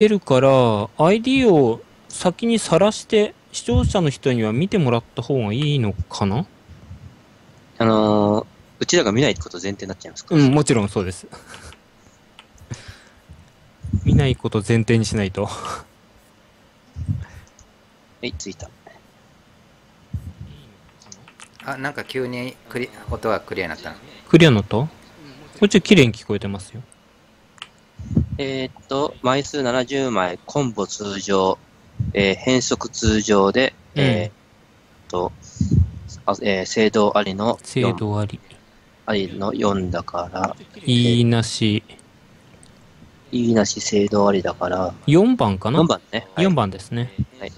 出るから、ID を先にさらして、視聴者の人には見てもらった方がいいのかな？あのー、うちらが見ないってこと前提になっちゃいますか？うん、もちろんそうです。見ないこと前提にしないと。はい、着いた。あなんか急にクリ音がクリアになったのクリアのとこっち綺麗に聞こえてますよ。えーっと、枚数70枚、コンボ通常、えー変則通常で、うんえーっと、あえー、精度ありの精4、度あり。ありの4だから、いいなし。いいなし精度ありだから、4番かな？4番ね。はい4番ですね。はい。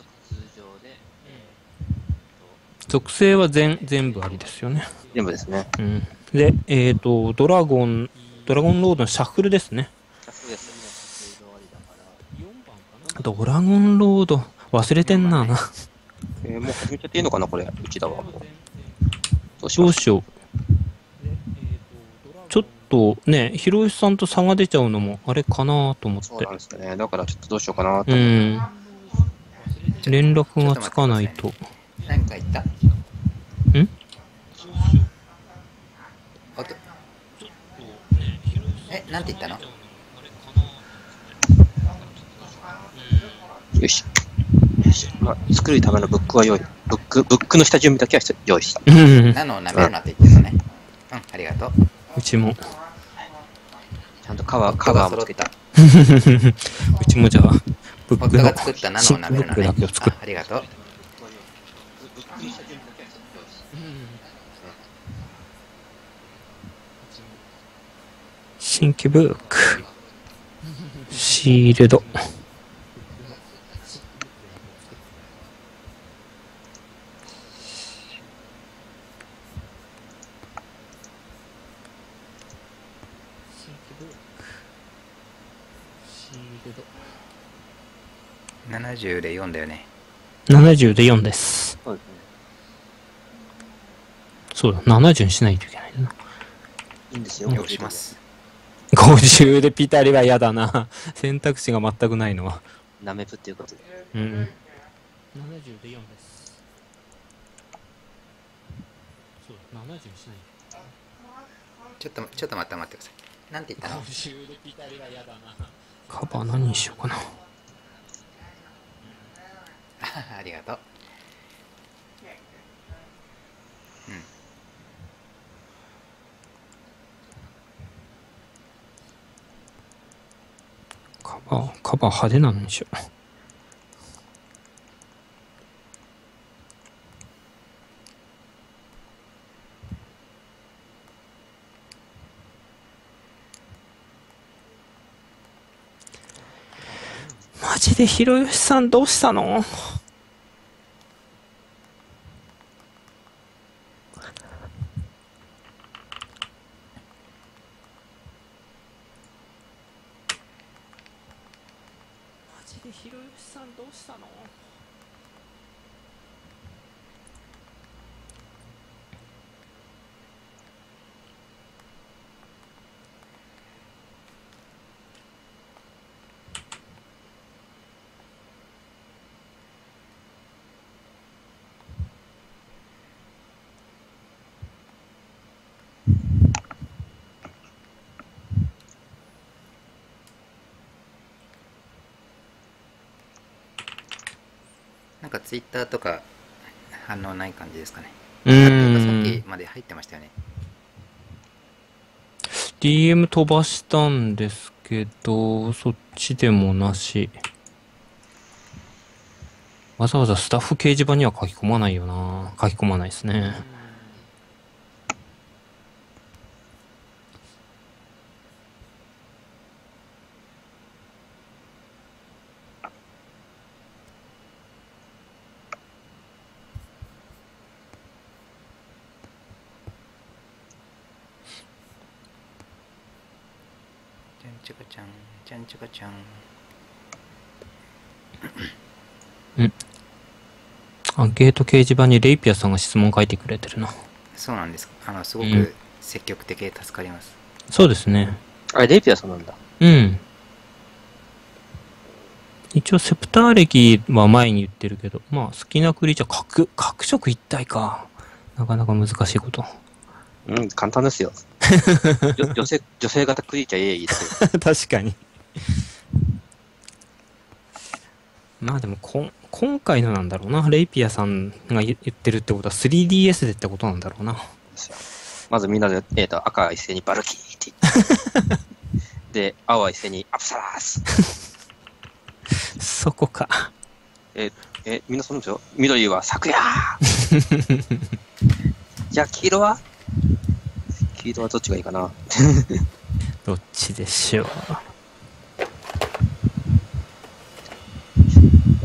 属性は全、全部ありですよね。全部ですね。うん。で、えっ、と、ドラゴン、ドラゴンロードのシャッフルですね。そうです精度ありだドラゴンロード、忘れてんな。えーもう始めちゃっていいのかな、これ。うちだわ。もうどうしよう。ちょっとね、ひろゆきさんと差が出ちゃうのもあれかなと思ってそうなん。ですよね。だからちょっとどうしようかなと。うん。連絡がつかないと。何か言った？ん？音えなんて言ったの？よし。よし。まあ、作るためのブックは用意。ブック、ブックの下準備だけは用意した。うん。何の舐めるなって言ってたねうんありがとううちも。ちゃんとカバー、カバーもつけた。うちもじゃあ、ブックの夫が作ったナノを舐めるブックのねあありがとう新規ブック。シールド。70で4だよね70で4です。そうですね。そうだ、70にしないといけないな。いいんですよ。よくします50でピタリは嫌だな。選択肢が全くないのは。ナメプっていうことで。うん。70で4です。そうだ、70にしないちょっとちょっと待って待ってくださいなんて言ったの？50でピタリは嫌だな。カバー何にしようかな。ありがとう。カバー、カバー派手なんでしょ。マジでひろよしさんどうしたのマジでひろよしさんどうしたのなんかツイッターとか反応ない感じですかねうんっき。まで入ってましたよね DM 飛ばしたんですけど、そっちでもなし。わざわざスタッフ掲示板には書き込まないよな。書き込まないですね。ちゃんちゃかちゃんちゃんちゃかちゃんアンケート掲示板にレイピアさんが質問書いてくれてるな。そうなんですあのすごうんく積極的で助かります、そうですね。あれ、レイピアさんなんだ。うん。一応セプター歴は前に言ってるけど、まあ好きなクリーチャー、各、各色一体か。なかなか難しいこと。うん、簡単ですよ。よ女性、女性型クリーチャーいえいいですよ。確かに。まあでもこん、今回のなんだろうな。レイピアさんが言言ってるってことは 3DS でってことなんだろうな。まずみんなで、えっ、と、赤は一斉にバルキーって言って。で、青は一斉にアプサラース。そこか。え、みんなそのでしょ緑は昨夜 じゃあ黄色は？黄色はどっちがいいかな どっちでしょう。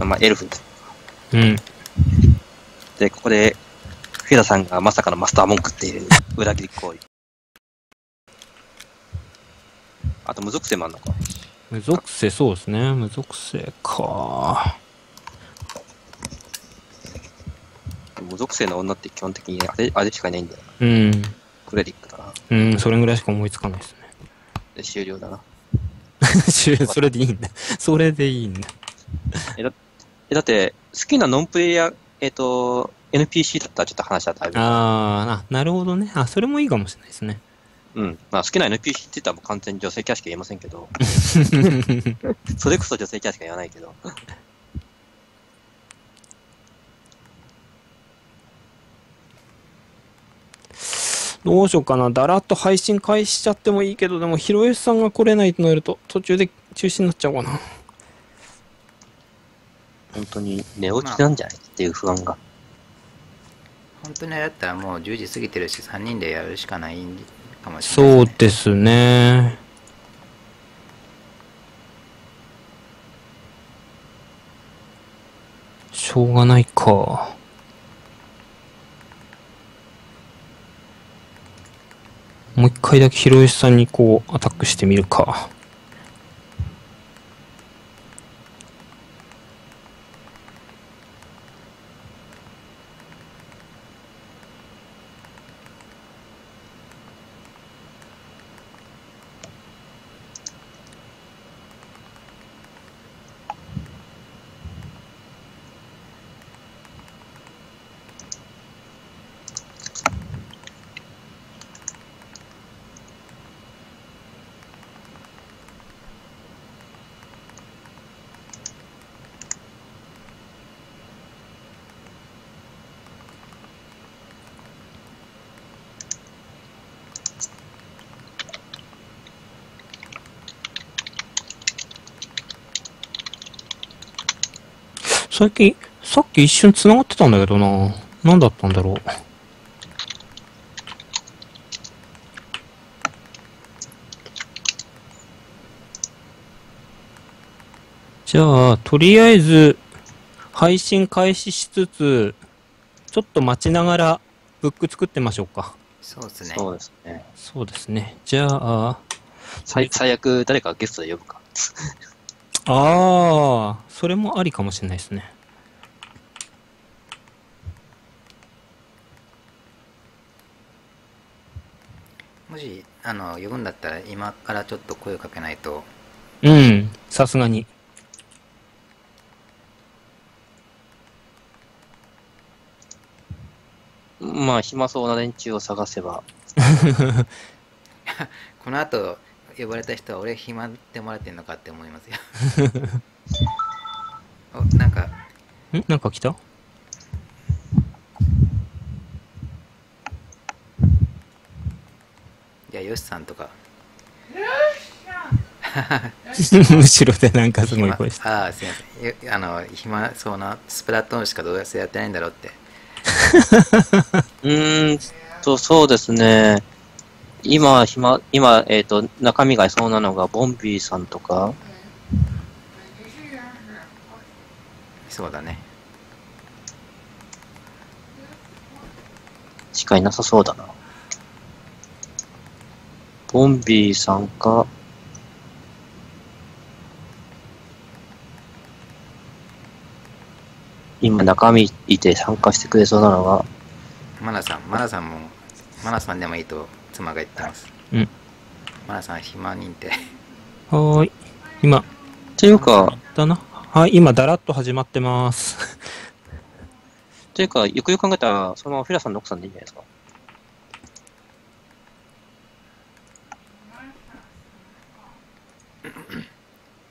あまあ、エルフうん。で、ここで、フィラさんがまさかのマスター文句っていう 裏切り行為。あと無属性もあんのか。無属性、そうですね。無属性か。無属性の女って基本的にあれ、あれしかいないんだよ。うん。クレディックだな。うん、それぐらいしか思いつかないですね。で、終了だな。それでいいんだ。それでいいんだ。え、だって、好きなノンプレイヤー、えっ、と、NPC だったらちょっと話はだいぶ。あーあ、なるほどね。あ、それもいいかもしれないですね。うん。まあ、好きな NPC って言ったらもう完全に女性キャラしか言えませんけど、それこそ女性キャラしか言わないけど。どうしようかな。だらっと配信開始しちゃってもいいけど、でも、ひろゆきさんが来れないとなると、途中で中止になっちゃうかな。本当に寝落ちなんじゃないっていう不安が。本当にあれだったらもう10時過ぎてるし、3人でやるしかないかもしれない、そうですね。しょうがないか。もう一回だけひろゆきさんにこう、アタックしてみるか。最近、さっき一瞬繋がってたんだけどな。何だったんだろう。じゃあ、とりあえず、配信開始しつつ、ちょっと待ちながら、ブック作ってみましょうか。そうですね。そうですね。そうですね。じゃあ、最最悪誰かゲストで呼ぶか。ああ、それもありかもしれないですね。もし、あの、呼ぶんだったら今からちょっと声をかけないと、うん、さすがに。まあ、暇そうな連中を探せば。この後呼ばれた人は俺暇ってもらってんのかって思いますよ。お、なんか、んなんか来た？じゃあ、よしさんとか。後ろでなんかすごい声して。ああ、すいませんよ。あの、暇そうな、スプラトゥーンしかどうせやってないんだろうって。うーんと、そうですね。今、暇、今、えっ、と、中身がいそうなのが、ボンビーさんとか、そうだね。しかいなさそうだな。ボンビーさんか、今中身いて参加してくれそうなのが、マナさん、マナさんも、マナさんでもいいと妻が言ってます。うん。マナさん、暇認定。はーい。今、っていうか、だな。はい、今、だらっと始まってます。というか、よくよく考えたら、そのままフィラさんの奥さんでいいんじゃないですか？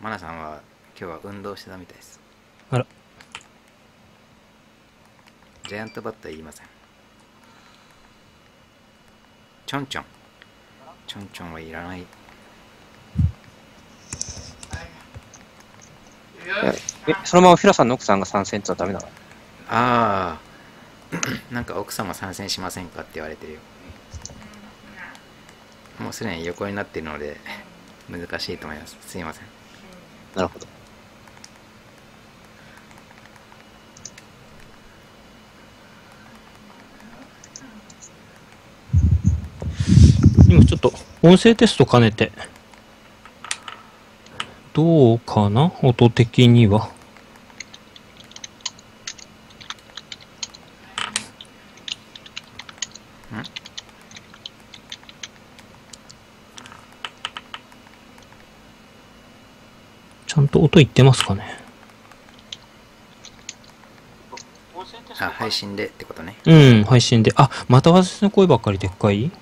マナさんは今日は運動してたみたいですあら。ジャイアントバットは言いませんちょんちょんちょんちょんはいらない。え、そのままフィラさんの奥さんが参戦ってのはダメなの？ああ なんか奥様参戦しませんかって言われてるよ。もうすでに横になっているので難しいと思います。すいません。なるほど。今ちょっと音声テスト兼ねて。どうかな？音的には。ちゃんと音いってますかね？あ配信でってことねうん、配信で。あ、また私の声ばっかりでっかい？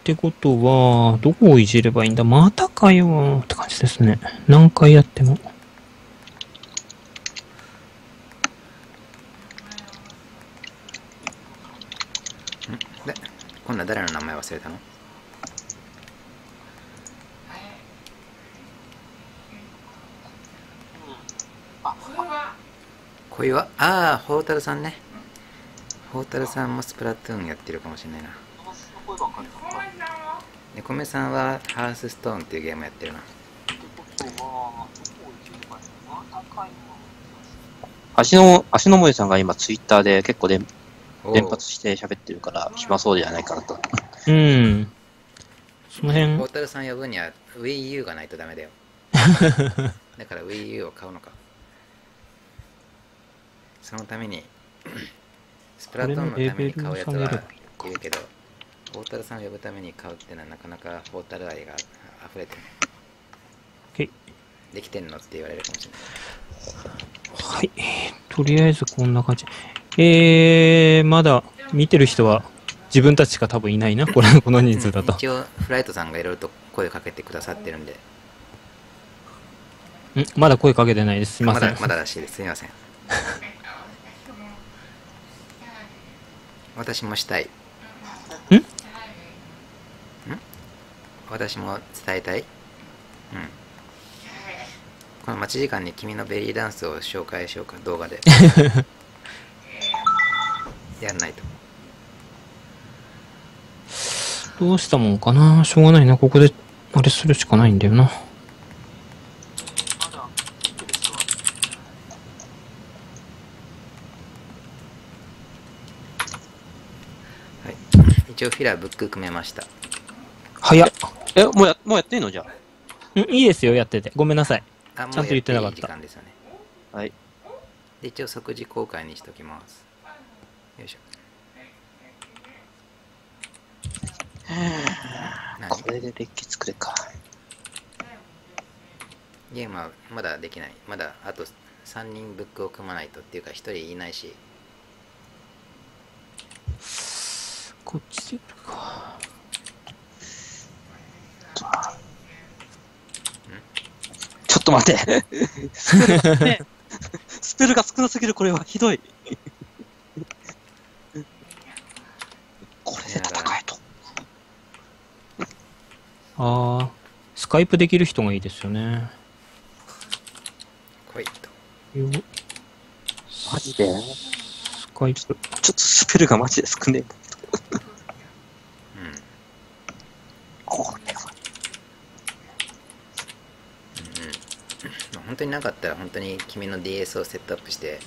ってことは、どこをいじればいいんだ？またかよって感じですね。何回やっても。で今度は誰の名前忘れたの？恋は？ああホータルさんね。ホータルさんもスプラトゥーンやってるかもしれないな。ネコメさんはハースストーンっていうゲームやってるな。足の、足の森さんが今ツイッターで結構連連発して喋ってるから、暇そうじゃないかなと。うん。その辺。ホー、タルさん呼ぶには WiiU がないとダメだよ。だから WiiU を買うのか。そのためにスプラトゥーンのために買うやつはい言うけどホータルさんを呼ぶために買うってのはなかなかホータル愛が溢れてるできてんのって言われるかもしれないはい。とりあえずこんな感じ。えー、まだ見てる人は自分たちしか多分いないな。これ、この人数だと。一応フライトさんがいろいろと声かけてくださってるんでんまだ声かけてないです。すいません。だまだらしいですすみません 私もしたいんん？私も伝えたい。うん。この待ち時間に君のベリーダンスを紹介しようか動画で。やんないと。どうしたもんかな。しょうがないな。ここで、あれするしかないんだよな。はい。一応フィラーブック組めました早っ。え、もうや、もうやってんのじゃんいいですよ、やってて。ごめんなさい。あちゃんと言ってなかったやいい時間ですよねあ。はい。で一応即時公開にしときますよいしょ 何これでデッキ作れか。ゲームはまだできないまだあと3人ブックを組まないとっていうか1人いないしこっち？でやるか。ちょっと待って。スペルが、ね、スペルが少なすぎる、これはひどい。これで戦えと。あー、スカイプできる人がいいですよね。来いとよマジで？スカイプ。ちょっとスペルがマジで少ねえ。うんこれは。まあ本当になかったら本当に君の DS をセットアップしてやっ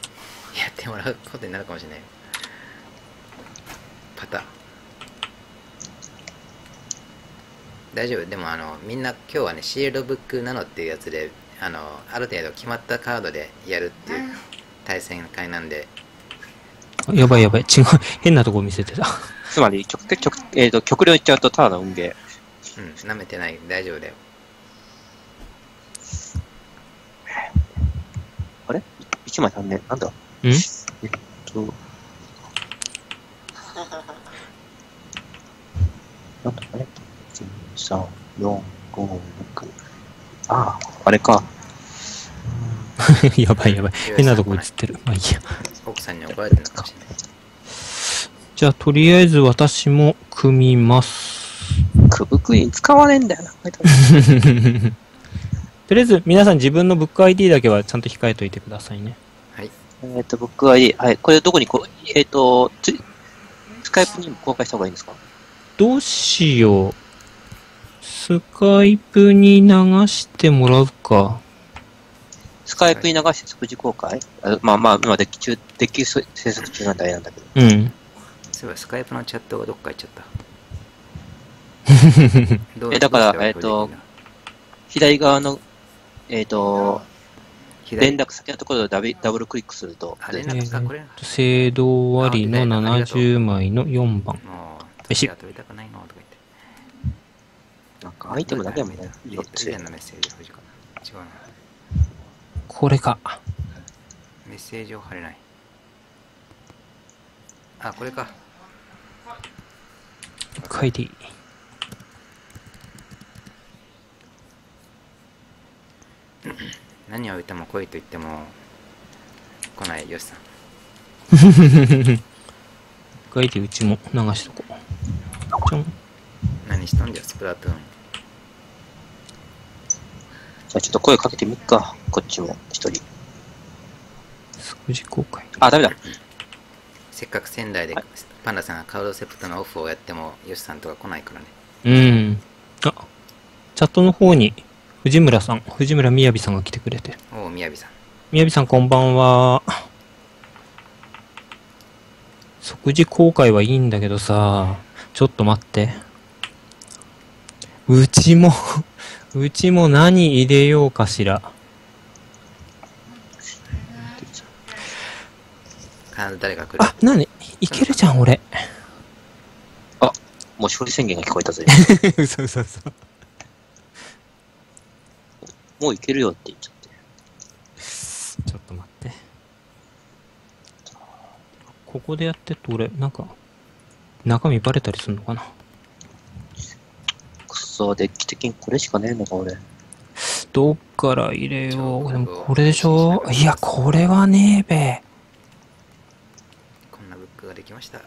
てもらうことになるかもしれないパターン大丈夫？でもあのみんな今日はねシールドブックなのっていうやつであのある程度決まったカードでやるっていう対戦会なんであやばいやばい。違う。変なとこ見せてた。つまり、極、極、えっ、と、極量言っちゃうとただの運ゲー。うん舐めてない大丈夫だよ1枚足んねえ。なんだ？ん？えっと。なんだ？あれ ?1、2、3、4、5、6。ああ、あれか。やばいやばい。変なとこ映ってる。まあいいや。奥さんに怒られてるのかもしれない。じゃあ、とりあえず私も組みます。クブクイーン使わねえんだよな。とりあえず、皆さん自分のブック ID だけはちゃんと控えといてくださいね。はい。えっと、僕は、はい、これどこにこう、えっ、と、つスカイプにも公開した方がいいんですか？どうしよう。スカイプに流してもらうか。スカイプに流して即時公開、あまあまあ、今、デッキ中、デッキ制作中なんであれなんだけど。うん。そういえばスカイプのチャットがどっか行っちゃった。えだからえっと表示できるの？左側の、えっ、と、左連絡先のところをダビダブルクリックすると、あ連え絡あこれー、制度割の70枚の4番。もう、よし年が取りたくないのとか言って。なんかアイテムだけでもね、以4つ。これか。メッセージを貼れない。あ、これか。書いていい。何を言っても来いと言っても来ないよしさん。書いてうちも流しとこう。ちょん。何しとんじゃ、スプラトゥーン。じゃあちょっと声かけてみっか、こっちも、一人。即時公開。あ、ダメだ。せっかく仙台ではいパンダさんがカウドセプトのオフをやってもよしさんとか来ないからね。うん。あ、チャットの方に、藤村さん、藤村みやびさんが来てくれてる。おお、みやびさん。みやびさんこんばんは。即時公開はいいんだけどさ、ちょっと待って。うちも、うちも何入れようかしら。誰か来る。あ、なにいけるじゃん、俺。もう勝利宣言が聞こえたぜ。嘘嘘嘘。もういけるよって言っちゃって。ちょっと待って。ここでやってっと俺、なんか、中身バレたりするのかな？くそ、デッキ的にこれしかねえのか、俺。どっから入れよう？でもこれでしょ？いや、これはねえべ。こんなブックができました。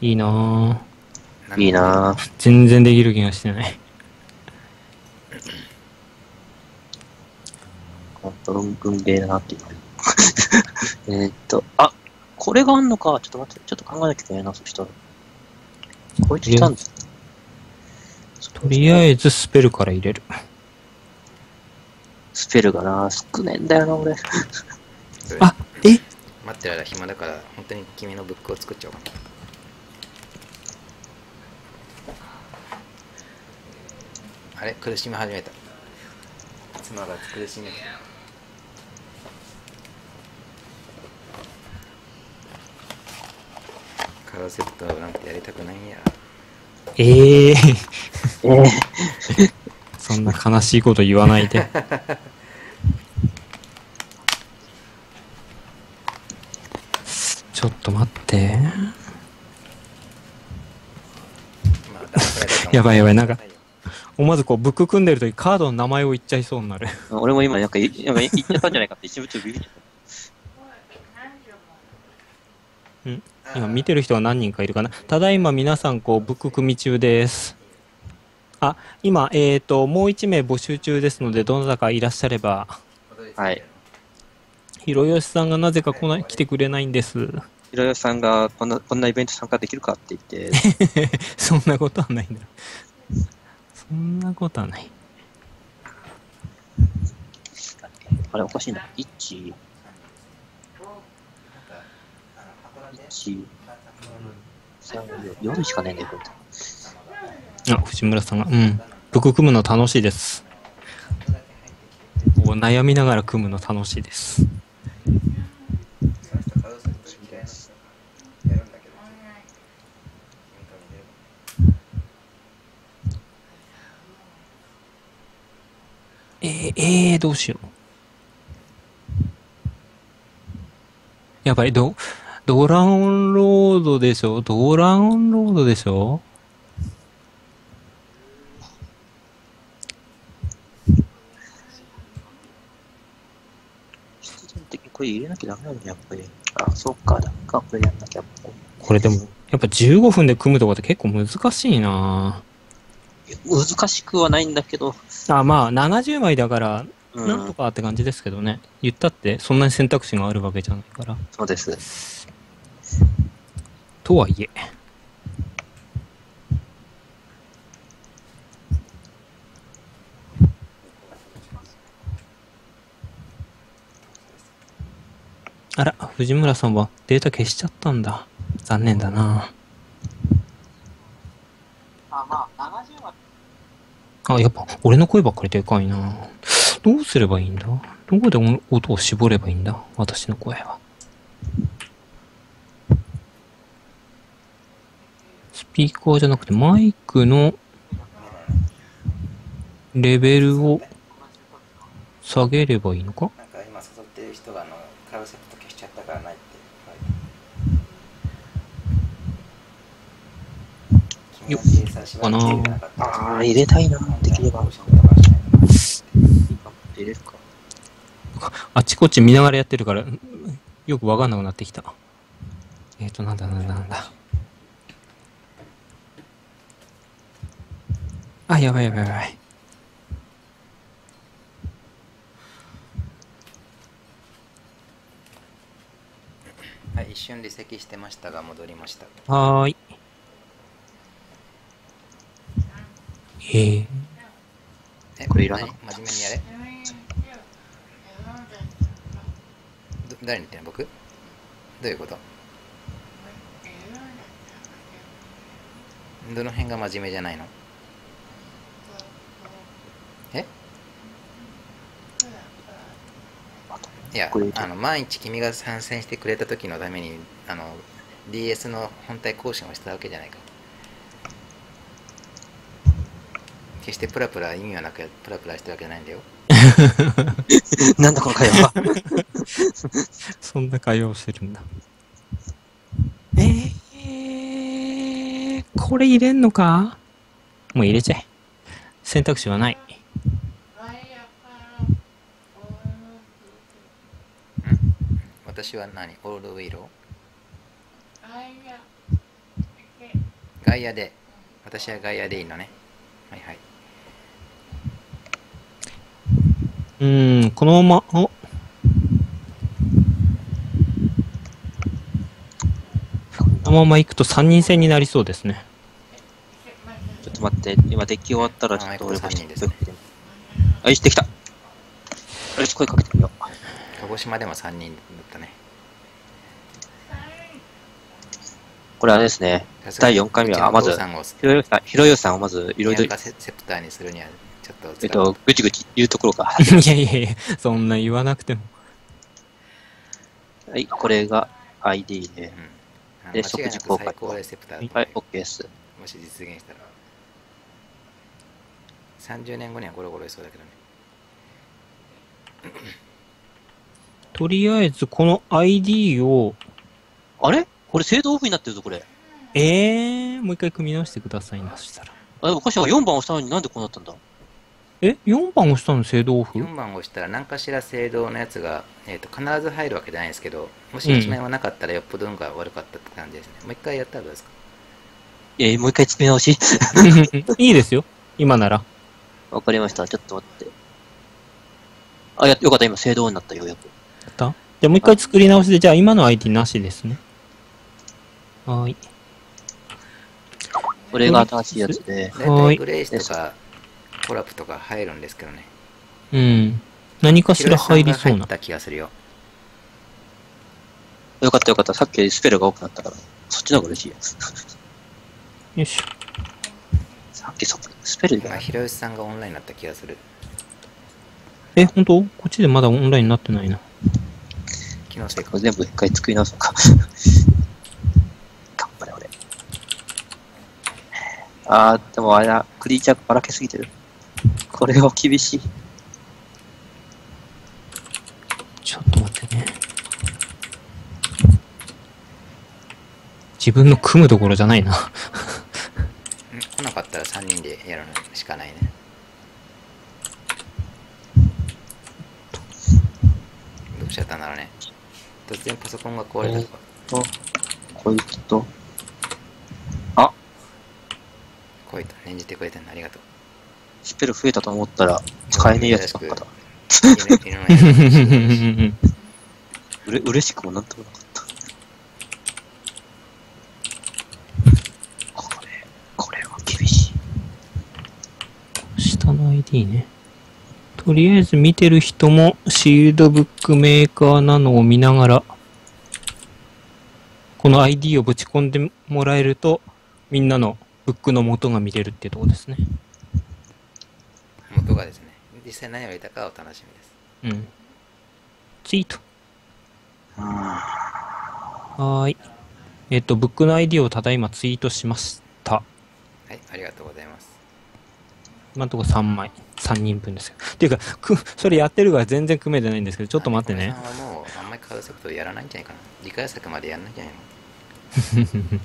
いいなぁ。いいなぁ。全然できる気がしてない。ほんと、ゲーだなっていう。えーっと、あ、これがあんのか。ちょっと待って、ちょっと考えなきゃいけないな、そしたら。こいつ来たんです。とりあえずスペルから入れる。スペルがな、少ねえんだよな、俺。あ、え？待ってる間暇だから、本当に君のブックを作っちゃおうかな。あれ？苦しみ始めた。妻が苦しめた。カラーセットなんてやりたくないんや。えええー、そんな悲しいこと言わないで。ちょっと待って。やばいやばいなんか思わずこう、ブック組んでるときカードの名前を言っちゃいそうになる。俺も今なんか、いなんか言っちゃったんじゃないかって一部ちょっとビビっちゃっ今見てる人は何人かいるかな？ただいま皆さんこう、ブック組み中です。あ、今、えーと、もう一名募集中ですので、どなたかいらっしゃれば。た。はい。ひろよしさんがなぜか来ない、来てくれないんです。ひろよさんがこんな、こんなイベント参加できるかって言って、そんなことはないんだ。そんなことはない。あれおかしいな。1、1、3、4、しかねえんだよ、これ。あ、藤村さんが、うん。ブック組むの楽しいです。こう悩みながら組むの楽しいです。えー、えー、どうしよう。やばい、ド、ドラゴンロードでしょ？ドラゴンロードでしょ？必然的にこれ入れなきゃダメなんだ、やっぱり。あ、そっか、ダメか、これやんなきゃ。これでも、やっぱ15分で組むとかって結構難しいな難しくはないんだけど、あ、まあ、70枚だから、うん、なんとかって感じですけどね。言ったって、そんなに選択肢があるわけじゃないから。そうです。とはいえ。あら、藤村さんはデータ消しちゃったんだ。残念だな。あ、まあ、70は。あ、やっぱ、俺の声ばっかりでかいな。どうすればいいんだ？どこで音音を絞ればいいんだ？私の声は。ピーカーじゃなくてマイクのレベルを下げればいいのか？なんか今誘ってる人があのカルセプト消しちゃったからないってよ君が小さいかなああ、入れたいな、できれば。入れるか。あっちこっち見ながらやってるから、よくわかんなくなってきた。えっ、ー、と、なんだなんだなんだ。あ、やばいやばいやばい。はい、一瞬離席してましたが戻りました。はーい。えー、えこれいらなかっ何？真面目にやれ。ど誰に言ってんの？僕？どういうこと？どの辺が真面目じゃないの？いやこれあの万一君が参戦してくれた時のためにあの DS の本体更新をしたわけじゃないか決してプラプラ意味はなくプラプラしてるわけじゃないんだよ なんだこの会話。そんな会話をしてるんだ。えー、これ入れんのか？もう入れちゃえ。選択肢はない。私は何？オールウィロー？外野で。私は外野でいいのね。はいはい。うーん、このまま、お。このまま行くと3人戦になりそうですね。ちょっと待って、今デッキ終わったらちょっと俺もあ三人ですね。あ、よし、できた。よし、声かけてみよう。島でも3人だったねこれあれですね。第四回目はまずひろよさん、ひろよさんをまずいろいろセセプターにするにはちょっとえっと、ぐちぐち言うところか。いやいやいや、そんな言わなくても。はい、これが ID で。うん、で即時公開最高レセプターだはい、OK です。もし実現したら30年後にはゴロゴロいそうだけどねとりあえず、この ID を、あれ？これ精度オフになってるぞ、これ。えー、もう一回組み直してくださいな、そしたら。あ、でもおかしいわ。4番押したのになんでこうなったんだ？え ?4 番押したの精度オフ？4番を押したら何かしら制度のやつが、えー、と必ず入るわけじゃないんですけどもし1面はなかったらよっぽど運が悪かったって感じですね、もう一回やったらどうですか？えー、もう一回作り直し いいですよ。今なら。わかりました。ちょっと待って。あ、や、よかった。今、精度オンになったようやく。やった？じゃあもう一回作り直しで、じゃあ今の ID なしですね。はーい。これが新しいやつで。大はい体グレイスとかコラプとか入るんですけどねうん。何かしら入りそうな気がするよよかったよかった。さっきスペルが多くなったから。そっちの方が嬉しいやつ。よいしょ。さっきそスペルが今。ヒロシさんがオンラインになった気がするえ、本当？こっちでまだオンラインになってないな。気のせいかこれ全部一回作り直そうか。頑張れ、俺。あー、でもあれだ。クリーチャーがばらけすぎてる。これは厳しい。ちょっと待ってね。自分の組むところじゃないな。うん来なかったら3人でやるのしかないねどうしちゃったんだろうね突然パソコンが壊れたとかと、こいつと、来いと念じてくれてんのありがとうスペル増えたと思ったら、使えねえやつばっかだ。うれ、嬉しくもなんともなかった。これ、これは厳しい。下の ID ね。とりあえず見てる人もシールドブックメーカーなのを見ながら、この ID をぶち込んでもらえると、みんなのブックの元が見れるっていうところですね。元がですね実際何を入れたかお楽しみですうん。ツイート。あはーい。えっと、ブックの ID をただいまツイートしました。はいありがとうございます今のところ3枚。3人分ですよ。っていうか、く、それやってるから全然組めてないんですけど、ちょっと待ってね。小林さんはもうあんまりカードやらないんじゃないかな次回作までやんないんじゃないの？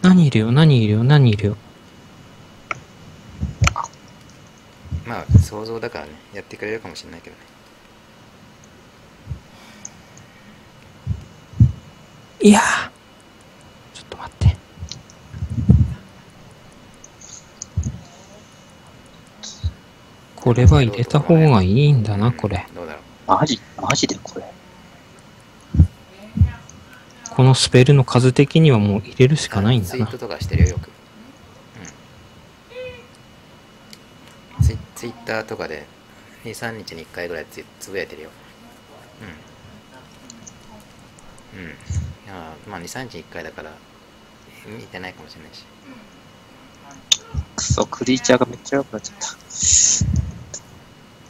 何いるよ、何いるよ、何いるよ。まあ想像だからねやってくれるかもしれないけどねいやーちょっと待って。これは入れた方がいいんだな、これ。どうだろうマジ、マジでこれ。このスペルの数的にはもう入れるしかないんだなツイート。とかしてるよよくうんツイツイッターとかで23日に1回ぐらいつつぶやいてるようんうんいやまあ23日に1回だから見てないかもしれないしくそ、クリーチャーがめっちゃ良くなっちゃった。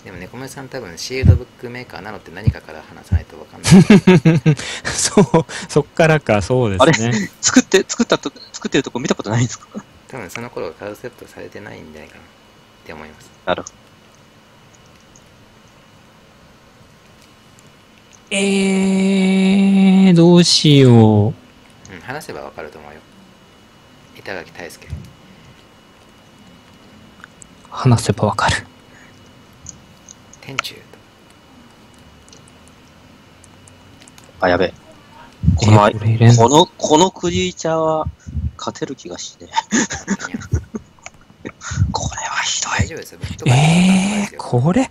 でも猫目さん多分シールドブックメーカーなのって何かから話さないと分かんない そう、そっからか、そうですね。作って、作ったと、作ってるとこ見たことないんですか？多分その頃カードセットされてないんじゃないかなって思いますなるほど。えー、どうしよう。うん話せば分かると思うよ板垣大輔話せばわかる。天中とあ、やべえ。この、えーこれ入れんこの、このクリーチャーは勝てる気がしね これはひどい。大丈夫ですよ僕とかえー、これ、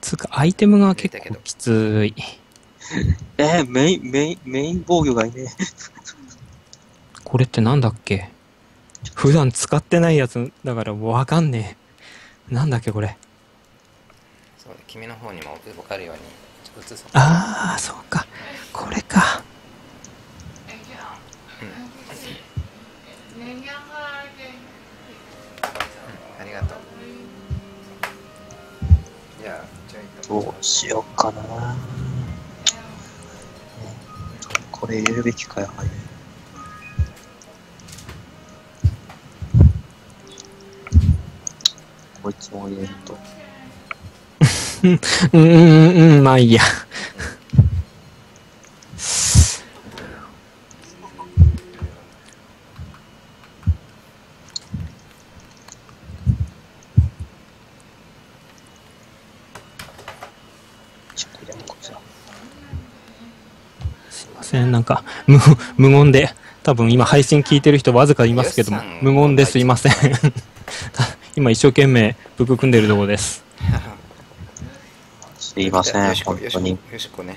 つうか、アイテムが結構きつい。えー、メイン、メイン、メイン防御がいねこれってなんだっけ？普段使ってないやつだからわかんねえ。なんだっけこれ？君の方にも分かるようにあー、そうか。これか。ありがとうじゃあどうしようかな。これ入れるべきかやはり。こいつも入れると。うん、うん、うん、まあいいや。すいません、なんか、無無言で、多分今配信聞いてる人わずかいますけども無言ですいません。今一生懸命、ブク組んでるとこです。すいません、よしこ本当に。よしこよしこね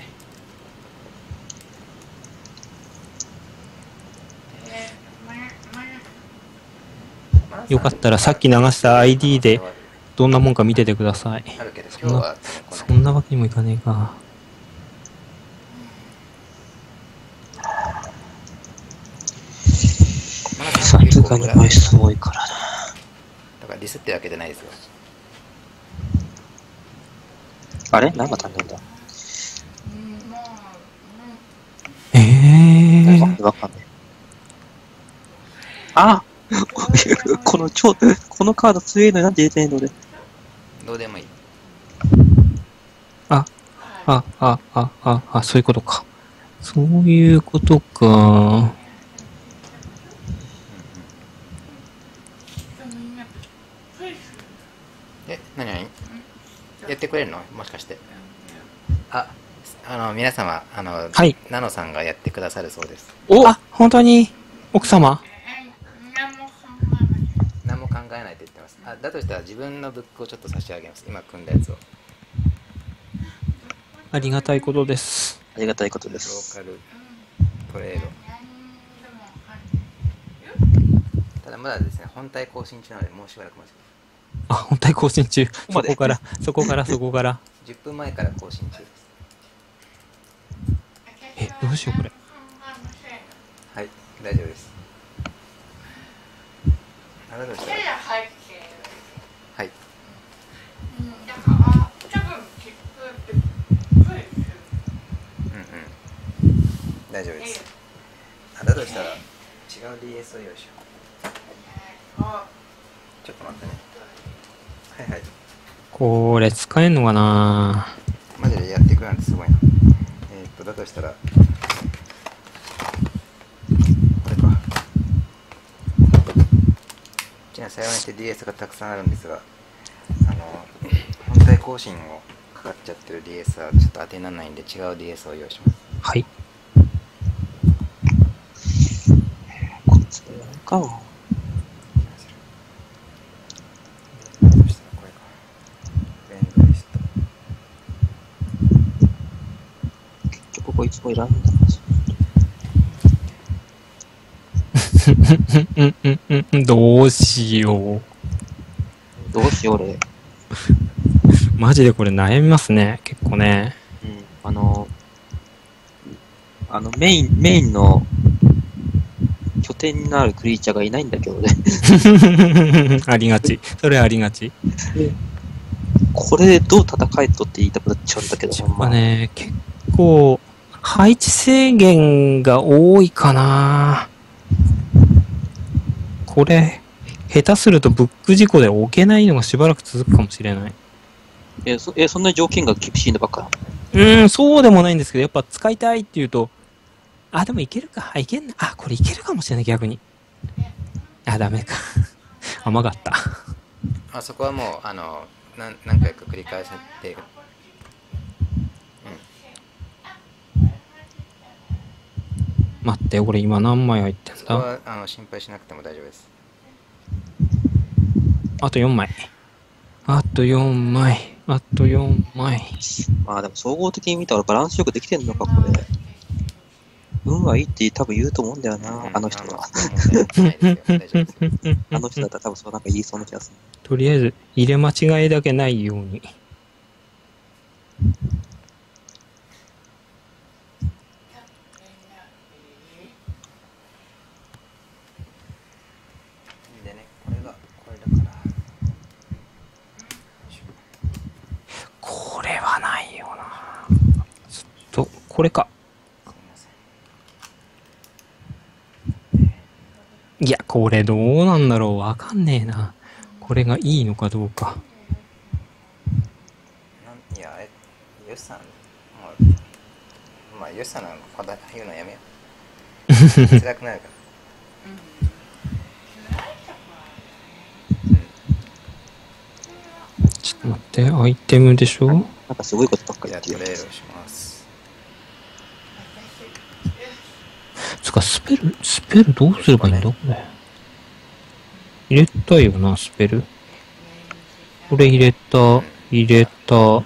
よかったらさっき流した ID でどんなもんか見ててください。あるけど今日はこそんなわけにもいかねえか。さすがに枚数多いからな。だからディスってわけじゃないですよあれ？何が足んないんだええー。わかんない。あ この超、このカード強いのになんで入れてんので。どうでもいいあ、あ、あ、あ、あ、そういうことか。そういうことか。え、なになにやってくれるの？もしかして。あ、あの、皆様、あの、はい。ナノさんがやってくださるそうです。おあ、本当に？奥様？何も考えないと言ってます。あ、だとしたら自分のブックをちょっと差し上げます。今組んだやつを。ありがたいことです。ありがたいことでロす。ーカルトレード。ただまだですね、本体更新中なので、もうしばらく待ちます。あ、本体更新中。そこから、そこから、そこから。10分前から更新中です。え、どうしようこれ。はい、大丈夫です。あなたとした？ら、はい、うんうん。大丈夫です。あだとした？ら、違う DS を用意しよう。ちょっと待ってね。はいはい。これ使えんのかな？マジでやってくれなんてすごいな。えー、っと、だとしたら、これか。うちには幸いにして DS がたくさんあるんですが、あの、本体更新をかかっちゃってる DS はちょっと当てにならないんで違う DS を用意します。はい。こっちかも。そしたらこれか。フレンドリスト。結局こいつもいらんんだな。うんうんうんうん、どうしよう。どうしよう俺。マジでこれ悩みますね。結構ね。うん。あの、あのメイン、メインの拠点になるクリーチャーがいないんだけどね。ありがち。それありがち。これでどう戦えとって言いたくなっちゃうんだけど、ほんまあま。ね、結構、配置制限が多いかな。これ、下手するとブック事故で置けないのがしばらく続くかもしれない。え、そえそんな条件が厳しいのばっか。うーん、そうでもないんですけど、やっぱ使いたいっていうと、あ、でもいけるか？あ、いけんな。あ、これいけるかもしれない、逆に。あ、ダメか。甘かった。あそこはもう、あの、何何回か繰り返されて、待って、俺今何枚入ってんそこだはあの心配しなくても大丈夫です。あと4枚。あと4枚。あと4枚。まあでも総合的に見たらバランスよくできてんのか、これ。運はいいって多分言うと思うんだよな、あの人は。あの人だったら多分そうなんか言いそうな気がする。とりあえず、入れ間違いだけないように。でね、これが、これだから。よいしょこれはないよな。ちょっと、これか。いや、これどうなんだろう。わかんねえな。これがいいのかどうか。いや、え、よしさん、もう、まあ、よしさんのこだ言うのやめよう。辛くなるから。ちょっと待って、アイテムでしょ？なんかすごいことばっかりじゃあ、言ってるトレードします。つか、スペル、スペルどうすればいいんだ？これ。入れたよな、スペル。これ入れた、入れた、うん。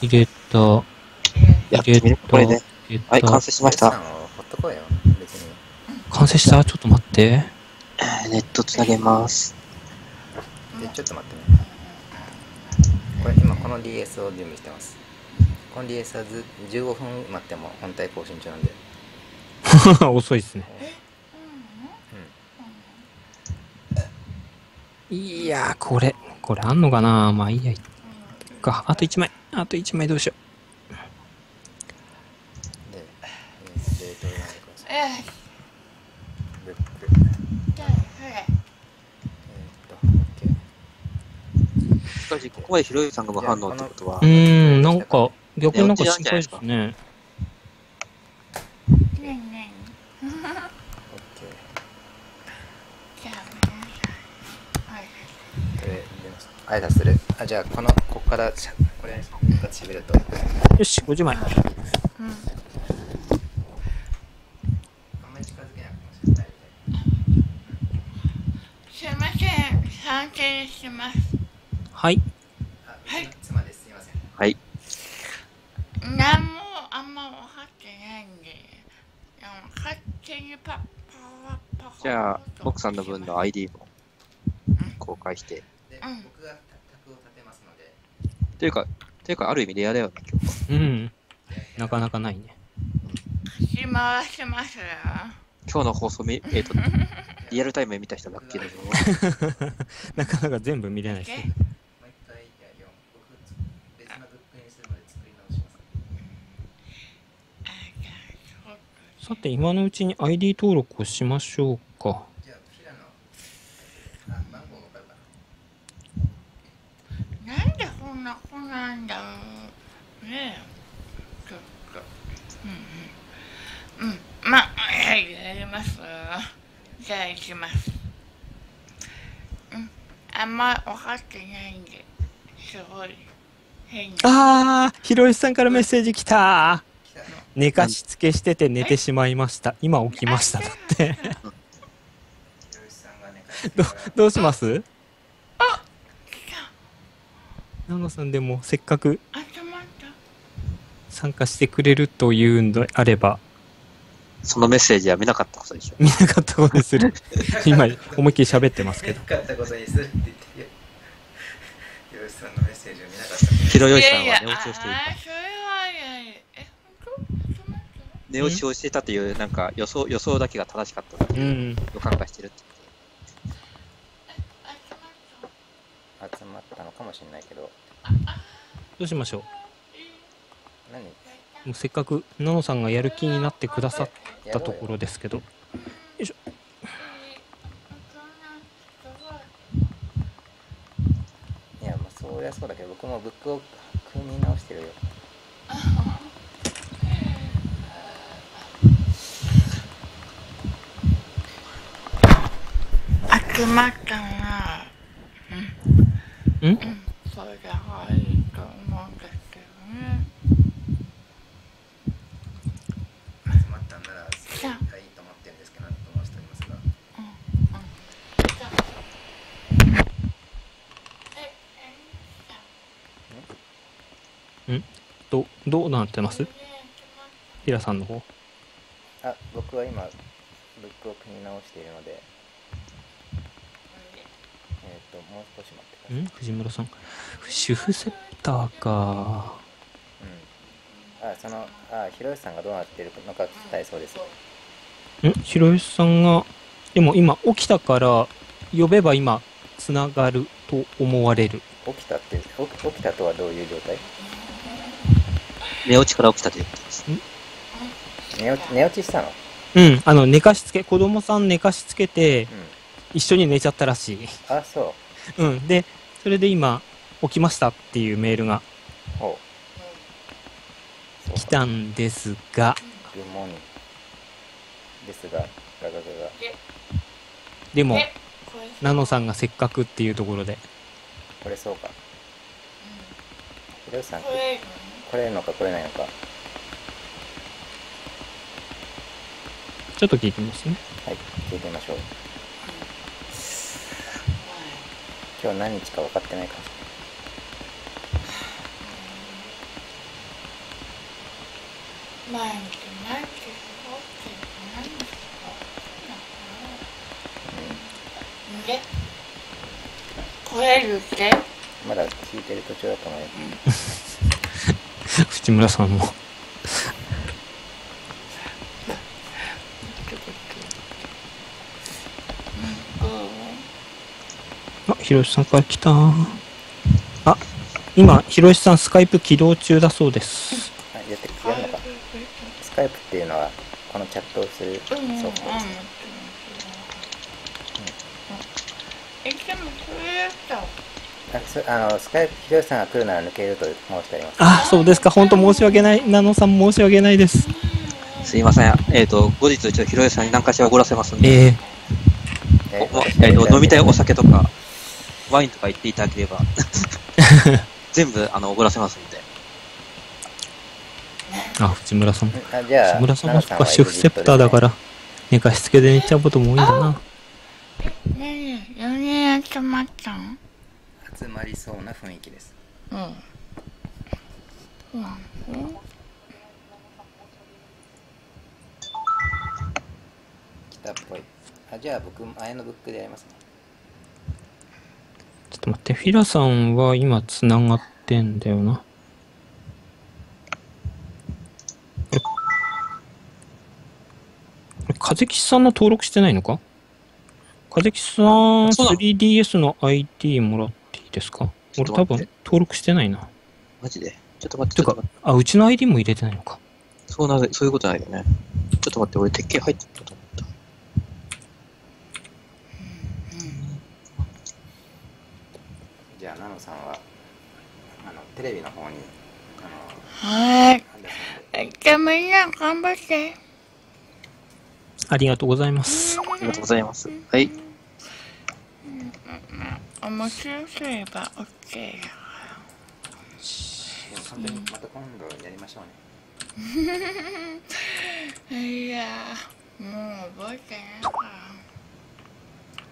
入れた、入れた。これで。入れたはい、完成しました。完成した？ちょっと待って。えーネットつなげます。で、ちょっと待ってね。これ、今、この DS を準備してます。この DS はず15分待っても本体更新中なんで。遅いっすね。いやー、これ、これあんのかな？まあいいや。いっか。あと1枚。あと1枚どうしよで、インスレートを選んでください。ブック。えーっと、OK。しかし、ここまでひろゆきさんが無反応ってことはう。う、ーん、なんか、逆になんか？心配ですね。挨拶するあじゃあこのここからしゃこれるとよし、50枚。あんまり近づけなくても大丈すいません、します。はい。夫あ妻ですすいませんはい。何もあんま分かってないんで、勝手にパッパワパワじゃあ、奥さんの分の ID も公開して。で、うん僕が卓を立てますのでというか、というか、ある意味レアだよね、今日は。うん。なかなかないね。貸し回しますよ。今日の放送み、えっ、と、リアルタイムで見た人だけれども、なかなか全部見れないですね。もう一回じゃあ4僕別なブックにするまで作り直しさて、今のうちに ID 登録をしましょうか。じゃあ平野あ番号わかるかなな子なんだろう。ねえ。ちょっと。うんうん。うん。まあ、はい、やりますよ。じゃあ行きます。うん。あんま分かってないんで、すごい変な。あー、ひろゆきさんからメッセージ来た寝かしつけしてて寝てしまいました。今起きました。だって。ど、どうします？ナノさんでもせっかく。参加してくれるというのであれば、そのメッセージは見なかったことでしょ。見なかったことにする。今、思いっきり喋ってますけど。なかったことにするって言ってるよひろゆきさんのメッセージを見なかったひろよいさんはい寝落ちをしていた。寝落ちをしていたという、なんか予想、予想だけが正しかったとう。いうん予感がしてるって集まったのかもしれないけどどうしましょ何？う。もうせっかくナノさんがやる気になってくださったところですけど。いやまあそりゃそうだけど僕もブックを組み直してるよ。集まったなん。うん？それがいいと思うん。ですけどね集まったんならすごいいいと思ってるんですけどと申しておりますがど、どうなってます？ヒラさんの方。あ僕は今ブックを組み直しているので。えっ、ともう少し待ってください。ん？藤村さん。主婦セプターか。うんあそのあひろゆきさんがどうなっているのか聞きたいそうですんひろゆきさんが、でも今起きたから、呼べば今、つながると思われる。起きたって起き起きたとはどういう状態？寝落ちから起きたということです。寝落ち寝落ちしたの？うん、あの、寝かしつけ、子供さん寝かしつけて、うん一緒に寝ちゃったらしい。あそううん。で、それで今、起きましたっていうメールが来たんですが、ですがガガガガでも、ナノさんがせっかくっていうところで、これそうか。ひろゆきさん？これ。来れるのか来れないのか。ちょっと聞いてみますね。はい聞いてみましょう。今日何日か分かってないかもし毎日毎日起きて何ですか？で来れるって？まだ聞いてる途中だと思うよ藤村さんも。あ、ひろしさんから来た。あ、今、ひろしさんスカイプ起動中だそうです。あやってやるのかスカイプっていうのはこのチャットをするソフトうんうんうんですえでもあのスカイプひろさんが来るなら抜けると申してありますあ、そうですか。本当申し訳ない。ナノさん申し訳ないです。すいません。えっ、と、後日、ちょっとひろさんに何かしらおごらせますんで、ええおおえーと飲みたいお酒とか、ワインとか言っていただければ、全部、あの、おごらせますんで。あ、藤村さん。あじゃあ藤村さんもそっか、奈々はシフセプターだから、寝かしつけで寝ちゃうことも多いんだな。ねえ、4人集まったん集まりそうな雰囲気ですうん。そうなの来たっぽいあじゃあ僕前のブックでやりますねちょっと待って、フィラさんは今繋がってんだよな。あれあれ風吉さんの登録してないのか？風吉さん、そうだ 3DS の ID もらっていいですか？俺多分登録してないな。マジで？ちょっと待って、てかあ、うちの ID も入れてないのか？そうなる、そういうことないよね。ちょっと待って、俺鉄拳入ってたと思った。じゃあナノさんはあのテレビの方にあはい。のハンダさんでじゃあみんな頑張って。ありがとうございます。ありがとうございます。はい。面白ければ。OK また今度やりましょうね。いやー、もう覚えてな。いから。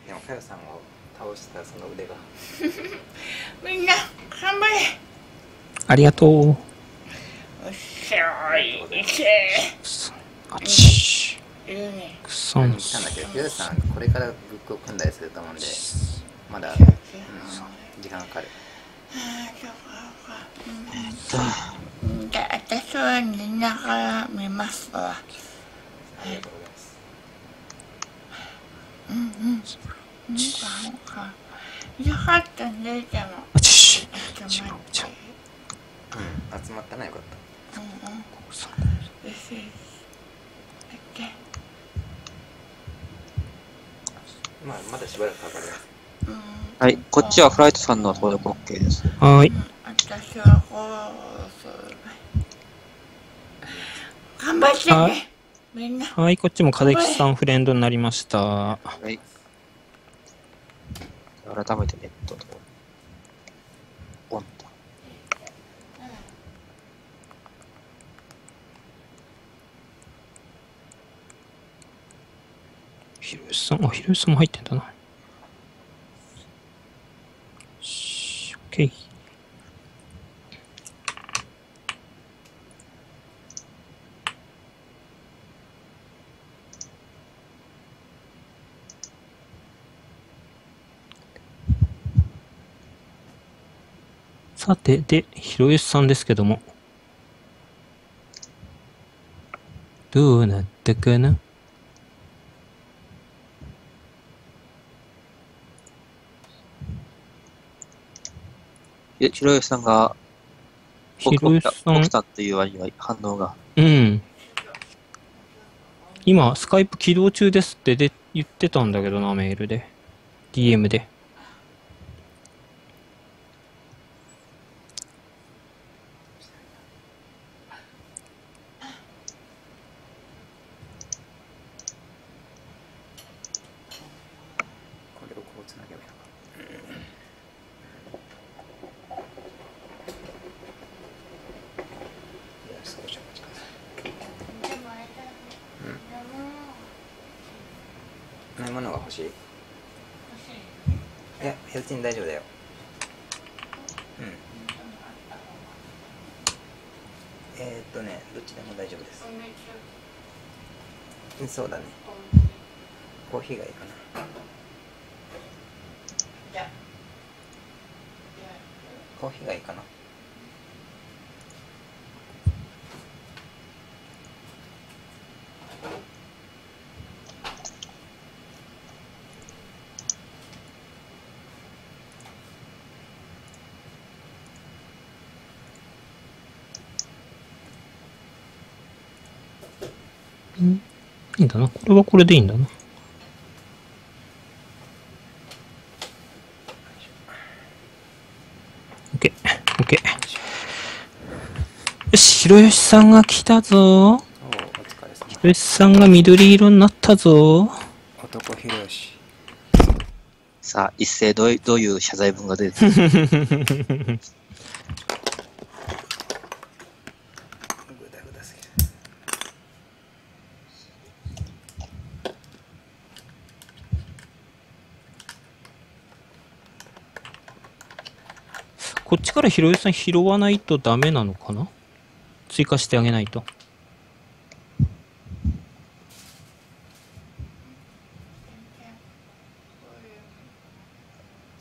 でもかよさんを倒したその腕が。みんな頑張れ。ありがとう。おっしゃい、いけあちいるね。くそん言ったんだけどひろさんこれからブックを組んだりすると思うんでまだ、うん、時間かかるうんじゃあ私は寝ながら見ますわ。ありがとうございますうんうん。そうか。よかったね、でも。集まったなよかったうんうん。そ嬉しい。でまあまだしばらくかかりますうん。はい。こっちはフライトさんの登録 OK です。はーい。私はこう。頑張ってはね。みんな。はい、こっちも風吉さんフレンドになりました。はい。改めてネットと、ひろゆさん、あ、ひろゆさんも入ってんだな。し、オッケー。さて、で、ひろゆさんですけども。どうなったかなえ、ひろゆきさんが、ひろゆさん起き、たっていう割には反応が。うん。今、スカイプ起動中ですってで言ってたんだけどな、メールで。DM で。これをこうつなげばいいのかいや少しお待ちください飲み物が欲しいいや別に大丈夫だようんえー、っとねどっちでも大丈夫ですうんそうだねコーヒーがいいかなコーヒーがいいかないいんだな。これはこれでいいんだな。オッケー、オッケー。よし、ひろよしさんが来たぞ。ひろよしさんが緑色になったぞ。男ひろよしさあ、一斉どういどういう謝罪文が出てくる ぐだぐだすぎるこっちからひろゆきさん拾わないとダメなのかな？追加してあげないと。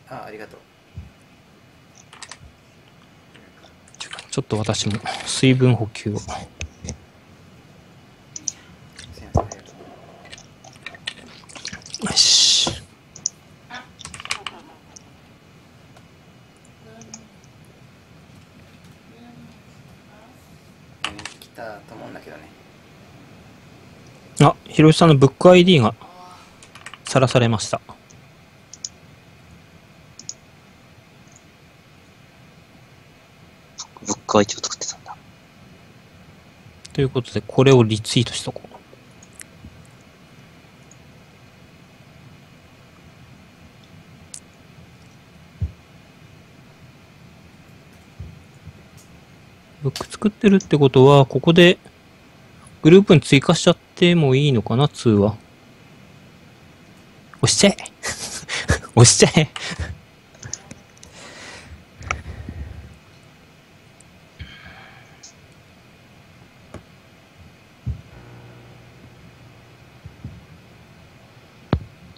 あありがとうちょっと私も水分補給を。すいませんありがとうよし。うん来たと思うんだけどねあ、ひろゆきさんのブック ID がさらされました。ブックアイティを作ってたんだ。ということで、これをリツイートしとこう。ブック作ってるってことは、ここでグループに追加しちゃってもいいのかな、2は。押しちゃえ 押しちゃえ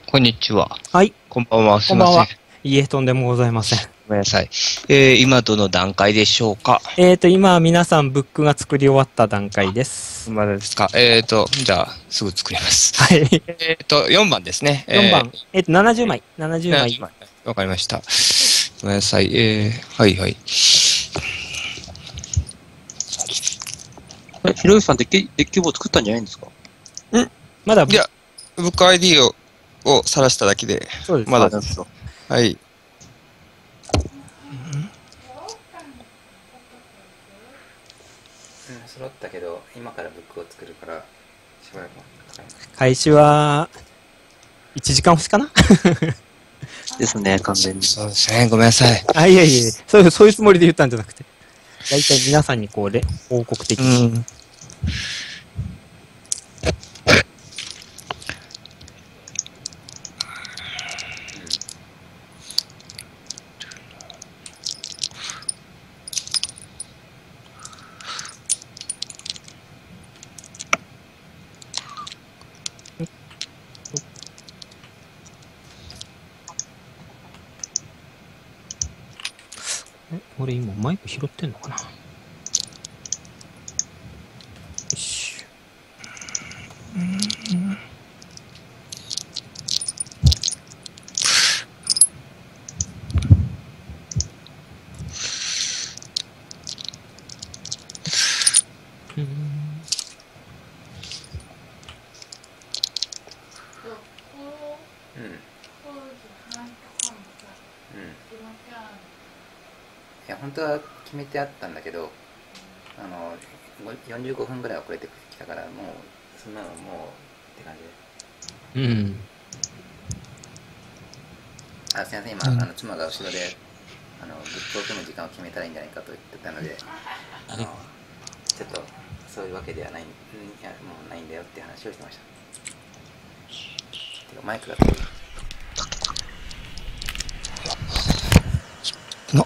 こんにちは。はい、こんばんは。すこんばんはいません。。いえ、とんでもございません。ごめんなさい。えー、今どの段階でしょうか？えーと、今、皆さん、ブックが作り終わった段階です。まだですかえーと、じゃあ、すぐ作ります。はい。えーと、4番ですね。4番。えっ、と、70枚。70えー枚。わかりました。ごめんなさい。えー、はいはい。え、ひろゆきさんデッキ、デッキ簿作ったんじゃないんですか？まだ、いや、ブック ID を、を晒しただけで、そうです。まだあなるほど。はい。うん揃ったけど今からブックを作るからしばらく開始は、1時間欲しかな？ですね、完全に。そうですね。ごめんなさい。あ、いやいやいやそういう、そういうつもりで言ったんじゃなくて。だいたい皆さんにこう、れ報告的うに。ん。俺今マイク拾ってんのかな？よし。うんうんうんいや本当は決めてあったんだけどあのご45分ぐらい遅れてきたからもうそんなのもうって感じで。うん。あすいません今、あの妻が後ろであのブックを組む時間を決めたらいいんじゃないかと言ってたのであのちょっとそういうわけではないんいやもうないんだよって話をしてました。てかマイクが。遠いの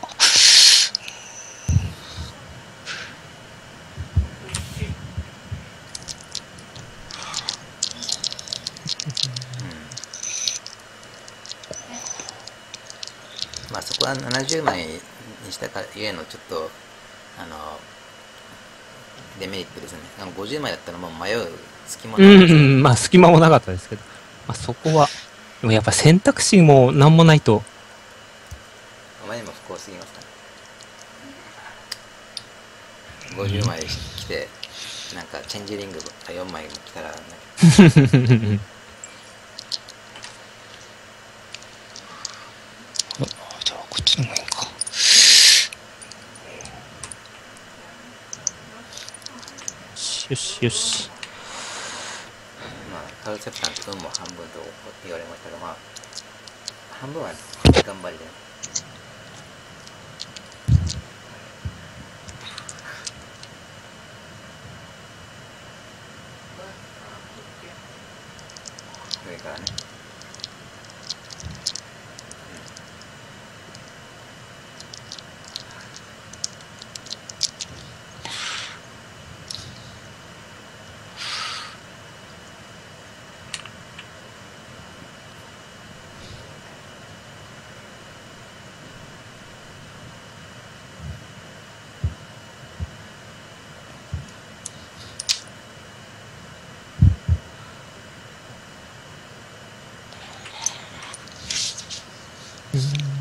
まあそこは70枚にしたかゆえのちょっとあのデメリットですね。あの50枚だったらもう迷う隙もうない。ですん、まあ隙間もなかったですけど。まあそこは、でもやっぱ選択肢も何もないと、お前にも不幸すぎますか？50枚来てなんかチェンジリングが4枚も来たらね じゃあ、こっちの方がいいか。よしよし。まあカルセプタン君も半分と言われましたがまあ半分は頑張りだよ上からねうん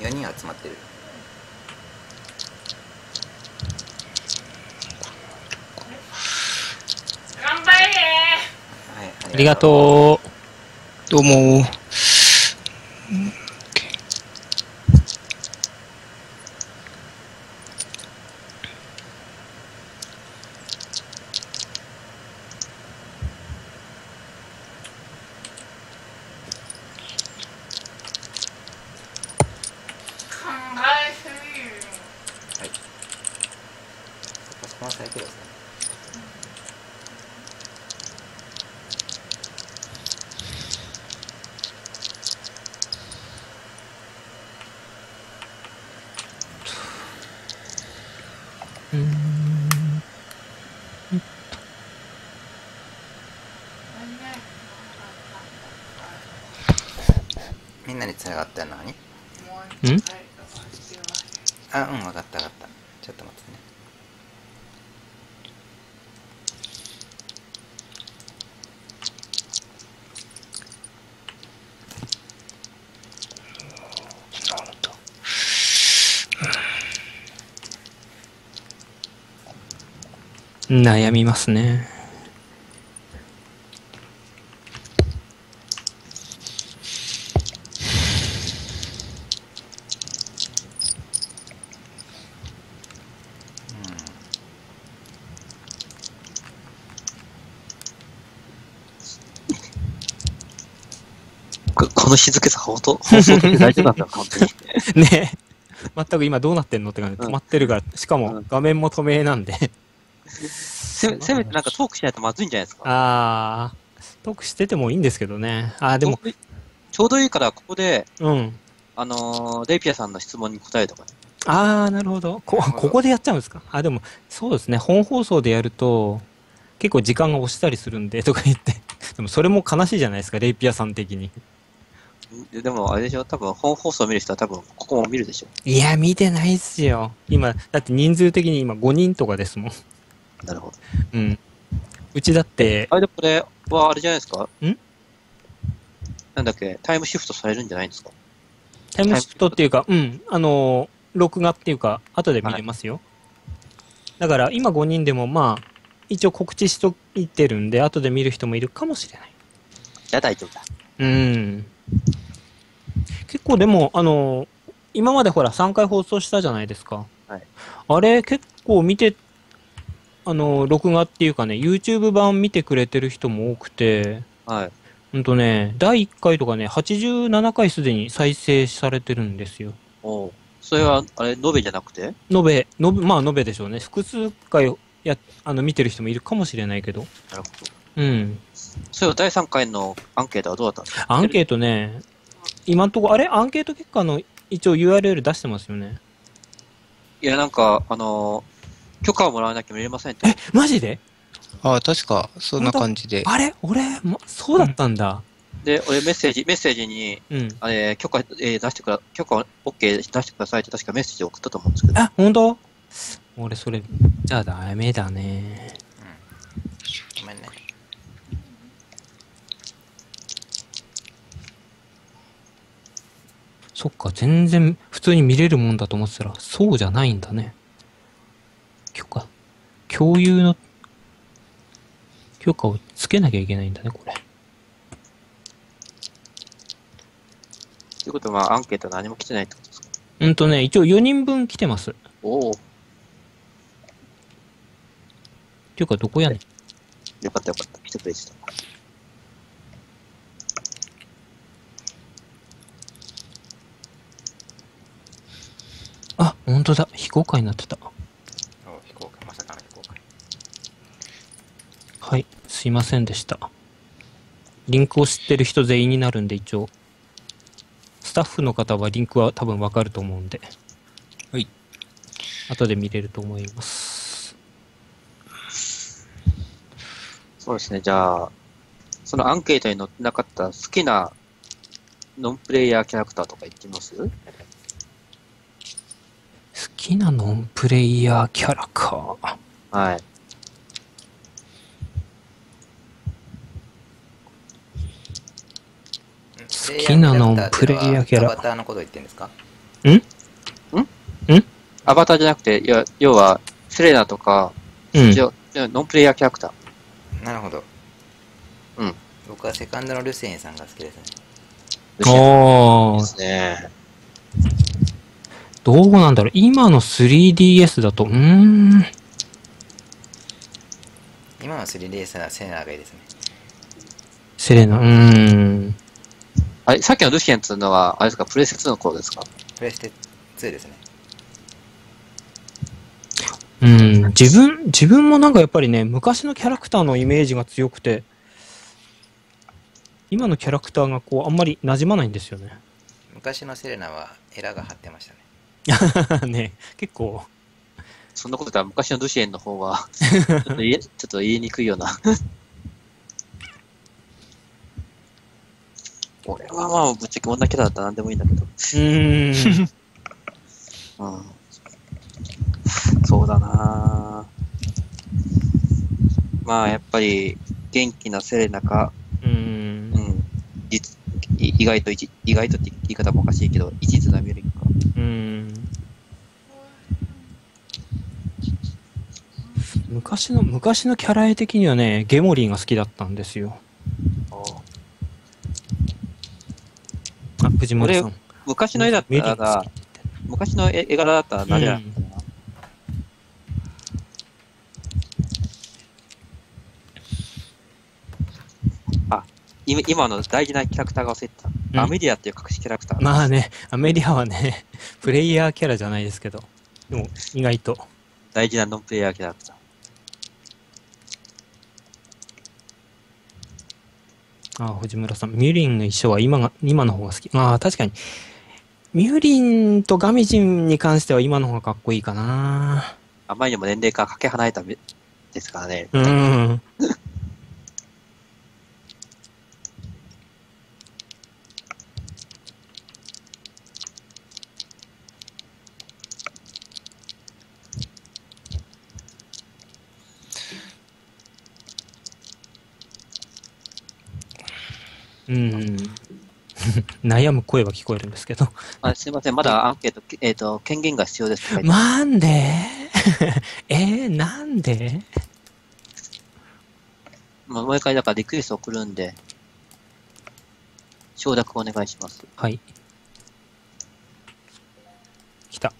4人集まってる。頑張れはいありがとどうも。考えすぎるはいパソコンは最強ですねう。うーんみんなに繋がったのにんあうん分かった分かったちょっと待ってねなるほど。悩みますね。ここの静けさ、放送、放送で大丈夫なんだ、本当に。ね 全く今どうなってんのって感じで止まってるから、しかも画面も透明なんで。せめせめてなんかトークしないとまずいんじゃないですか？あー、トークしててもいいんですけどね。あー、でも、ちょうどいいから、ここで、うん。あのーレイピアさんの質問に答えるとかね。あー、なるほど。こ、ここでやっちゃうんですか？あ、でも、そうですね。本放送でやると、結構時間が押したりするんで、とか言って。でもそれも悲しいじゃないですか、レイピアさん的に。ででも、あれでしょ？多分、本放送見る人は多分、ここも見るでしょいや、見てないっすよ。今、だって人数的に今5人とかですもん。なるほど。うん。うちだって、あれでこれはあれじゃないですか？ん？なんだっけ？タイムシフトされるんじゃないんですか？タイムシフトっていうか、うん、あのー録画っていうか、後で見れますよ。だから、今5人でも、まあ、一応告知しといてるんで、後で見る人もいるかもしれない。じゃあ大丈夫だ。うん。結構でも、あのー今までほら3回放送したじゃないですか。はいあれ結構見て、あのー録画っていうかね、YouTube 版見てくれてる人も多くて、はい。うんとね、第1回とかね、87回すでに再生されてるんですよ。おうそれは、あれ、延べじゃなくて？延べ、延べ、まあ延べでしょうね。複数回や、あの、見てる人もいるかもしれないけど。なるほど。うん。それは第3回のアンケートはどうだったんですか？アンケートね、今んとこ、あれ？アンケート結果の一応 URL 出してますよね。いや、なんか、あのー許可をもらわなきゃ見れませんって。え、マジで？ああ、確か、そんな感じで。あれ？俺、ま、そうだったんだ。で、俺メッセージ、メッセージに、うん。あれ、許可、えー出してくだ、許可 OK 出してくださいって確かメッセージ送ったと思うんですけど。あ、本当？俺、それ、じゃあダメだね。ごめんねそっか、全然普通に見れるもんだと思ってたら、そうじゃないんだね。許可。共有の、許可をつけなきゃいけないんだね、これ。いうことは、まあ、アンケート何も来てないってことですか？うんとね、一応4人分来てます。っおお、ていうか、どこやねん。よかったよかった。来てくれてた。あ、本当だ。非公開になってた。お非公開まさかの非公開はい。すいませんでした。リンクを知ってる人全員になるんで、一応。スタッフの方はリンクは多分わかると思うんで。はい。後で見れると思います。そうですね、じゃあ、そのアンケートに載ってなかった好きなノンプレイヤーキャラクターとか言ってみます？好きなノンプレイヤーキャラか。はい。好きなのプレイヤーキャラ。アバターのこと言ってんですか？アバターじゃなくて、いや要は、セレナとか、うん。ノンプレイヤーキャラクター。なるほど。うん。僕はセカンドのルセインさんが好きですね。おー、ですね。どうなんだろう。今の 3DS だと、うーん。今の 3DS はセレナがいいですね。セレナ、うーん。あれ、さっきのルシエンっていうのは、あれですか、プレステ2の頃ですか？プレステ2ですねうん。自分、自分もなんかやっぱりね、昔のキャラクターのイメージが強くて、今のキャラクターがこう、あんまり馴染まないんですよね。昔のセレナはエラが張ってましたね ね、結構、そんなこと言ったら昔のルシエンの方は、ちょっと言え、ちょっと言いにくいような。俺はまあ、ぶっちゃけ女キャラだったら何でもいいんだけど。うーん。うん。そうだなまあ、やっぱり、元気なセレナか、うー。うん意外と一、意外とって言い方もおかしいけど、一途なミュリンか。うーん。昔の、昔のキャラ絵的にはね、ゲモリーが好きだったんですよ。あ、藤森さん。昔の絵だったら昔の絵絵柄だったら何だろうな。あ、今今の大事なキャラクターが忘れてた。んアメリアっていう隠しキャラクター。まあね、アメリアはね、プレイヤーキャラじゃないですけど、でも意外と。大事なノンプレイヤーキャラクター。あ藤村さん、ミュリンの衣装は今が、今の方が好き。ああ、確かに。ミュリンとガミジンに関しては今の方がかっこいいかな。あまりにも年齢からかけ離れためですからね。うーん。うん。悩む声は聞こえるんですけど。あすいません、まだアンケート、えっ、と、権限が必要ですなんで？えー、なんで？もう一回だからリクエスト送るんで、承諾お願いします。はい。来た。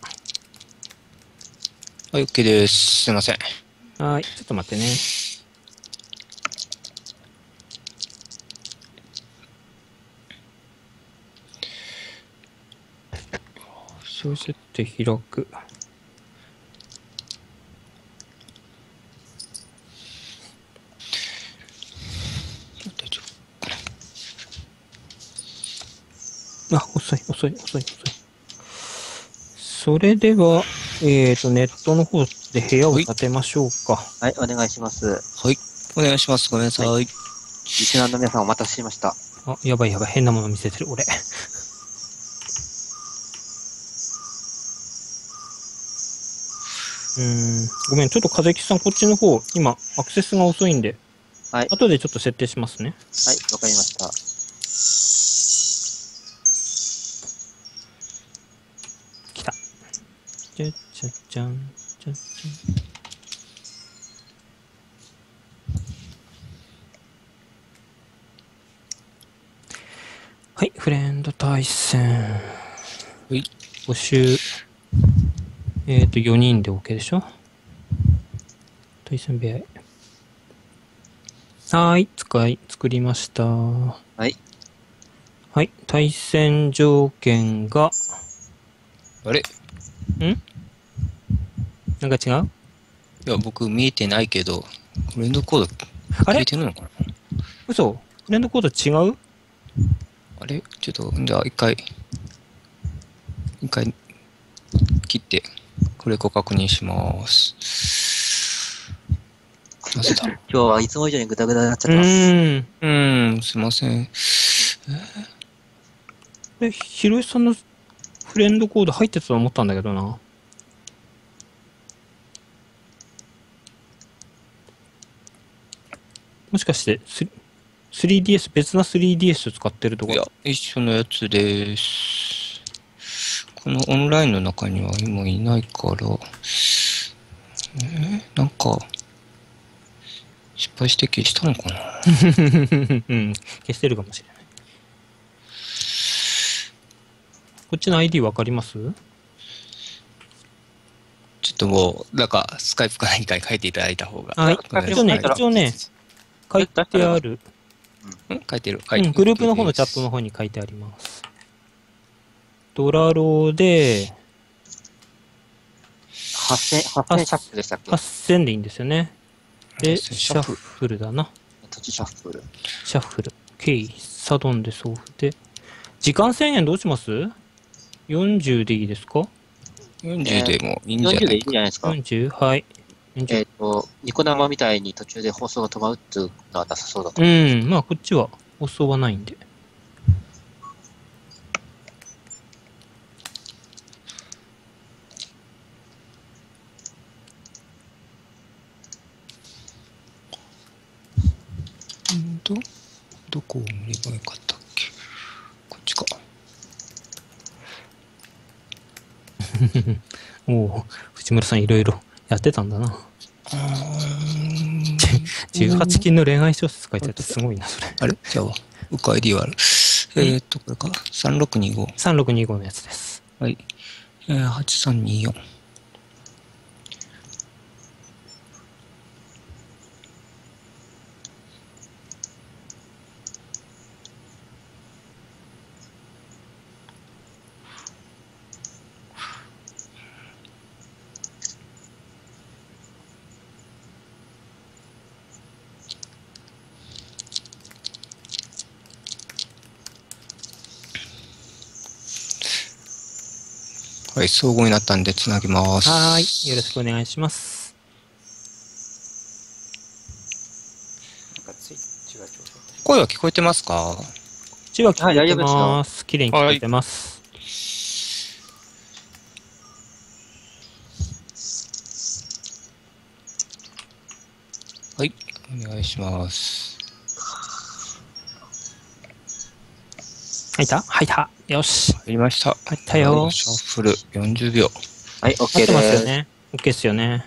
はい、OK です。すいません。はい、ちょっと待ってね。小設定開く。あ、遅い、遅い、遅い、遅い。それでは、えっ、と、ネットの方で部屋を建てましょうか。はい、お願いします。夫。はい。お願いします。ごめんなさい。リスナーの皆さんお待たせしました。あ、やばいやばい、変なもの見せてる、俺。うーん、ごめん、ちょっと風木さん、こっちの方、今、アクセスが遅いんで、はい、後でちょっと設定しますね。はい、わかりました。来た。じゃじゃじゃん、じゃじゃん。はい、フレンド対戦。い募集。えっ、と、4人で OK でしょ？対戦部屋へ。はーい、使い、作りました。はい。はい、対戦条件が、あれ？なんか違う？いや、僕見えてないけど、フレンドコードあれ？てるのかな？嘘？フレンドコード違う？あれ？ちょっと、じゃあ一回、一回これご確認します。なぜだ今日はいつも以上にグダグダになっちうゃってます。ーん。うーん、すいません。え、ひろしさんのフレンドコード入ってたと思ったんだけどな。もしかして、ス 3DS、別な 3DS 使ってるとかいや、一緒のやつです。このオンラインの中には今いないから、えー、なんか、失敗して消したのかな？うん、消してるかもしれない。こっちの ID わかります？ちょっともう、なんか、スカイプか何かに書いていただいた方が。はいわかり一応ね一応ね書いてある。ん書いてる。はうん、グループの方のチャットの方に書いてあります。ドラローで8000、8000シャッフルでしたっけ？8000でいいんですよね。で、8000シャッフルだな。土地シャッフル。シャッフル。ケイ、サドンで送付で。時間制限どうします ?40 でいいですか？40でもいいんじゃな40でいい。んじゃないですか？?40? はい。40えっ、と、ニコ生みたいに途中で放送が止まるっていうのはなさそうだと。うん、まあこっちは放送はないんで。どこを見ればよかったっけ？こっちか。おお藤村さんいろいろやってたんだな。あー18禁の恋愛小説書いてあってすごいな、それ。あれ？じゃあ、うか ID はある。えーっと、これか？3625。3625のやつです。はい。えー、8324。はい、総合になったんで、つなぎます。はーい。よろしくお願いします。声は聞こえてますか？こっちは聞こえてます。綺麗に聞こえてます。はい、お願いします。入った？入った。よし。入りました。入ったよ。シャッフル40秒。はい、合 OK ってますです。よね。OK っすよね。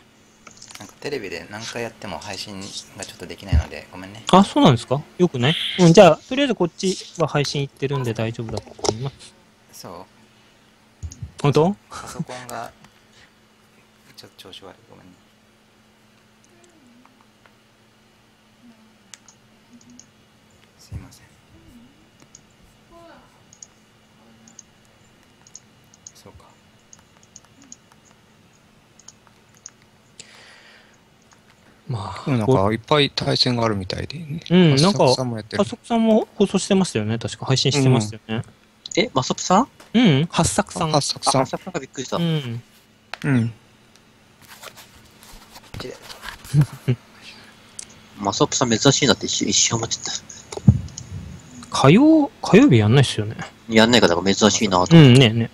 なんかテレビで何回やっても配信がちょっとできないので、ごめんね。あ、そうなんですか？よくね。うん、じゃあ、とりあえずこっちは配信いってるんで大丈夫だと思います。そう、本当？パソコンがちょっと調子悪い。ごめんね。すいません。まあ、なんこかいっぱい対戦があるみたいでね。うんなんか浅草もやってるうあそこさんも放送してましたよね。確か配信してましたよね。え、マソプさん？うん、八作さん。あ、さくあ、さんマ。ソプさんがびっくりした。うん。うん。マソプさん珍しいなって一瞬一瞬思っちゃった。火曜、火曜日やんないっすよね。やんないから珍しいなと。うん、ねえね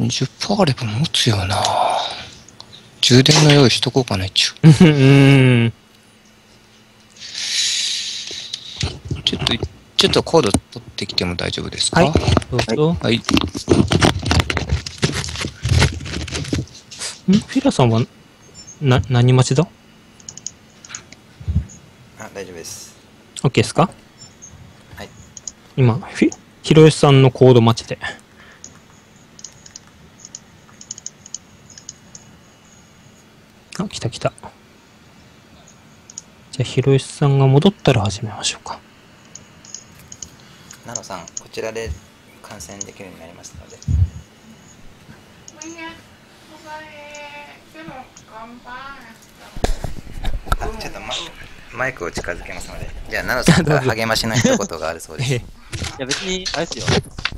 20%あれば持つよな充電の用意しとこうかな、一応。え。うん。ちょっと、ちょっとコード取ってきても大丈夫ですか？はいどうぞ。はい。ん？フィラさんは、な、何待ちだ？あ大丈夫です。OK ですか？はい。今、ひひろよしさんのコード待ちで。あ、来た来た。じゃあ、ひろよしさんが戻ったら始めましょうか。ナノさん、こちらで観戦できるようになりますので。あ、ちょっとママイクを近づけますので。じゃあ、ナノさんから 励ましの一言があるそうです。いや別に、あれですよ。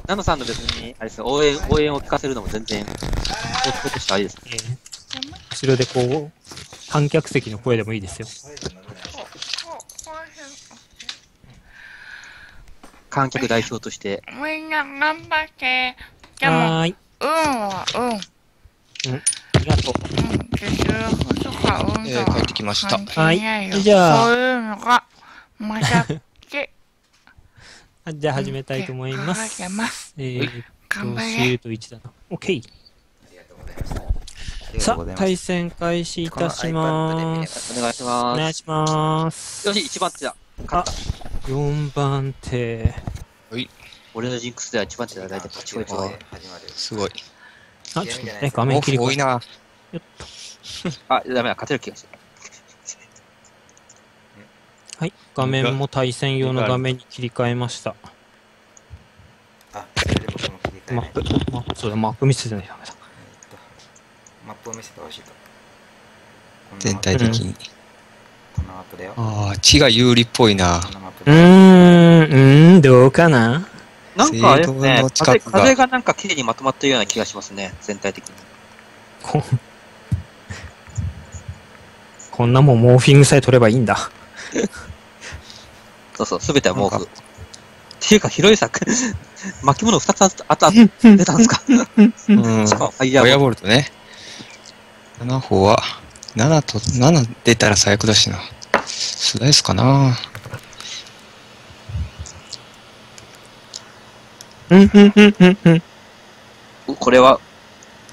ナノさんの別に、あれですよ、応援、応援を聞かせるのも全然、ことしてありです。えー後ろでこう、観客席の声でもいいですよ。観客代表として、みんな頑張って。でも、はーい。運は運。ありがとう。うん、実力とか運えー帰ってきましたはいじゃあそういうのが、またって、あ じゃあ始めたいと思いますて。ます。えーっと、頑張れシュート1だな。OK。ありがとうございました。さあ、対戦開始いたします。お願いしおま願いします。す。よし、一番手だ。あ、4番手。俺のジンクスでは一番手だ。大体パチコイチコイ。始まる。すごい。あ、ちょっとね、画面オ切り替え。フ多いな。よっと。あ、ダメだ、勝てる気がする。はい。画面も対戦用の画面に切り替えました。あ、それで僕も切り替えないマップ、マップ、そうだ、マップ見せてないとダメだ。を見せてほしいと。全体的に。このマップだよ。ああ、血が有利っぽいな。う。ーん、うーん、どうかな？なんかあれです制ね度の、近風くが風がなんか綺麗にまとまってるような気がしますね、全体的に。ここんなもんモーフィングさえ取ればいいんだ。そうそう、すべては毛なん布。っていうか、広い作、巻物二つあった、あった、出たんですか？うん。しかも、ファイヤーボーボルトね。7歩は、7と、7出たら最悪だしな。スライスかなうん、うん、うん、うん、うん。ル。これは、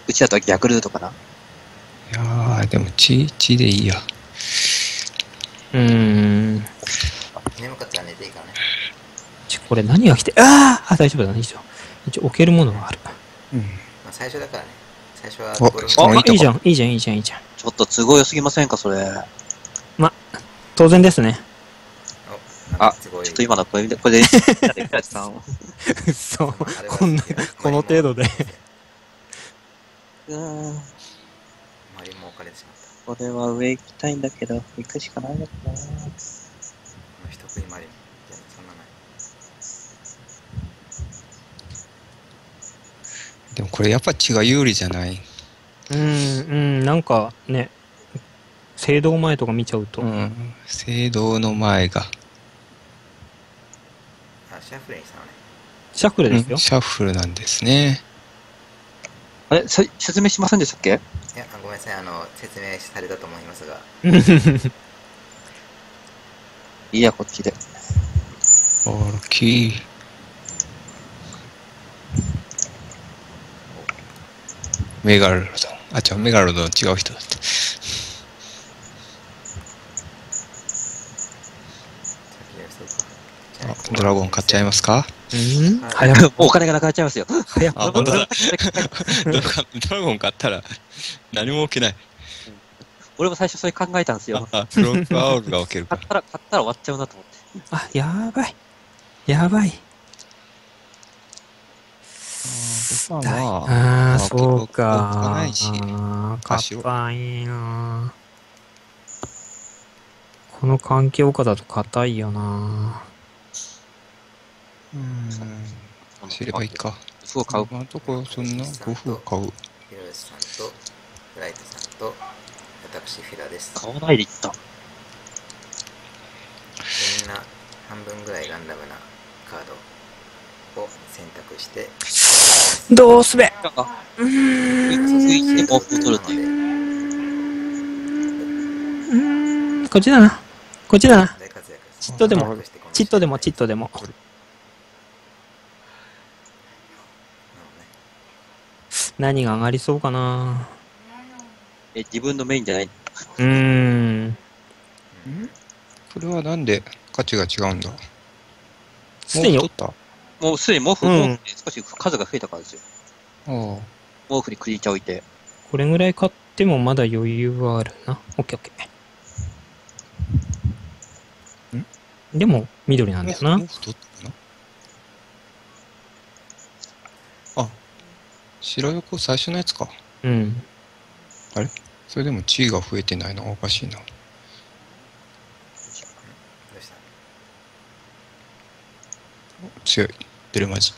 うちだと逆ルートかな。いやー、でも血、血でいいや。うーん。眠かったら寝ていいからね。ちょこれ何が来て、あーあ、大丈夫だな、一応。一応置けるものがある。うん。まあ、最初だからね。最初はいいとこいいじゃん、いいじゃん、いいじゃん、いいじゃん。ちょっと都合良すぎませんか、それ。当然ですね。おあすごいちょっと今のこれで、これで。そうこんな、この程度で。うーん、周りも置かれてしまった。これは上行きたいんだけど、行くしかないのかな。この人食い回り。いや、そんなない。でもこれやっぱ血が有利じゃない？うん、うん、なんかね、聖堂前とか見ちゃうと。うん。聖堂の前が。あ、シャッフルにしたのね。シャッフルですようん。シャッフルなんですね。あれ、さ説明しませんでしたっけ？いや、ごめんなさい。あの、説明されたと思いますが、いいや、こっちで。大きい。メガロドン。あ、違う、メガロドン違う人だった。ドラゴン買っちゃいますか？うん？はい早く、お金がなくなっちゃいますよ。早く。あ、本当だ。ドラドラゴン買ったら何も置けない。俺も最初それ考えたんですよ。あ、フロックアウルが置けるか買ったら、買ったら終わっちゃうなと思って。あ、やばい。やばい。ら。まあまあ、あそう置かか。ないしあー足を硬いなこの環境下だと硬いよなうん。すればいいか。すごい買う。今のところそんな5分買う。ヒロシさんと、フライトさんと、私、フィラです。買わないでいった。みんな半分ぐらいランダムなカードを選択して、どうすべあ、うースイッチで毛布を取るっていう。ん、こっちだな。こっちだな。大活躍でも活躍してこのチットでもチットでも。何が上がりそうかなえ、自分のメインじゃない。うーん。それはなんで価値が違うんだ？すでに取っもうすでに毛布、うん毛布で少し数が増えたからですよ。たああ。毛布にクリーチャー置いて。これぐらい買ってもまだ余裕はあるな。オッケーオッケー。ん？でも、緑なんだよな毛。布取っあ、白横最初のやつか。うん。それでも地位が増えてないの？はおかしいな。強い。出るマジ。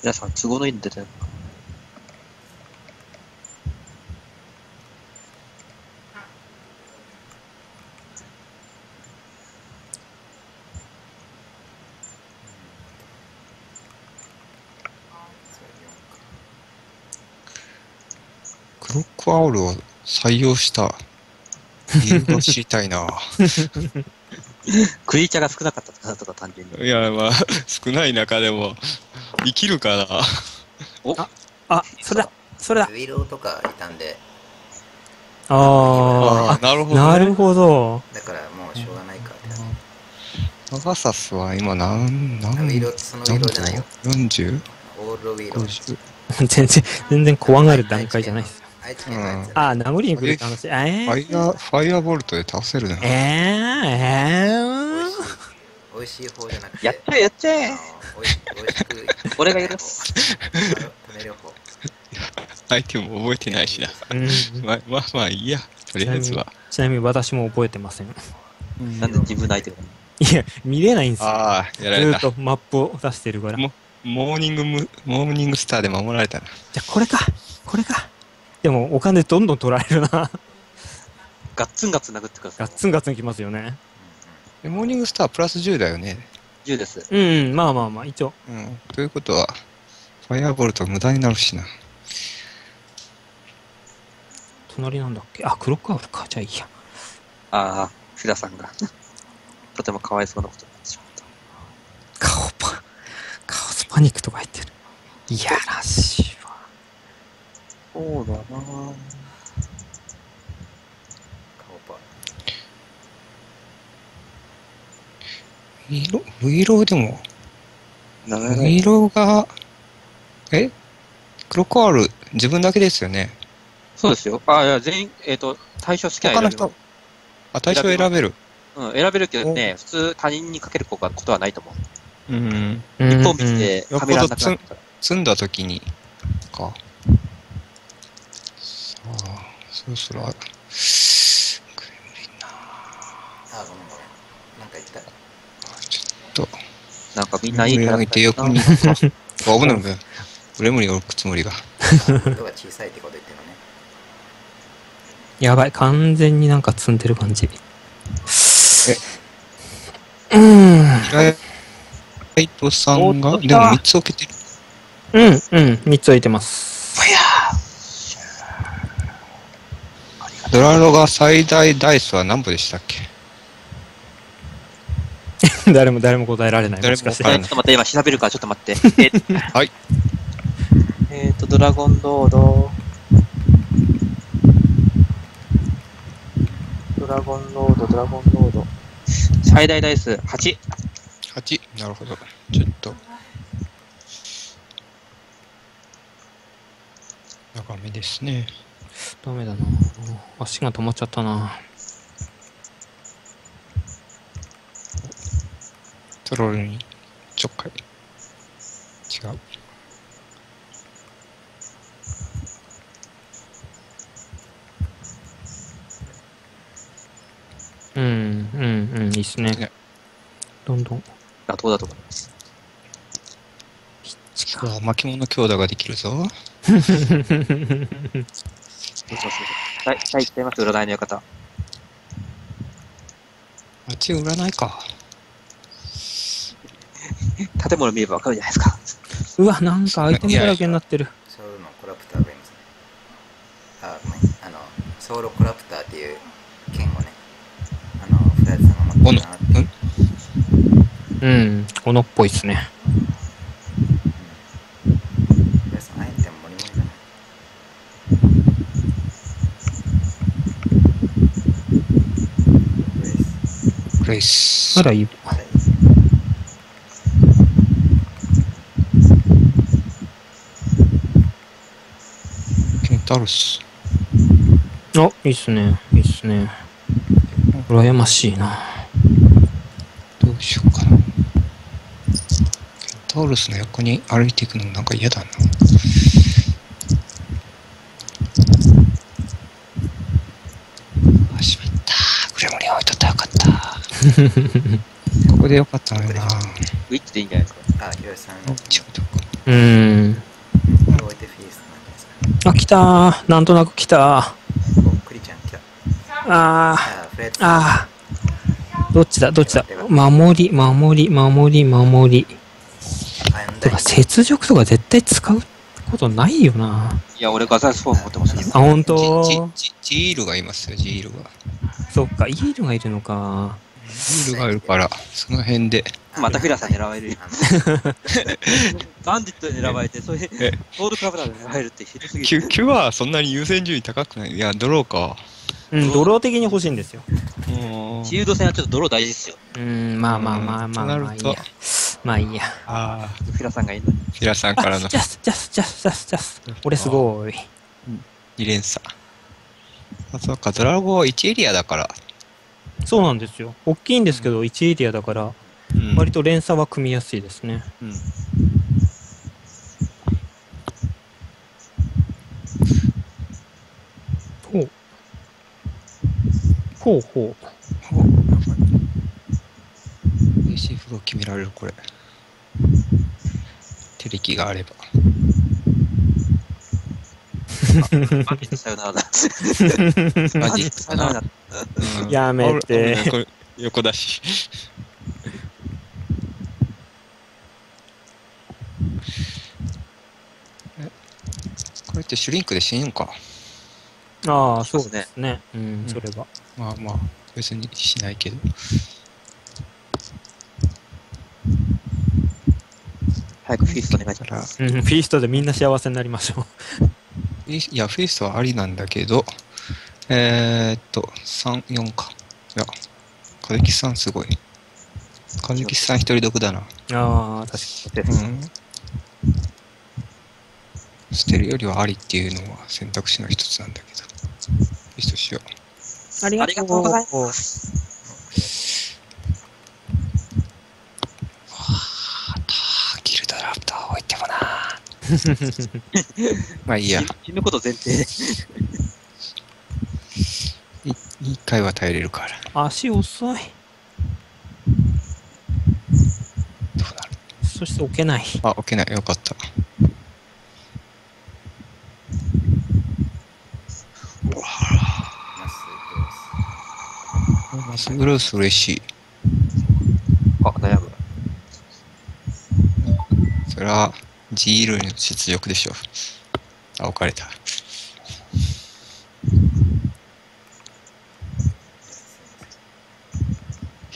皆さん、都合のいいの出てるの？かクロックアウルを採用した理由が知りたいな。クリーチャーが少なかったからとか単純に。いや、まあ、少ない中でも、生きるかな。あ、それだそれだウィローとかいたんで、あなるほあ、なるほど。だからもうしょうがないかってなって。マガサスは今何、何、ウィロー、そのウィローじゃないよ。40?50? オールドウィロー。全然、全然怖がる段階じゃないですよ。愛知県のやつ。あ、殴りに来るって話。えファイヤー、ファイヤーボルトで倒せるな。ー、えー、え美味しい美味しい方じゃなくて、やっちゃえ、やっちゃあえの美味し美味しく。俺が許す。止める方。相手も覚えてないしな。ー。うんまあまあまあいいや。とりあえずは。ちなみに私も覚えてません。なんで自分の相手が。いや、見れないんですよ。ああ、ずやられた。ーっとマップを出してるから。モーニングム、モーニングスターで守られたな。ゃあ、これかこれかでも、お金どんどん取られるな。ガッツンガッツン殴ってください。ガッツンガッツンきますよね。でモーニングスタープラス10だよね。10です。うん、うん、まあまあまあ、一応。うん。ということは、ファイヤーボルト無駄になるしな。隣なんだっけ？あ、クロックアウルか。じゃあいいや。ああ、フラさんが。とてもかわいそうなことになってしまった。顔パ、カオスパニックとか入ってる。いやらしいわ。そうだな顔パウィローでも、なウィローが、え？クロックアウル自分だけですよね。そうですよ。ああ、いや、全員、えっ、と、対象好きな他の人、あ、対象選べる。うん、選べるけどね、普通他人にかけることはないと思う。うん。うん一本道でうんカメラなくなったら。積んだ時に、か。さあ、そろそろ、グレムリンな。あ、ごめんごめん。なんか言った。ちょっと、なんかみんないいキャラ上げてクターだな横に。あ、危ない危ない。グレムリンを置くつもりが。音が小さいってこと言ってるのね。やばい、完全になんか積んでる感じ。うん。ライトさんが、でも3つ置けてる。うん、うん、三つ置いてます。ドラロが最大ダイスは何歩でしたっけ？誰も、誰も答えられない。誰ももしかしてえーちょっと待って、今調べるからちょっと待って。えーはい。えっと、ドラゴンロード。ドラゴンロード、ドラゴンロード。最大台数8。8なるほどちょっと長めですねダメだな。足が止まっちゃったな。トロールにちょっかい違ううん、うん、うん、いいっすねね。どんどん。妥当だと思います。さあ巻物強打ができるぞ そうそうそうはい、はい、行っちゃいます、占いの館。あっち占いか建物見ればわかるじゃないですか。うわ、なんかアイテムだらけになってる。ソウルのコラプターがいますね。あ、ごめん。あの、ソウルコラプターっていう剣をね、あの、フライズさんが持ってたなって。うん、斧っぽいっすね。フライズさん、アイテムモリモリだな。レスあ。ら、いいわ。ケンタロス。あ、いいっすね。いいっすね。羨ましいな。どうしようかな。ケンタウルスの横に歩いていくのもなんか嫌だな。あ、しまった。グレムリン置いとったらよかった。ここでよかったのよな。ウィッチでいいんじゃないですか？あ、さんの違うとこ。うーん。あ、来たー。なんとなく来たー。お、クリちゃん来た。ああ、フレッツ。あー。どっちだ？どっちだ？守り、守り、守り、守り。てか、雪辱とか絶対使うことないよな。いや、俺ガセアスフォーム持ってますよ。あ、ほんとだ、ジールがいますよ、ジールが。そっか、イールがいるのか。ジールがいるから、その辺で。またフィラさん狙われるよ。あのバンディットで狙われて、それでえ、ボールカブラで狙われるってひどすぎる。キュキュはそんなに優先順位高くない。いや、ドローか。うん、ドロー的に欲しいんですよ。シールド戦はちょっとドロー大事ですよ。うん、まあまあまあまあまあ、いいや。まあいいや。ああ、フィラさんがいいのに。フィラさんからのジャス、ジャス、ジャス、ジャス、ジャス。俺すごい。2連鎖。あ、そうか、ドラゴン1エリアだから。そうなんですよ。大きいんですけど、1エリアだから、うん割と連鎖は組みやすいですね。うんほう。ほうほう。おやばい。AC フロー決められる、これ。手力があれば。バンディットさよならだ。バンディットさよならだ。うんやめて横だし。えこれってシュリンクで死ぬんか？ああ、そうですね。うん、それは。まあまあ、別にしないけど。早くフィーストお願いします。うん、フィーストでみんな幸せになりましょう。いや、フェイスはありなんだけど、えー、っと、3、4か。いや、カゼキさんすごい。カゼキさん一人得だな。ああ、確かでうん。捨てるよりはありっていうのは選択肢の一つなんだけど。フェイストしよう。に。ありがとうございます。あギルドラフトは置いてもな まあいいや。死ぬこと前提で。い一回は耐えれるから。足遅い。どうなる？そして置けない。あ、置けない。よかった。マスグロース嬉しい。あ、悩む。それは、ジールの出力でしょ。あ、置かれた。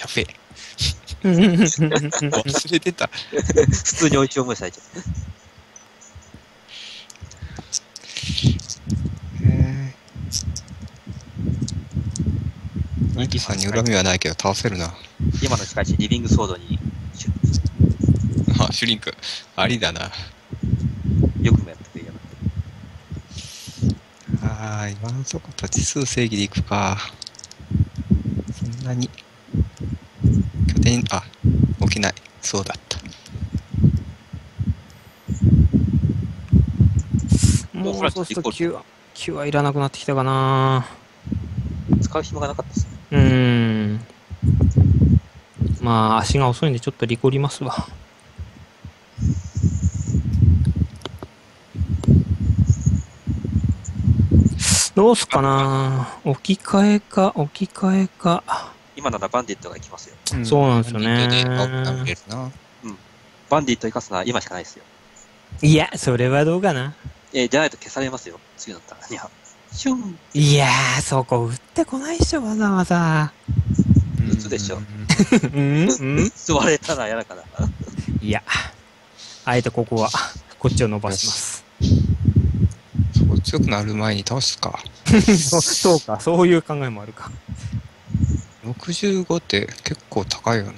やべえ。忘れてた。普通に美味しい思いされちゃった。へーニキさんに恨みはないけど倒せるな。今の仕返し、リビングソードに、あ、シュリンク。ありだな。よくもやってくれるよあー、今のとこ土地数正義でいくか。そんなに。拠点、あ、起きない。そうだった。もうそうすると Q は、Q はいらなくなってきたかな使う暇がなかったですね。うーん。まあ、足が遅いんでちょっとリコりますわ。どうすかな置き換えか、置き換えか。今ならバンディットが行きますよ。そうなんですよねバンディット生かすのは今しかないですよ。いや、それはどうかな。えーじゃないと消されますよ。次だったら。いや、シュン。いやー、そこ打ってこないっしょ、わざわざ。嘘でしょうん？うん？吸われたら嫌だから。いや、あえてここは、こっちを伸ばします。そう強くなる前に倒すか。そうか、そういう考えもあるか。65って結構高いよな。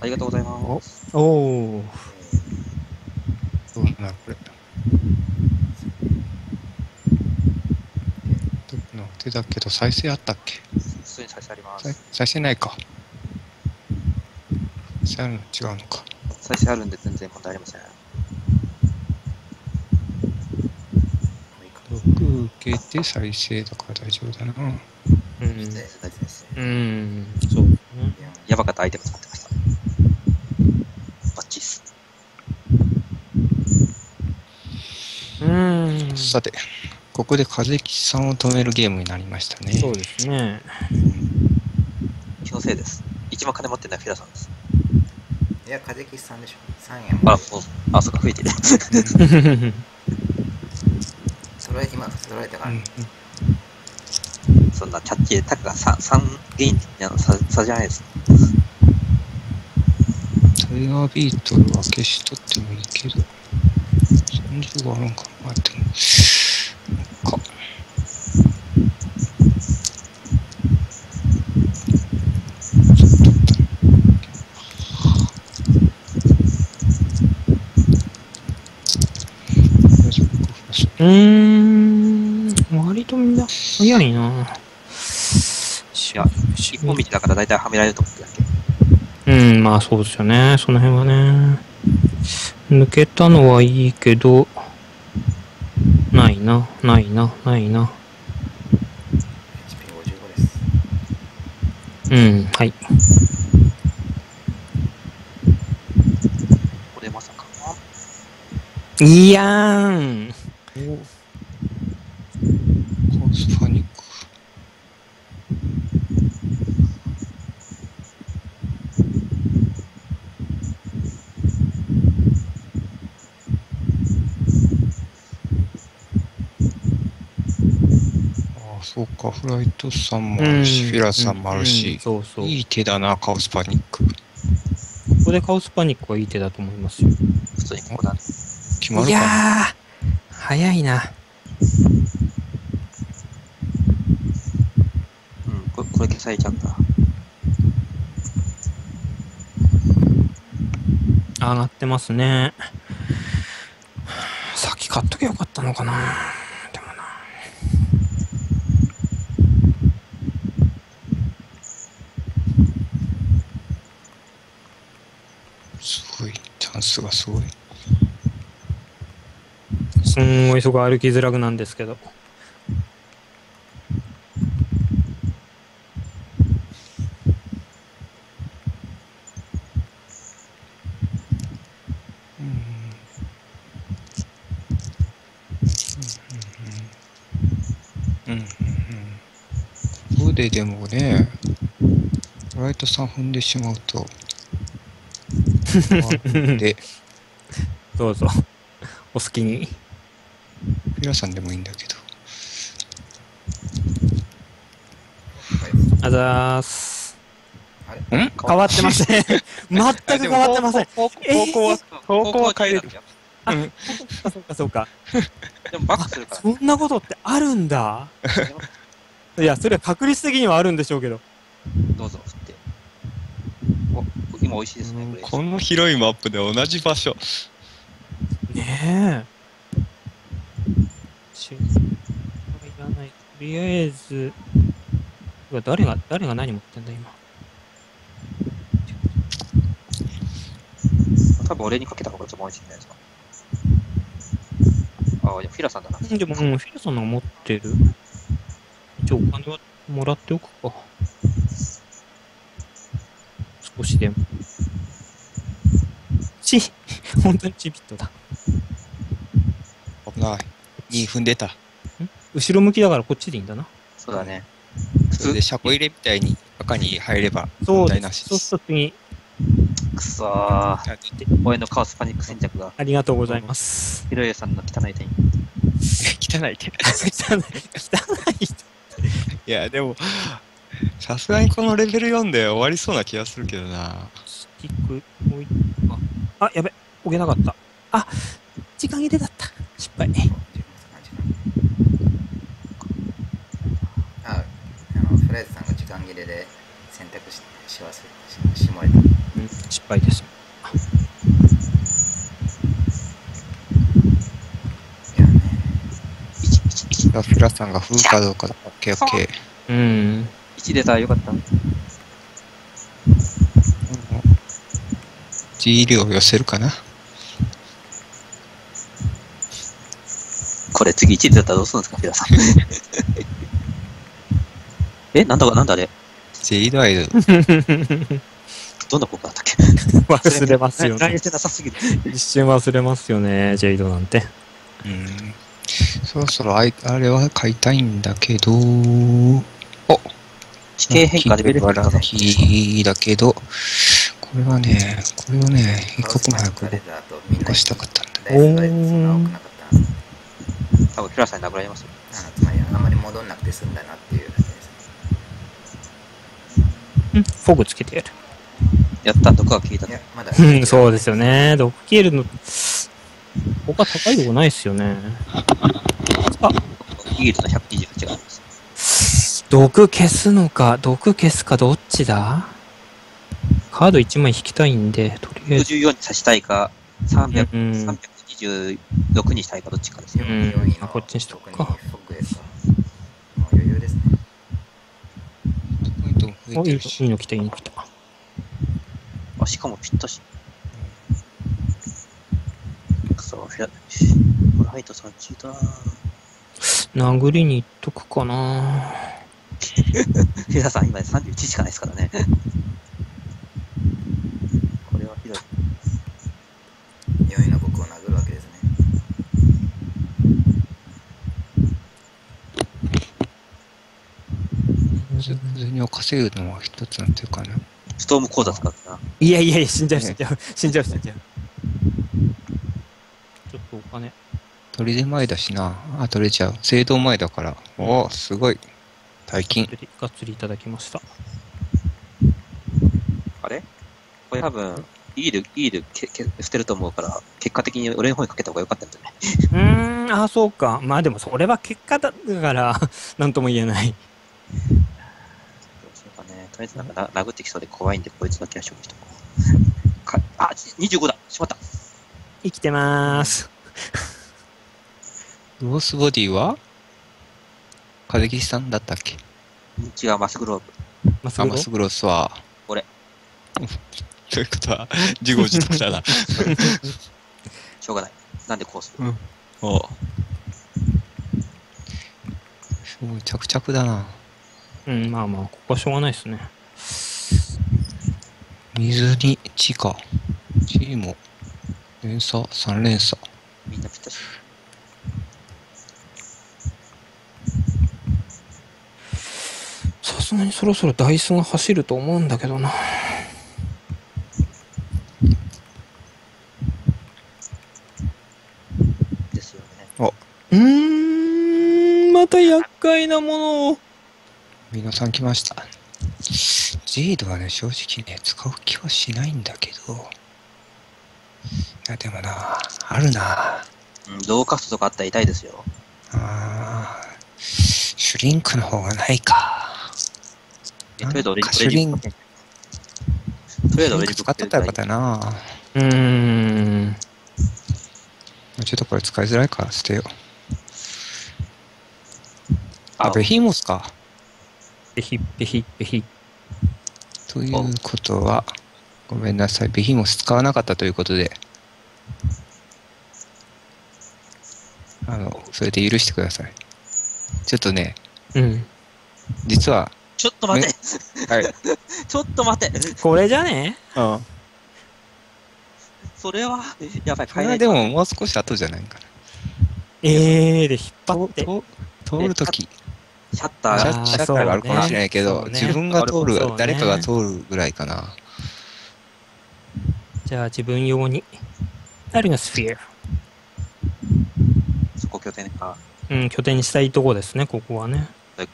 ありがとうございます。おおー。どうなるこれ。どの手だけど再生あったっけ？普通に再生ありま再す。再生ないか。再生あるの違うのか。再生あるんで全然問題ありません。録受けて再生だから大丈夫だな。うん。大事大事ですうん。そう。やばかったアイテム使ってました。バッチっす。うん。さて、ここで風吉さんを止めるゲームになりましたね。そうですね。気のせいです。一番金持ってないフィラさんです。いや風吉さんでしょ。3円。あ、そう、あ、そっか、増えてる。揃え今揃えたから、うん。そんなキャッチで、たかが 3, 三ゲインの差差じゃないです。トリガービートルは消し取ってもいいけど、30があるんかな。ってうーん。割とみんな早いな。いや、一本道だから大体はめられると思ってだけ？うん、まあそうですよね。その辺はね。抜けたのはいいけど、ないな、ないな、ないな。HP55 ですうん、はい。これまさか。いやーん。コースパニック。ああ、そうか、フライトさんもあるし、フィラさんもあるうんし、そうそう。いい手だな、カオスパニック。ここでカオスパニックはいい手だと思いますよ。普通にここだ。い決まるかな？やー、早いな。うん、これ、これ消されちゃった。上がってますね。先買っときゃよかったのかな。すごい、チャンスがすごい。すんごいそこ歩きづらくなんですけど。うん。うん。うん。ここででもね、ライトさん。踏ん。でしまうと、で、どうぞ。お好きに。フィラさんでもいいんだけど。あざーす。ん？変わってません。全く変わってません。方向は、方向は変えれる。あ、そうかそうか。でもバックするから。そんなことってあるんだ。いや、それは確率的にはあるんでしょうけど。どうぞ、美味しいですね、これ。この広いマップで同じ場所。ねえ。しいらない。とりあえず、誰が、誰が何持ってんだ、今。多分俺にかけた方が一番美味しいんじゃないですか。ああ、いやフィラさんだな。うんでも、うん、フィルさんのが持ってる。一応お金はもらっておくか。少しでも。ち、本当にチビットだ。危ない。2踏んでた。後ろ向きだからこっちでいいんだな。そうだね。それで車庫入れみたいに赤に入ればそう問題なしです。すると次、くそー。俺のカオスパニック戦略が、ありがとうございます。ヒロエさんの汚い手に。汚いって。汚い、汚い。いや、でも、さすがにこのレベル4で終わりそうな気がするけどな。スティック置いあ、あ、やべ。置けなかった。あ、時間切れだった。失敗。ああのフライズさんが時間切れで選択しし忘れしし漏れたうん、失敗です。いやね1、1、ラフラさんが風かどうかだ。オッケーオッケー。うん。1出たらよかった。G 量を寄せるかな？これ次1出たらどうするんですか、フィラさん。え、なんだか、なんだあれ ?J ドアイド。どんな効果だったっけ？忘れますよね投げ。てなさすぎる。一瞬忘れますよね、ジェイドなんて。うん。そろそろあいあれは買いたいんだけど、お地形変化レベルはラッキーだけど、これはね、これをね、一刻も早く動かしたかったんだ。ダイスがそんな多くなかったな多分フィラさんに殴られますよ。あんまり戻んなくて済んだなっていうだけですうん、フォグつけてやる。やった、毒が効いたいや。まだうん、そうですよね。毒消えるの、他高いとこないっすよね。あ、ギールの128があります。毒消すのか、毒消すかどっちだ？カード1枚引きたいんで、とりあえず。114に刺したいか、300、うん。326にしたいかどっちかですよ。うん。4位のあこっちにしとくか。余裕ですね。おいいの来た、いいの来た。あ、しかもぴったし。くそ、フィラ、ホライトさんチートだ殴りに行っとくかな。フ ィラさん今31しかないですからね。これはひどい。4位の僕を殴るわけですね普通に稼ぐのは一つなんていうかな。ストーム講座使ったな。いやいやいや、死んじゃう、死んじゃう、死んじゃう、死んじゃう。ちょっとお金。取り出前だしな。あ、取れちゃう。制度前だから。おお、すごい。大金。がっつりいただきました。あれ？これ多分、イール、イールけけ捨てると思うから、結果的に俺の方にかけた方が良かったんだよね。うーん、あ、そうか。まあでもそれは結果だから、なんとも言えない。どうしようかね。とりあえずなんかな殴ってきそうで怖いんで、こいつだけは処理しとこう。かあ、25だしまった生きてまーす。ロースボディは？風木さんだったっけ？違う、マスグローブ。あ、まっすぐマスグロスは？俺。ということは、自業自得だな。しょうがない。なんでこうする？おすごい、着々だな。うん、まあまあ、ここはしょうがないですね。水に地か。地も、連鎖、三連鎖。みんなぴったし。さすがにそろそろダイスが走ると思うんだけどな。ですよね。うーん、また厄介なものを。皆さん来ました。ジェイドはね、正直ね、使う気はしないんだけど。いや、でもな、あるな。うん、ローカストとかあったら痛いですよ。あーシュリンクの方がないか。とりあえず俺に、なんかシュリン俺にとりあえず俺に使ってたらよかったな。うーん。ちょっとこれ使いづらいから捨てよう。あ、あベヒモスか。べひ、べひ、べひ。ということは、ごめんなさい。ベヒモス使わなかったということで、あの、それで許してください。ちょっとね、うん。実は、ちょっと待てはい。ちょっと待てこれじゃね？うん。それは、やばい、これ変えないでももう少し後じゃないかええー、で引っ張な。って。と通るとき、シャッターがシャッターがあるかもしれないけど、自分が通る、誰かが通るぐらいかな。じゃあ自分用に。あるのスフィア。そこ拠点か。うん、拠点にしたいとこですね、ここはね。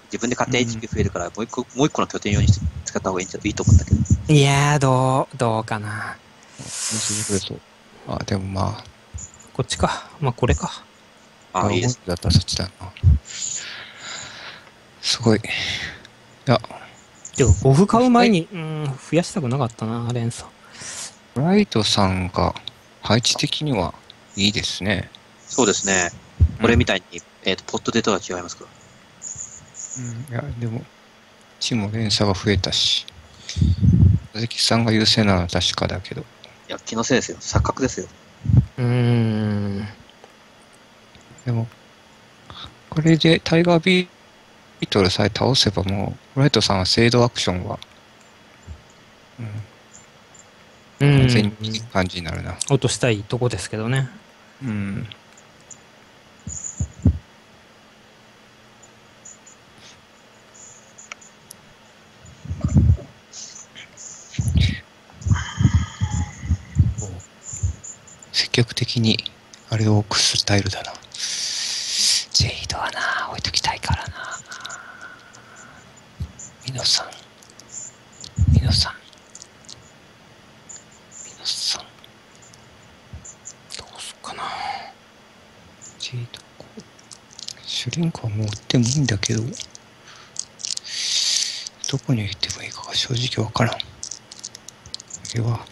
自分で勝手に HP 増えるから、もう一個、もう一個の拠点用にして使った方がいいんじゃいいと思うんだけど。いやー、どう、どうかな。そうそうそうあ、でもまあ、こっちか。まあ、これか。あ、いいです。だったらそっちだな。すごい。いや、てか、5歩買う前に、うん、増やしたくなかったな、連鎖。ブライトさんが配置的にはいいですね。そうですね。これみたいに、えっ、と、ポットでとは違いますかうん、いや、でも、チも連鎖が増えたし、鈴木さんが優勢なのは確かだけど、いや、気のせいですよ。錯覚ですよ。うーん。でも、これでタイガービートルさえ倒せばもう、フライトさんは制度アクションは、うん、うん。完全にいい感じになるな。落としたいとこですけどね。うん。積極的にあれを置くスタイルだな。ジェイドはな、置いときたいからな。ミノさん。ミノさん。ミノさん。どうすっかな。ジェイドこうシュリンクはもう売ってもいいんだけど、どこに置いてもいいかが正直わからん。これは、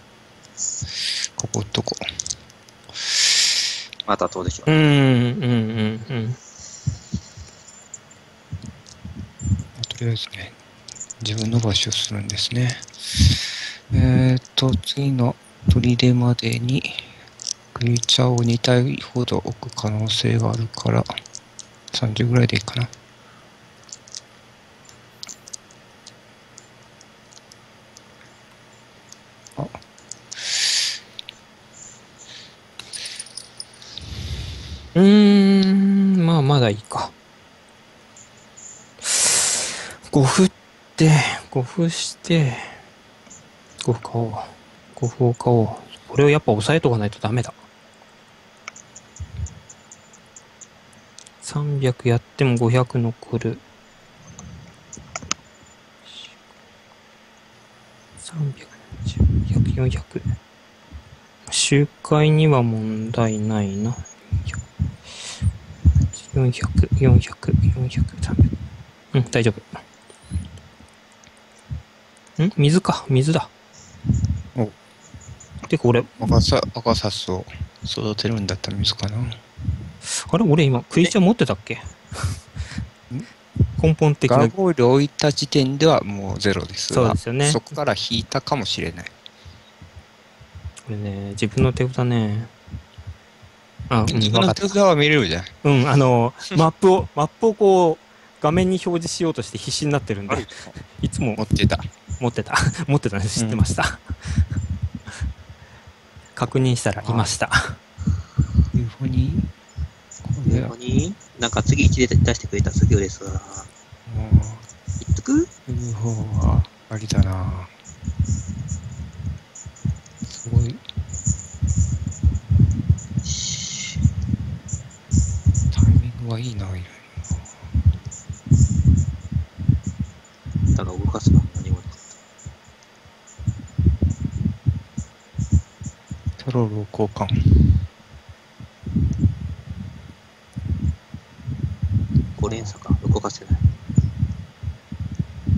ここ置っとこう。またどうでしょう。うん、うん、うん、うん。とりあえずね、自分伸ばしをするんですね。えーと、次の砦までに、クリーチャーを2体ほど置く可能性があるから、30ぐらいでいいかな。うーん、まあ、まだいいか。5歩って、5歩して、5歩買おう。5歩を買おう。これをやっぱ押さえとかないとダメだ。300やっても500残る。300、400、400。周回には問題ないな。400、400、400、300。うん、大丈夫。ん？水か、水だ。おてか俺、赤さ、赤サスを育てるんだったら水かな。あれ？俺今、クイチャー持ってたっけ？根本的な。ガーゴイル置いた時点ではもうゼロですが、そうですよねそこから引いたかもしれない。これね、自分の手札ね。あ、うん、自分わかった。の手札は見れるじゃん。うん、あの、マップを、マップをこう、画面に表示しようとして必死になってるんで、いつも。持ってた。持ってた。持ってたんです知ってました。確認したらいました。UFO に、これに、なんか次1で出してくれた次をですが、も言っとく？う UFO はありだな。すごい、タイミングはいいな、いろいだ動かすのは何もなかっろ。トロールを交換。た。5連鎖か、動かせない。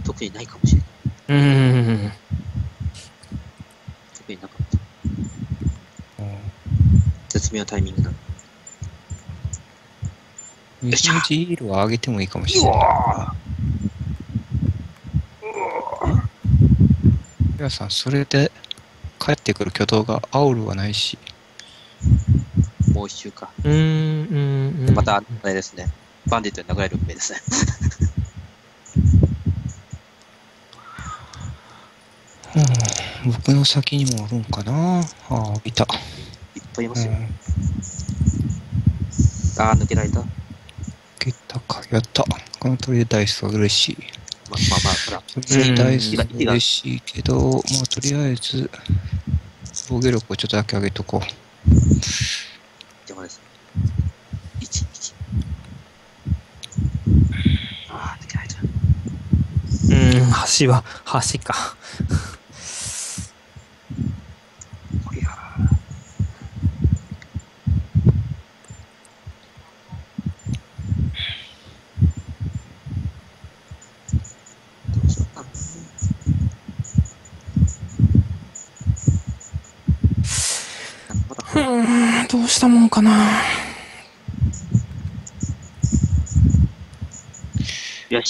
特にないかもしれない。うーん。特になかった。うん絶妙なタイミングだ。ミシンジールは上げてもいいかもしれない。皆さん、それで帰ってくる挙動がアオルはないし、もう一周か。うーん、うん、うん。でまた、あれですね。バンディットに殴られる運命ですね。うん僕の先にもおるんかなああ、いた。いっぱいいますよ。うん。あー、抜けられた。まゲッタか、やった。このトリダイスは嬉しい。まあまあ、ほら。トリダイスは嬉しいけど、まあとりあえず、防御力をちょっとだけ上げとこう。邪魔です。1、1。あー、抜けられた。うん、橋は、橋か。こりゃしたもんかな。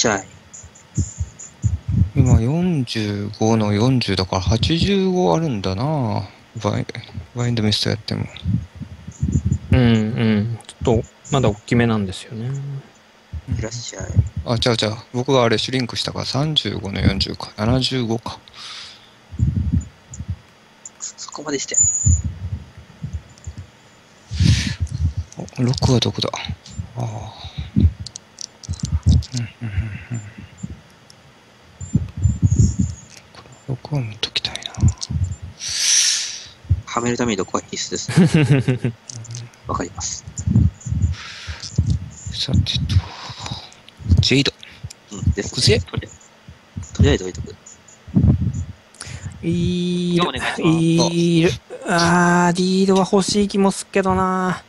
いらっしゃい。今45の40だから85あるんだなバイバインドミストやっても。うんうん。ちょっと、まだ大きめなんですよね。いらっしゃい。あ、じゃあじゃあ、僕があれシュリンクしたから35の40か。75か。そそこまでして。お6はどこだああ。うんうんうんうん。これ6は持っときたいな。はめるためにどこは必須ですね。わかります。さてと、ジェイド。うん、です、奥勢とりあえず、置いとく。いるいる。あー、リードは欲しい気もすっけどな。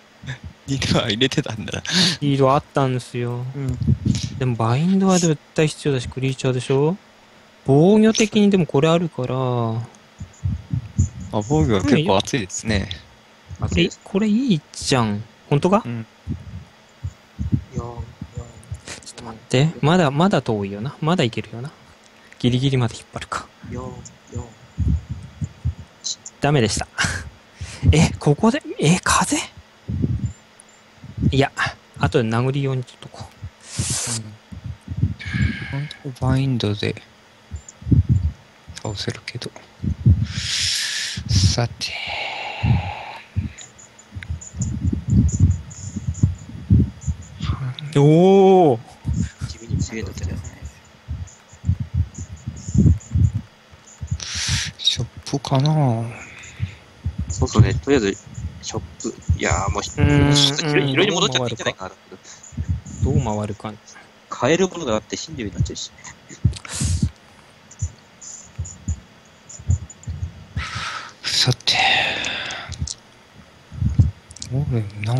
リードは入れてたんだな。リードあったんですよ。でもバインドは絶対必要だし、クリーチャーでしょ？防御的にでもこれあるから、こあ、防御は結構熱いですね。れ、これいいじゃん。本当か？うん。ちょっと待って。まだ、まだ遠いよな。まだいけるよな。ギリギリまで引っ張るか。ダメでした。え、ここで、え、風？いや、後で殴り用にちょっとこ本当バインドで倒せるけど。さて。う。おーー。地味に強いんだけど。ショップかなそうそうね、とりあえず、ショップ、いやーもう、い広いに戻っちゃっていいんじゃないかなど。どう回るか。買えるものがあって死んでるようになっちゃうし。さて。ゴーレムなあ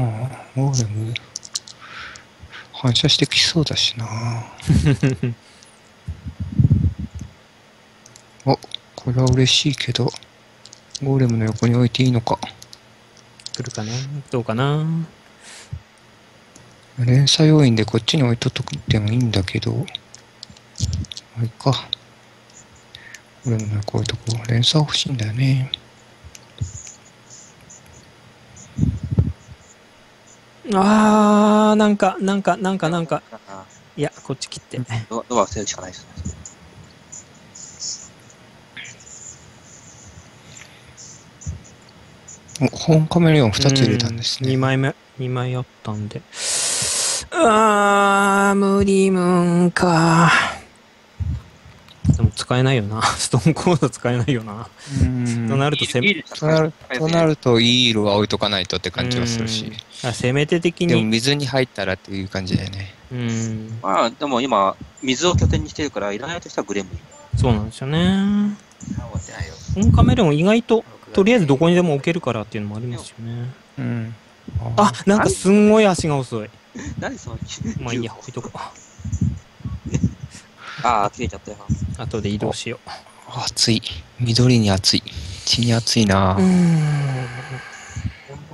ゴーレム。反射してきそうだしな お、これは嬉しいけど、ゴーレムの横に置いていいのか。来るかな？どうかな？連鎖要因でこっちに置いとっとくってもいいんだけど、あれか。これもね、こういうとこ、連鎖欲しいんだよね。あー、なんか、なんか、なんか、なんか。あいや、こっち切って。ードドア防ぐしかないですね。おホーンカメレオン2つ入れたんですね。2枚目、2枚あったんで。あー、無理ムーンか。でも使えないよな。ストーンコード使えないよな。うんとなるとせめ、となるとなると、いい色は置いとかないとって感じはするし。あせめて的でもに。水に入ったらっていう感じだよね。うん。まあ、でも今、水を拠点にしてるから、いらないとしたらグレムリン。そうなんですよね。あ終わってないよオンカメレオン意外と、とりあえずどこにでも置けるからっていうのもありますよね。うん。あ、なんかすんごい足が遅い。何その、まあいいや、置いとこう。ああ、切れちゃったよ。後で移動しよ熱い。緑に熱い。血に熱いなう。ん。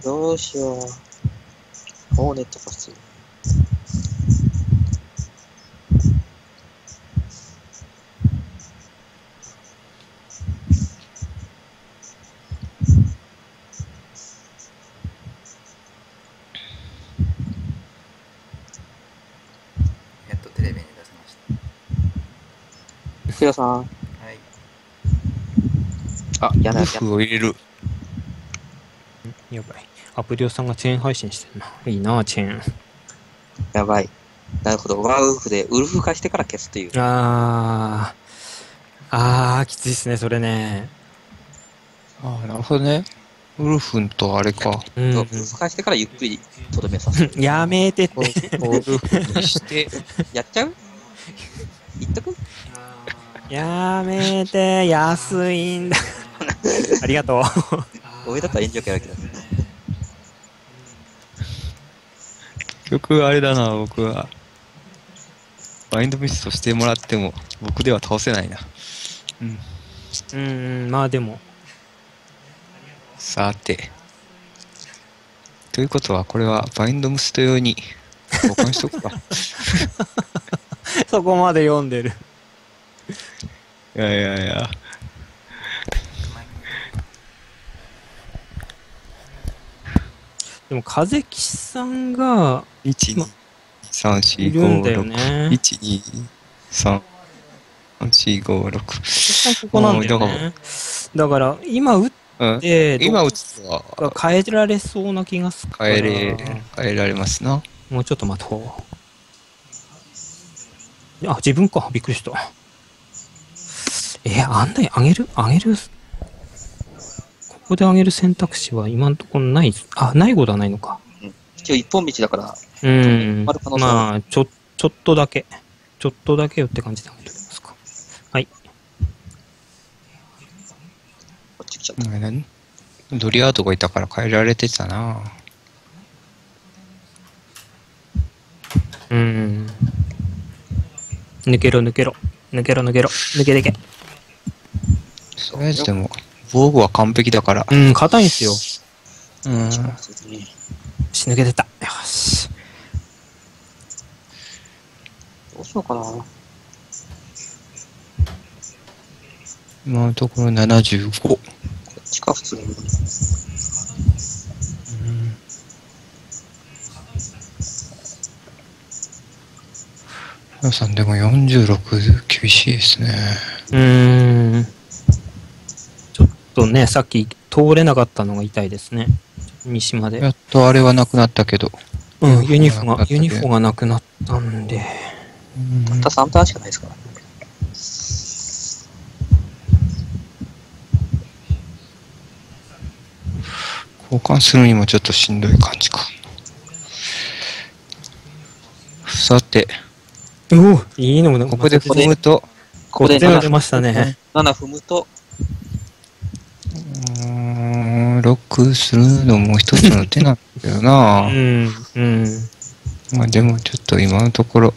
どうしよう。ホーネットか普通に。やっとテレビに出せまし福田さん。たはいあ、やだルやだ。フを入れる。やばい。アプリオさんがチェーン配信してるな。いいな、チェーン。やばい。なるほど。ワーウルフで、ウルフ化してから消すという。あー。あー、きついっすね、それね。ああ、なるほどね。ウルフンとあれか。うんウルフ化してからゆっくりとどめさせる。やめてって。ウルフにして、やっちゃう？やめて、安いんだ。ありがとう。俺だったら炎上キャラけど。結局あれだな、僕は。バインドミストしてもらっても、僕では倒せないな。うん。うん、まあでも。さて。ということは、これはバインドムスト用に交換しとくか。そこまで読んでる。いやいやいや。でも、風木さんが1、2、3、4、いるんだよ5、ね6。。1、2、3、4、5、6。風木さんここなんだよね。だから、今打っうん。て、今ど打つとは変えられそうな気がする。変えれ、変えられますな。もうちょっと待とう。あ、自分か。びっくりした。え、あんなにあげる？あげる？ここであげる選択肢は今のところない。あ、ないことはないのか。一応一本道だから、うん。ある可能性はまあ、ちょ、ちょっとだけ。ちょっとだけよって感じであげておきますか。はい。こっち来ちゃった。うん何ドリアードがいたから変えられてたな。うん。抜けろ抜けろ。抜けろ抜けろ。抜けてけ。とりあえずでも、防具は完璧だから。うん、硬いんすよ。ようん。そうし、抜けてた。よし。どうしようかな。今のところ75。こっちか、普通に。皆さんでも46厳しいですね。うーん。とね、さっき通れなかったのが痛いですね。三島で。やっとあれはなくなったけど。うん、ユニフがなくなっ、たユニフォがなくなったんで。うんたった3ターンしかないですからね。交換するにもちょっとしんどい感じか。さて、おおいいのもここで踏むと、ここで出7ましたね。7踏むと、うーんロックするのも一つの手なんだけどうな。ん、うん。まあでもちょっと今のところ。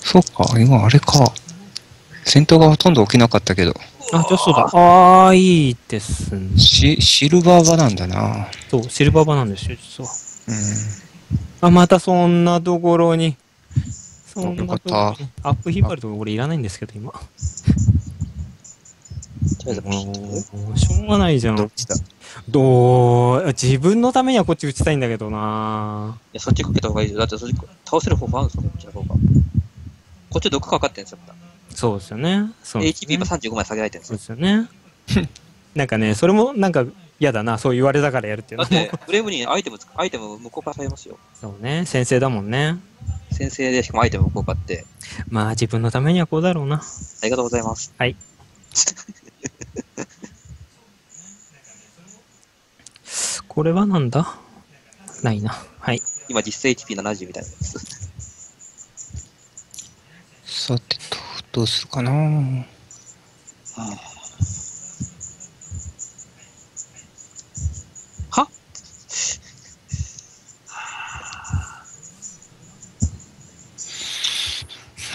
そうか、今あれか。戦闘がほとんど起きなかったけど、あ、ちょっとだ。ああ、いいですね。シシルバーバなんだな。そう、シルバーバなんですよ、実は。うん。あ、またそんなところに。そんなよかったところに。アップ引っ張るとこ俺いらないんですけど、今。とりあえずピッともうしょうがないじゃん。どっちだ？どう、自分のためにはこっち打ちたいんだけどないや、そっちかけた方がいいよ。だってそっち倒せる方法あるんですよ、こっちの方が。こっち毒かかってるんですよ、また。そうですよね。そうね HP が35枚下げられてるんですそうよ。ですよね。なんかね、それもなんか嫌だな、そう言われたからやるっていうのも。だって、ブレイブにアイテムつ、アイテム無効化されますよ。そうね、先生だもんね。先生でしかもアイテム無効化って。まあ自分のためにはこうだろうな。ありがとうございます。はい。これはなんだ？ないな。はい。今実勢 HP70 みたいなやつ。さてと、どうするかな？は？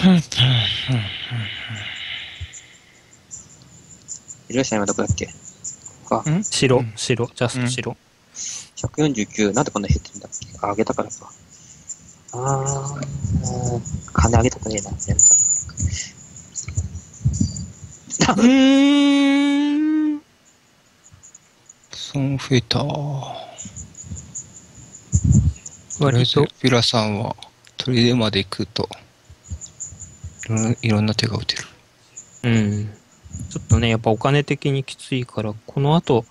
い らっしゃい今どこだっけ？か。白、うん白、ジャスト白。149、なんでこんな減ってんだっけ？あ、あげたからか。あー、金あげたくねえな、やめちゃうーん。その増えた。とりあえ割と、、ずピラさんは、砦まで行くと、いろんな手が打てる。うん。ちょっとね、やっぱお金的にきついから、この後、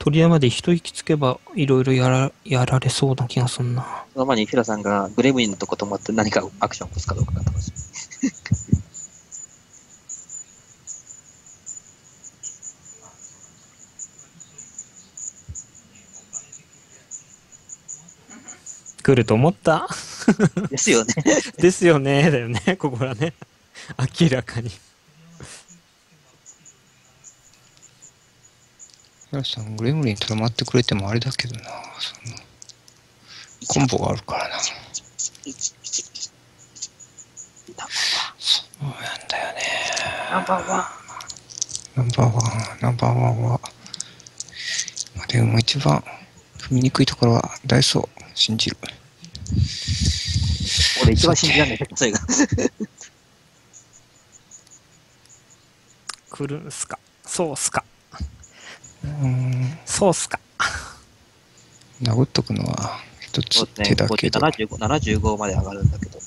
鳥山で一息つけば、いろいろやら、やられそうな気がすんな。その前にフィラさんがグレムリンのとこ止まって何かアクションを起こすかどうかが楽しみ。来ると思った？ですよね。ですよね、だよね、ここらね。明らかに。ラさん、グレムリンとどまってくれてもあれだけどな。そのコンボがあるからな。そうなんだよね。ナンバーワン。ナンバーワン、ナンバーワンは、まあでも一番踏みにくいところはダイソー信じる。俺一番信じらんないけど、それが。来るんすかそうっすかうーん、そうっすか殴っとくのは一つ。手だけど。75 75まで上がるんだけど。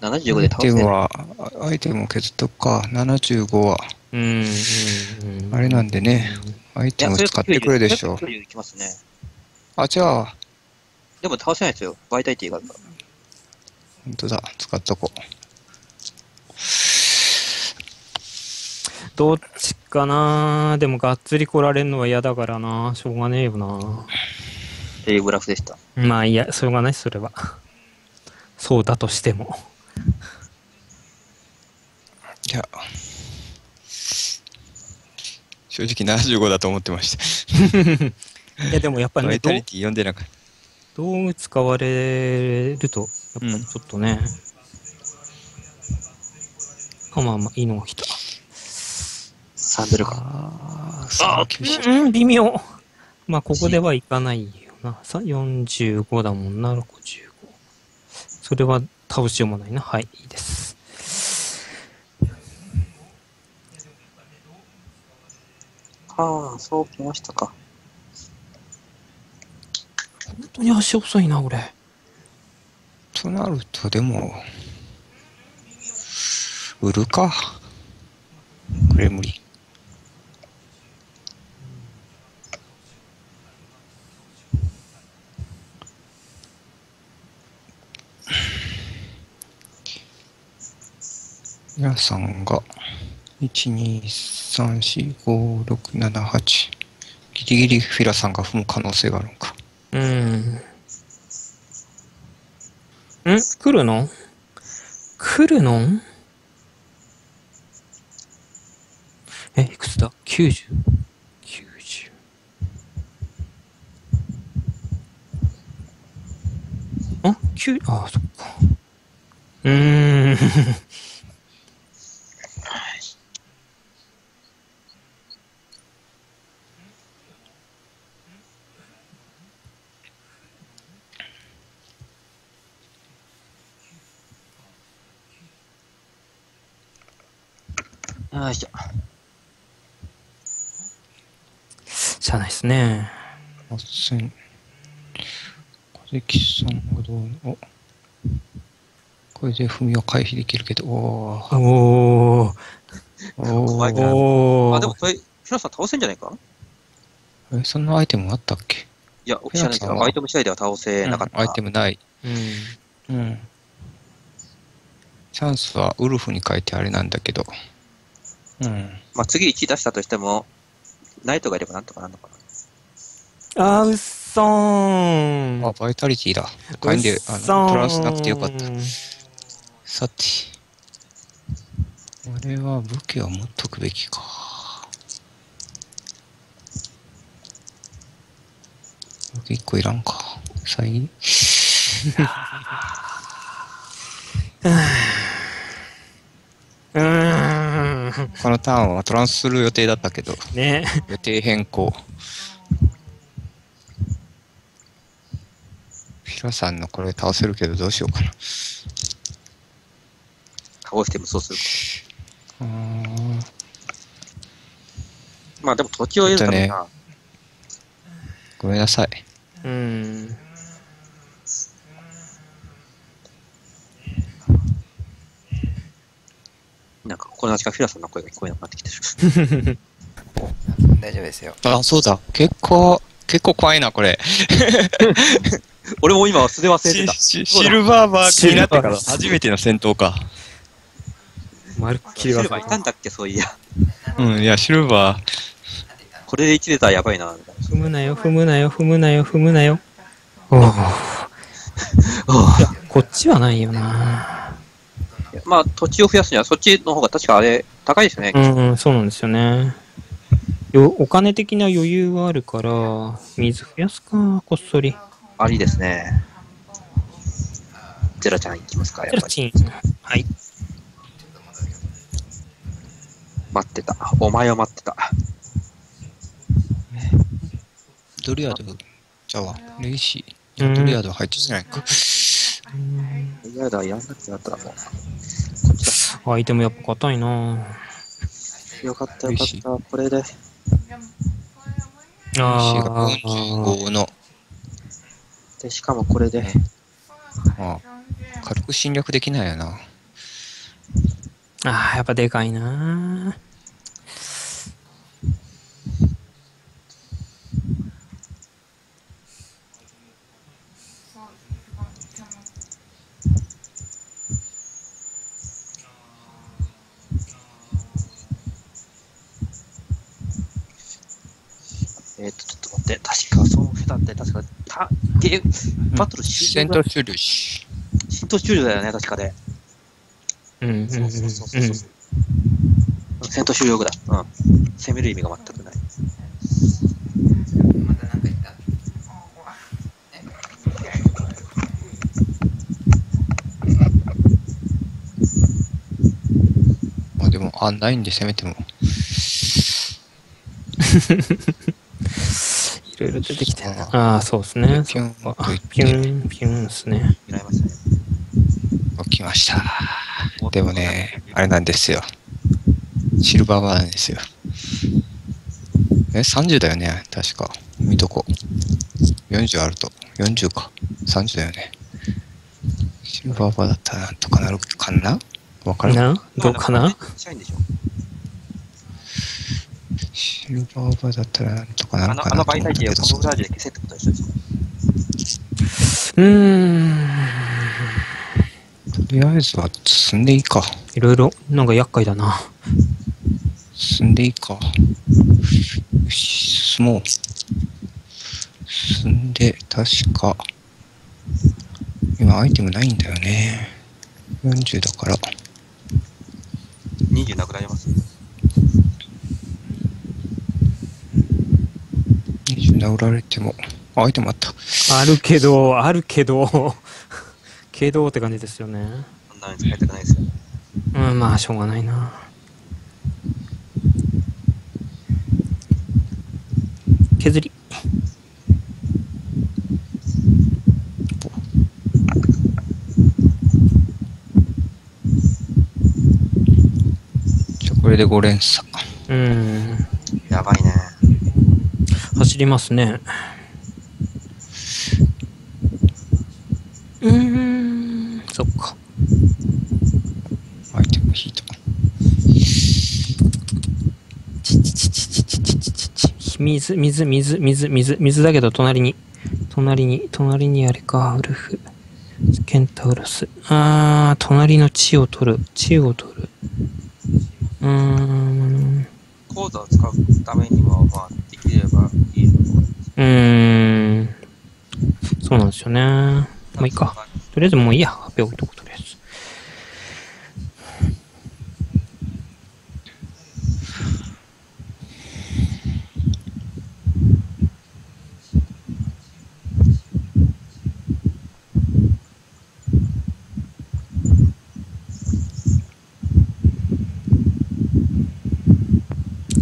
75で倒せる。テムは、あアイテムを削っとくか。75は、うんうんうんあれなんでね、アイテムを使ってくれるでしょそ。れいきますね。あ、じゃあ、でも倒せないですよ。バイタリティがあるから。本当だ、使っとこう。どっちかなでもがっつり来られるのは嫌だからなしょうがねえよなっていうグラフでした。まあいいや、しょうがないそれは。そうだとしても。いや、正直75だと思ってました。いやでもやっぱりね、タリティ読んでなかった。道具使われると、やっぱりちょっとね、あまあまあいいのが来た。サンデルか。ああ、さあ、厳しい。うん、微妙。まあここではいかないよな。さ45だもんな、65。それは倒しようもないな。はい、いいです。ああ、そうきましたか。本当に足遅いな、俺。となると、でも、売るか。これ無理。皆さんが、1、2、3、4、5、6、7、8。ギリギリフィラさんが踏む可能性があるのか。うん。ん？来るの？来るの？え、いくつだ ?90? 90。あ、9、あ、そっか。うーん。よいしょ。しゃあないっすね。8000。小関さんがどうおこれで踏みは回避できるけど、おーおー。怖いなおー。あ、でもこれ、フィラさん倒せんじゃないか？え、そんなアイテムあったっけ？いや、知らないけど、フィラさんはアイテム次第では倒せなかった。アイテムない。うん。うん。チャンスはウルフに書いてあれなんだけど。うん。まあ、次1出したとしても、ナイトがいればなんとかなるのかな。あー、うっそーん。あ、バイタリティだ。買いんで、あの、トランスなくてよかった。さて。俺は武器は持っとくべきか。武器1個いらんか。最 うーん。このターンはトランスする予定だったけど、ね予定変更。フィラさんのこれ倒せるけどどうしようかな。倒してもそうするうーんまあ、でも土地を得るためにな、ごめんなさい。うん。なんか、この時間フィラさんの声が聞こえなくなってきてる。大丈夫ですよ。あ、そうだ。結構、結構怖いな、これ。俺も今忘れ忘れてた。シシルバーバーになってから初めての戦闘か。まるっきりシがルバーいたんだっけそういや。うん、いや、シルバー、これで1出たらやばいな、踏むなよ、踏むなよ、踏むなよ、踏むなよ。おーな。いや、こっちはないよなまあ、土地を増やすには、そっちの方が確かあれ、高いですよね。うん、うん、そうなんですよね。よ、お金的な余裕があるから、水増やすか、こっそり。ありですね。ゼラちゃん行きますか、やっぱり。ゼラチン。はい。待ってた。お前を待ってた。ドリアド、じゃあ、レイシー。ドリアド入ってないか。いやだ、やんなくなったらもう。アイテムやっぱ硬いなだ。よかったよかった。これで。ああ45の、で、しかもこれで。あ軽く侵略できないよな。ああ、やっぱでかいなえって。確か、その手だって、確か、た、ゲーム、バトル終戦了だ闘終了し。戦闘終了だよね、確かで。うんそうそうそうそう。うんうん戦闘終了後だ。うん。攻める意味が全くない。また何か言ったまあでも、あ、ないんで攻めても。いろいろ出てきてるな。ああ、そうですね。ピュンピュン、ピュンですね。狙いましたね。起きました。でもね、あれなんですよ。シルバーバーなんですよ。え、30だよね、確か。見とこ。40あると。40か。30だよね。シルバーバーだったらなんとかなるかな？わからん。な？どうかな？シャインでしょ。シルバーバーだったらなんとかなるかあの媒体系をカモフラージュで消せってことでしょ、うーん。とりあえずは進んでいいか。いろいろ、なんか厄介だな。進んでいいか。よし、進もう。進んで、確か、今アイテムないんだよね。40だから。20なくなります。20殴られても、あアイテムあった。あるけど、あるけど、けどって感じですよね。そんなに使いたくないですよ。うん、まあ、しょうがないな。削り。じゃあこれで5連鎖。うん。やばいね。走りますね。うーん、そっか。アイテムヒート。ちちちちちちちちちち。水、水、水、水、水、水だけど隣に、隣に、隣にあれか、ウルフ、ケンタウロス。あー、隣の地を取る、地を取る。うーん、コードを使うためにも、まあ、できればいいのうーん。そうなんですよね。まあいいか。とりあえずもういいや。発表置いとこう、とりあえず。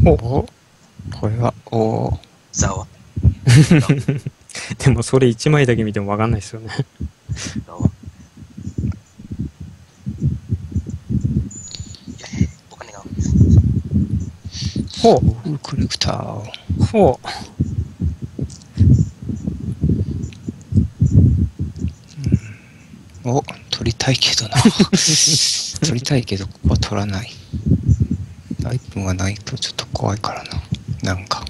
おこれは、おーザワ。でもそれ1枚だけ見てもわかんないですよね。ほフルコレクターを。う、ほう。お、取りたいけどな。取りたいけど、ここは取らない。アイテムがないとちょっと怖いからな。なんか。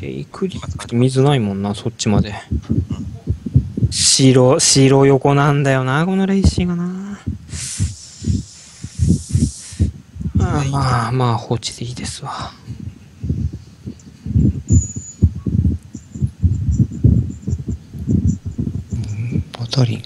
レイクリックって水ないもんな、そっちまで。白、白横なんだよな、このレイシーがな。ああまあまあ、放置でいいですわ。うん、バタリン。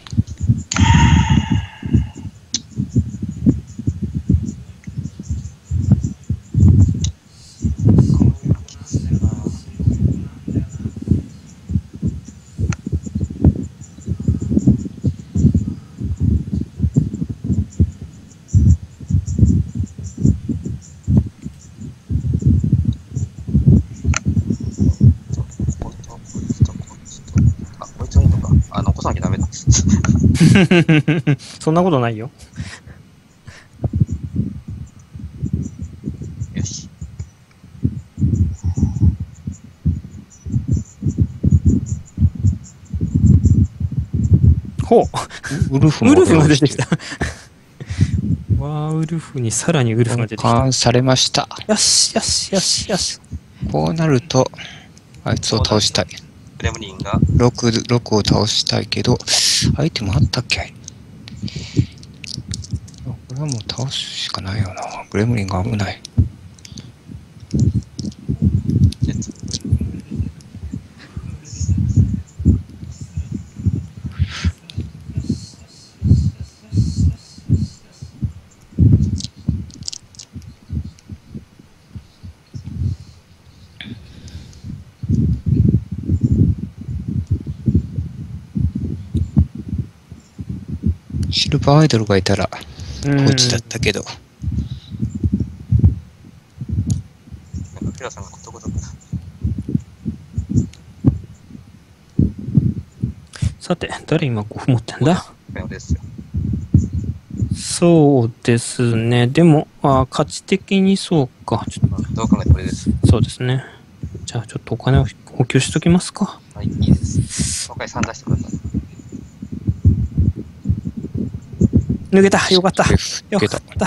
そんなことないよ。よし。ほう。ウルフ ウルフが出てきるた。ワーウルフにさらにウルフが出てきた。交換されました。よし、よし、よし、よし。こうなると、あいつを倒したい。グレムリンが、6、6を倒したいけど、アイテムあったっけ？これはもう倒すしかないよな。グレムリンが危ない。ルバーアイドルがいたら、うんこっちだったけど。なんかピラさんがことごとく、さて、誰今5分持ってんだ？そうですね。でも、あ価値的にそうか。ちょまあ、どう考えてもこれです。そうですね。じゃあ、ちょっとお金を補給しときますか。はい、いいです。若い3出してください。抜けた。よかった。よかった。た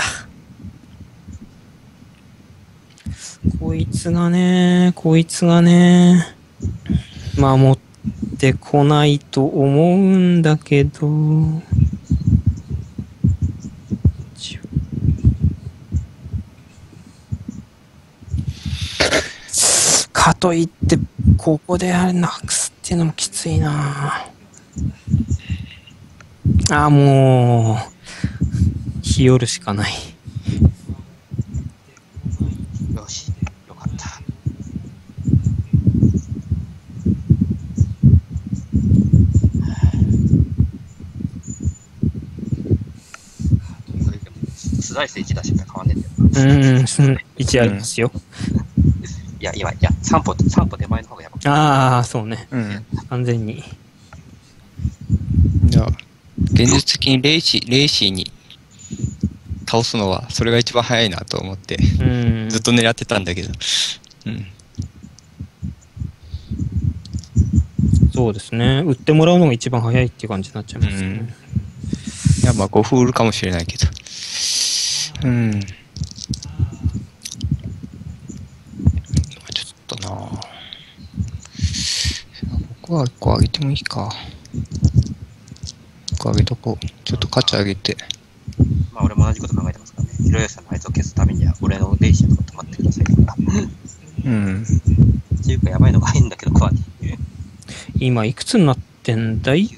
こいつがね、こいつがね、守ってこないと思うんだけど、かといって、ここであれなくすっていうのもきついな。あ、もう、日和るしかない。よし、よかった。スライス1出してたら変わんねえんだよな。うーん、1ありますよ。いや、今、いや、3歩、3歩手前の方がやばくああ、そうね。うん。完全に。じゃあ、現実的にデイシー、デイシーに倒すのは、それが一番早いなと思って、うん。ずっと狙ってたんだけど。うん。そうですね。売ってもらうのが一番早いっていう感じになっちゃいますよね。いや、まあ5分売るかもしれないけど。うん。ちょっとなぁ。ここは1個あげてもいいか。1個あげとこう。ちょっと価値上げて。まあ、俺も同じこと考えてますからね。ひろよしさんのあいつを消すためには、俺のレイシーのとこ止まってくださいとか。うん。っていうか、やばいのがいいんだけど、クワに。今、いくつになってんだい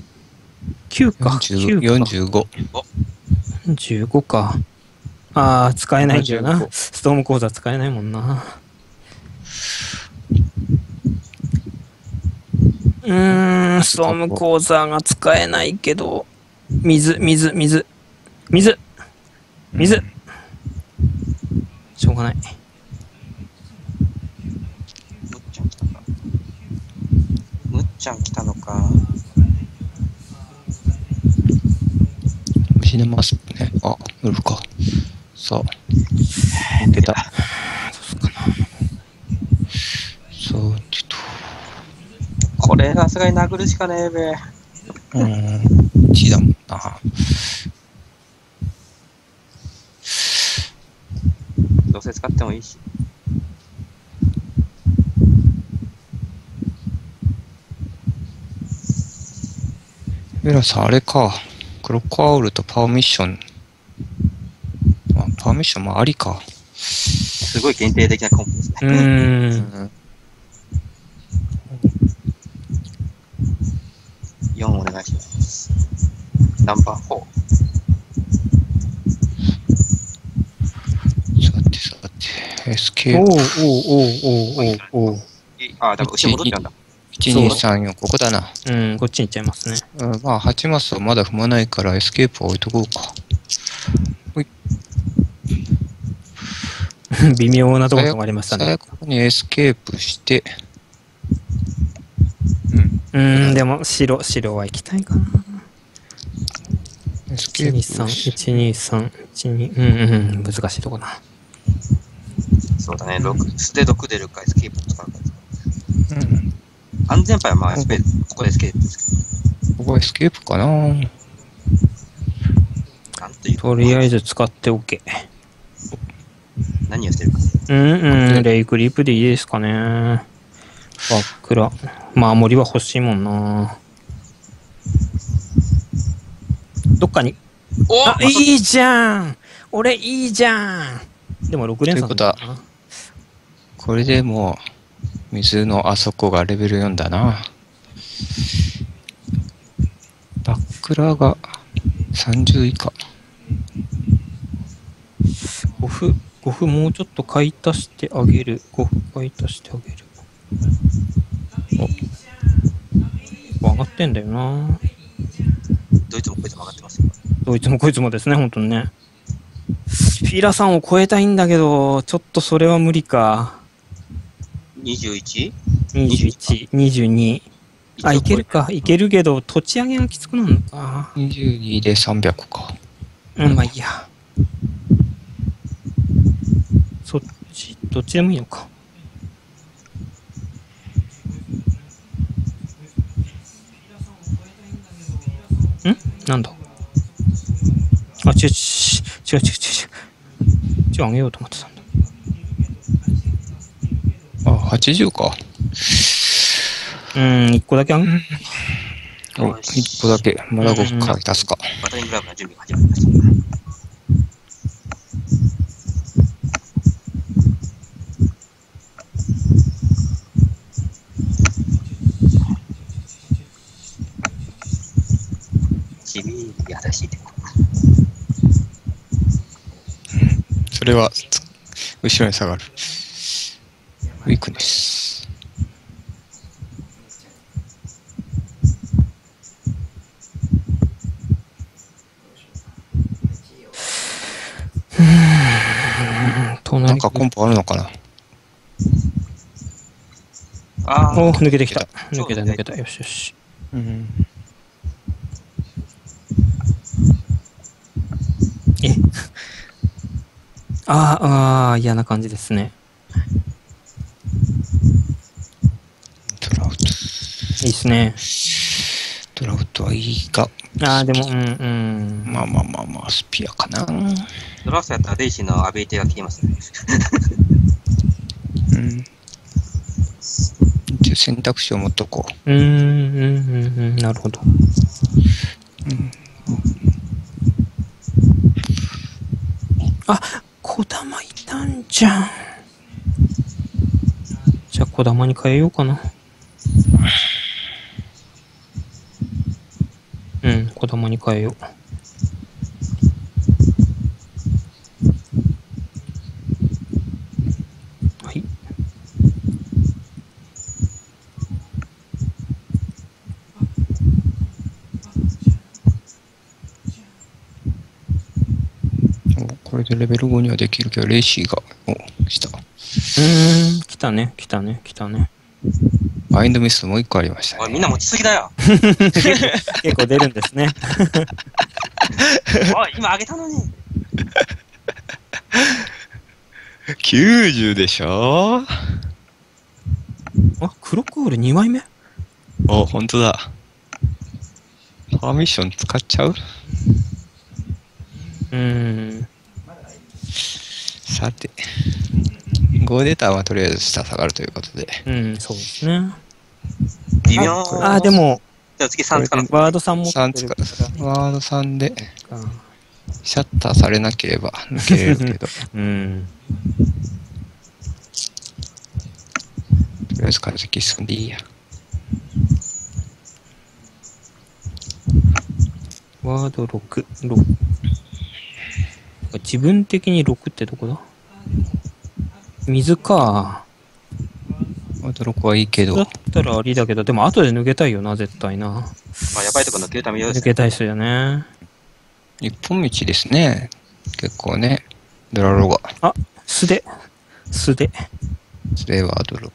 ?9 か。40 9か。45。15か。ああ、使えないんだよな75。ストーム講座使えないもんな。うーん、ストーム講座が使えないけど、水、水、水、水、水、しょうがない。むっちゃん来たか。むっちゃん来たのか。死ねますね。あ、ウルフか。さあ、抜けた。そう、ちょこれ、さすがに殴るしかねえべ。っと、うん、1だもんな。どうせ使ってもいいし。フィラさん、あれか。クロックアウルとパワーミッション。まあ、パワーミッションもありか。すごい限定的なコンボですね。う。ん。4お願いします。ナンバー4。さてさて、エスケープ。おうおうおうおうおうおうあ、多分後ろ戻っちゃうんだ。1、2、3、4、ここだな。うん、こっちに行っちゃいますね。うん、まあ、8マスはまだ踏まないから、エスケープは置いとこうか。微妙なところがありましたね最。後にエスケープして、うん。うーん、でも白、白は行きたいかな。エスケープ123、123、12、うんうんうん、難しいとこな。そうだね、6、素で毒出るかエスケープを使うか。うん。安全牌はまあ、スペここでエスケープですここエスケープかななんというかとりあえず使っておけ。何をしてるか。うんうん、レイクリープでいいですかね。バックラ。守りは欲しいもんな。どっかに。おあ、いいじゃん俺いいじゃんでも6連鎖だな。これでもう、水のあそこがレベル4だな。バックラが30以下。5分、5分もうちょっと買い足してあげる。5分買い足してあげる。お、上がってんだよな。どいつもこいつも上がってますよ。どいつもこいつもですね、本当にね。フィーラさんを超えたいんだけど、ちょっとそれは無理か。21? 21、22。あ、いけるか。いけるけど、土地上げがきつくなるのか。22で300か。うん、まあいいや。そっち、どっちでもいいのか。ん？なんだ？あ、違う違う、違う違う違う違う。違う、あげようと思ってたんだ。あ、80か。うん、一個だけあげ、お、1個だけ。まだ5回出すか。バトリングラブの準備が始まりました。厳い優しいで。それは、つ後ろに下がる。ウィークネス。隣なんかコンポあるのかな？あお抜けてきた。抜けた、抜けた。よしよし。うん。え？あーあー、嫌な感じですね。トラウト。いいっすね。トラウトはいいが、ああ、でも、うん、うん。まあまあまあまあ、スピアかな。ドラフトやったらデイシーのアビリティが消えますね。うん。選択肢を持っとこうーん、うん、うん、うん、なるほど。う。うん。あ、小玉いたんじゃん。じゃあ、小玉に変えようかな。うん、小玉に変えよう。はい。これでレベル5にはできるけど、レイシーが、お、した。うん、来たね、来たね、来たね。マインドミスもう一個ありましたおい、ね。みんな持ちすぎだよ。結構出るんですね。おい、今あげたのに。90でしょ？あ、クロコール2枚目？お、ほんとだ。パーミッション使っちゃう？うーん。さて。5出たはとりあえず下下がるということで。うん、そうですね。微妙。あ、で。も、じゃあ次3つかな。ワードさん持って3る使か。ワード3で、か。シャッターされなければ抜けれるけど、と うん。りあえず解析進んでいいや。ワード6、6。自分的に6ってどこだ？水か。ワード6はいいけどだっ、たらありだけど、でも後で抜けたいよな、絶対な。まあ、やばいとこ抜けるため用です抜けたいっすよね。一本道ですね。結構ね。ドラロが。素手。素手。それワード6。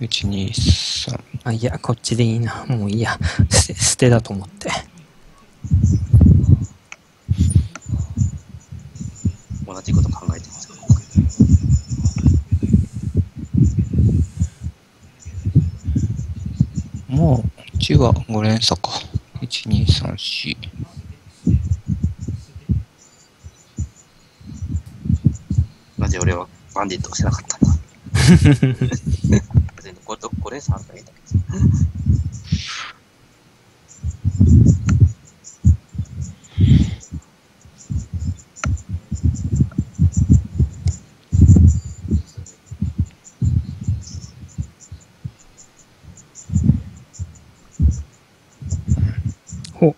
1、2、3。あ、いや、こっちでいいな。もういいや。捨て、捨てだと思って。同じこと考えてますよ。もう、1は5連鎖か。1、2、3、4。なぜ俺はバンディットをしなかったんだ。別にこれこれ3回だけど。ほ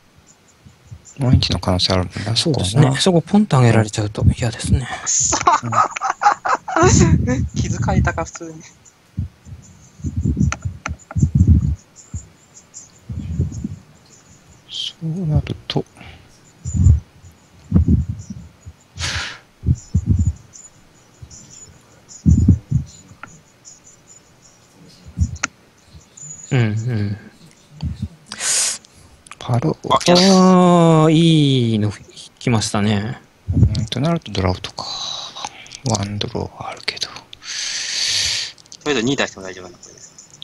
毎日の可能性あるもんな、そうですね。そこポンと上げられちゃうと嫌ですね。気遣いたか、普通に。そうなると、パロ、あああ、いいの来ましたね。うんとなるとドラフトか。ワンドローはあるけど。とりあえず2出しても大丈夫なこれです。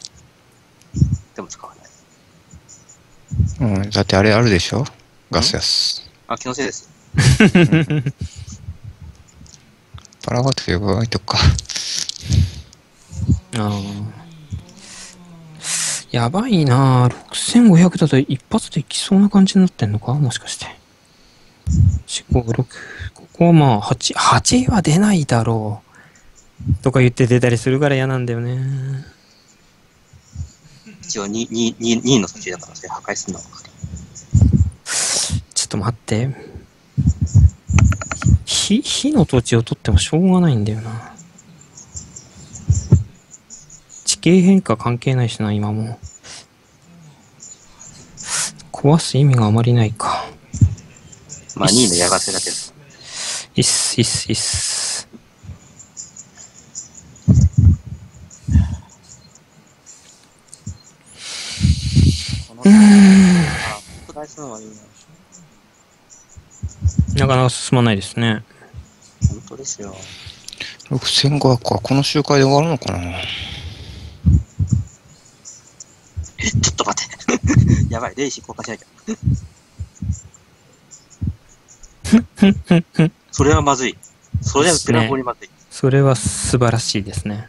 でも使わない。うん、だってあれあるでしょ？ガスやす。あ、気のせいです。パラゴット呼ばないとか。ああ。やばいなぁ。6500だと一発でいきそうな感じになってんのか？もしかして。4、5、6。ここはまあ、8、8は出ないだろう。とか言って出たりするから嫌なんだよね。一応2、2、2、2の途中だからそれ破壊するのは分かる。ちょっと待って。火、火の土地を取ってもしょうがないんだよな。地形変化関係ないしな、今も。壊す意味があまりないか。まあ2のやがせだけど。いっす、いっす、いっす。このあ、拡大するのはいいな。なかなか進まないですね。本当ですよ。6500か。この集会で終わるのかなえ、ちょっと待って。やばい、レイシー交換しなきゃ。それはまずい。それはペラボにまずい。それは素晴らしいですね。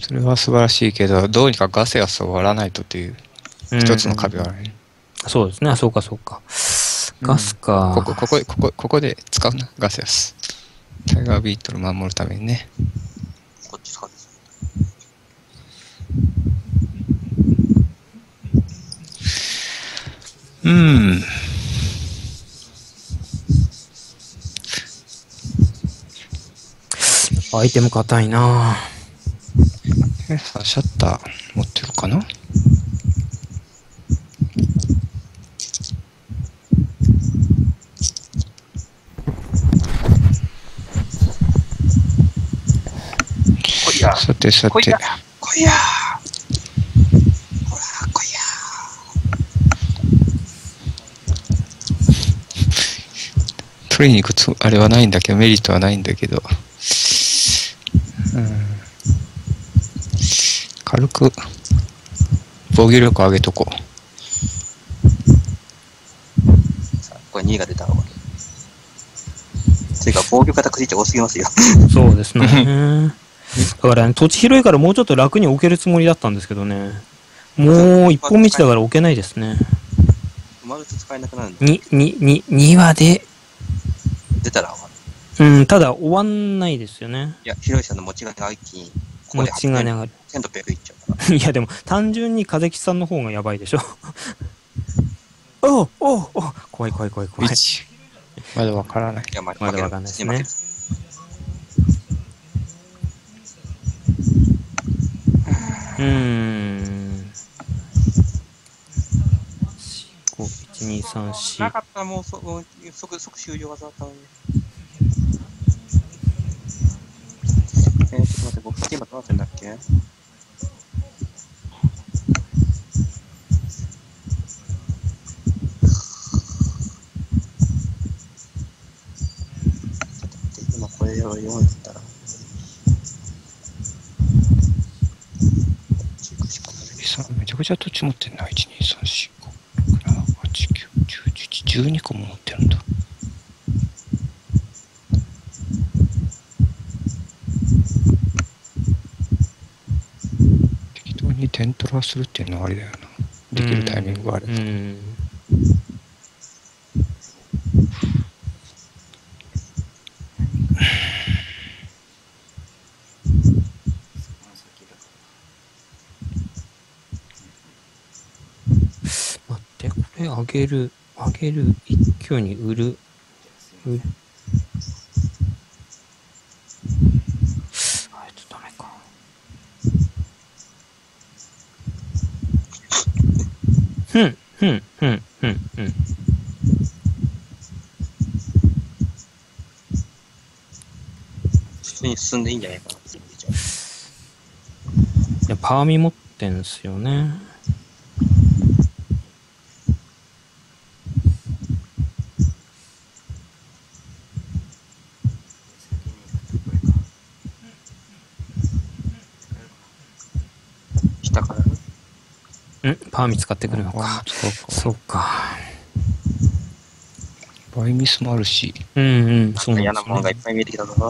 それは素晴らしいけど、どうにかガセアスを割らないとっていう一つの壁があるね。そうですね。あそうか、そうか。ガスか。ここ、ここ、ここ、ここで使うな、ガセアス。タイガービートル守るためにね。こっち使うです。うん。アイテム硬いな。え、シャッター持ってるかな？こいや、さてさて。こいや、、こいやほら、こいや取りに行くつあれはないんだけど、メリットはないんだけど。うん。軽く、防御力上げとこう。さあこれ2が出たわ。ていうか、防御型くじって多すぎますよ。そうですね。だから、ね、土地広いからもうちょっと楽に置けるつもりだったんですけどね。もう一本道だから置けないですね。丸と使えなくなるんで、に、に、に、2話で、出たら終わる。うん、ただ終わんないですよね。いや、ひろゆきさんの持ち金が一気に、ここ持でち金上がる。1600いっちゃうから。いやでも、単純に風木さんの方がやばいでしょ。おうおうおう。怖い怖い怖い怖い。1。まだわからない。いや、ままだわかんないですね。うーん。1、2、3、4。なかったらもう即即終了技だったのに。えー、ちょっと待って、僕今どうなってんだっけ？これ4いったら。めちゃくちゃ土地持ってんな、1、2、3、4。8、9、10、11、12個も持ってるんだ。適当に点取らするっていうのはありだよな。できるタイミングがあれば。うん。その先だ待上げる、上げる、一挙に売る。じゃあとダメか。ふん、ふん、ふん、ふん、ふん。普通に進んでいいんじゃないかなって思っちゃう。いや、パーミ持ってんすよね。先に行くとこれか下からんパーミ使ってくるのか。そうか。バイミスもあるし、うんうん、そうなん嫌。なものがいっぱい見えてきたぞ。と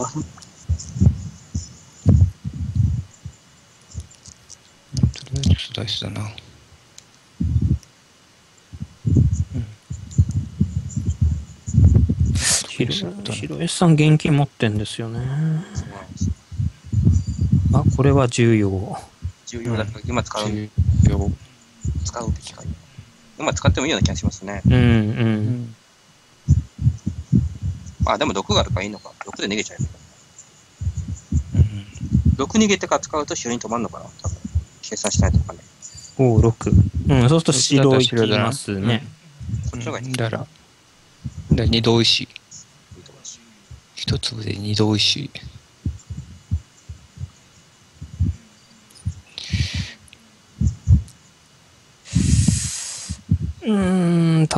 りあえずスライスだな。ひろひろえさん現金持ってんですよね。あ、これは重要。重要だけど、今使う、重要。使うべきか。今使ってもいいような気がしますね。うんう。うんん。あ、でも6があるからいいのか。6で逃げちゃえばいいうん6逃げてから使うと白に止まるのかな多分。計算しないとかね。お6。うん、そうすると白いきますね。こっちの方がいいだから、だ二度石。いし。一粒で二度石。う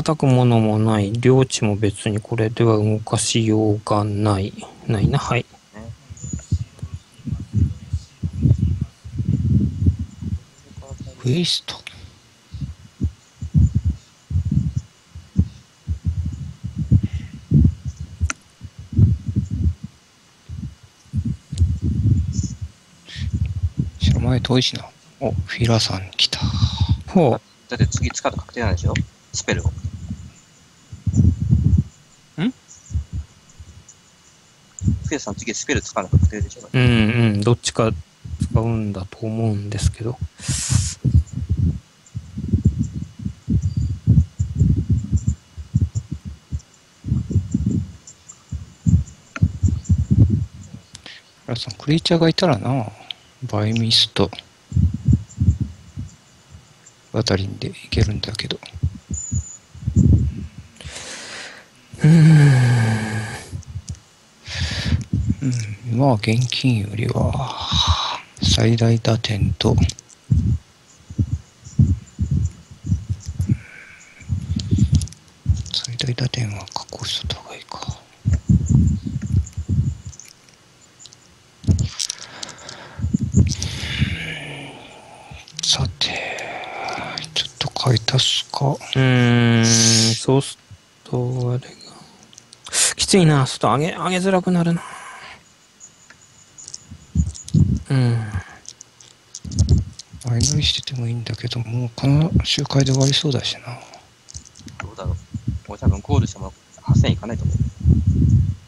ーん、叩くものもない。領地も別にこれでは動かしようがない。ないな、はい。ウェイスト。白前遠いしな。お、フィラさん来た。ほう。だって次使うと確定なんでしょスペルを。フィアさん次スペル使うの確定でしょうんうん、どっちか使うんだと思うんですけど。さん、クリーチャーがいたらな、バイミスト。バタリンでいけるんだけど。うん、今は現金よりは、最大打点と、最大打点は確保した方がいいか。さて、ちょっと買い足すか。うん、そうすると、あれが。きついな、ちょっと上げ、上げづらくなるな。うん。前乗りしててもいいんだけど、もうこの周回で終わりそうだしな。どうだろう。俺多分ゴールしても8000いかないと思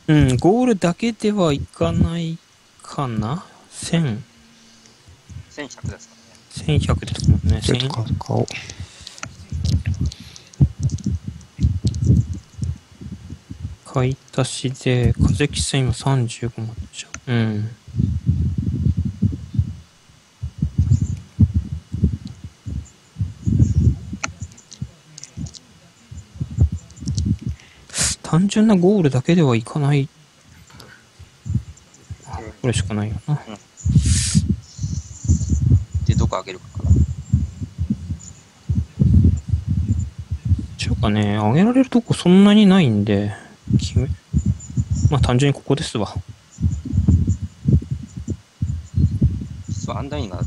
う。うん、ゴールだけではいかないかな ?1000、1100ですからね。1100ってとこもね。ちょっと1000買おう。買い足しで、風切線今35持っちゃう。うん。単純なゴールだけではいかない。これしかないよな。うん、で、どこ上げるかかな。ちゅうかね、上げられるとこそんなにないんで、決め、まあ単純にここですわ。そう、アンダインがあっ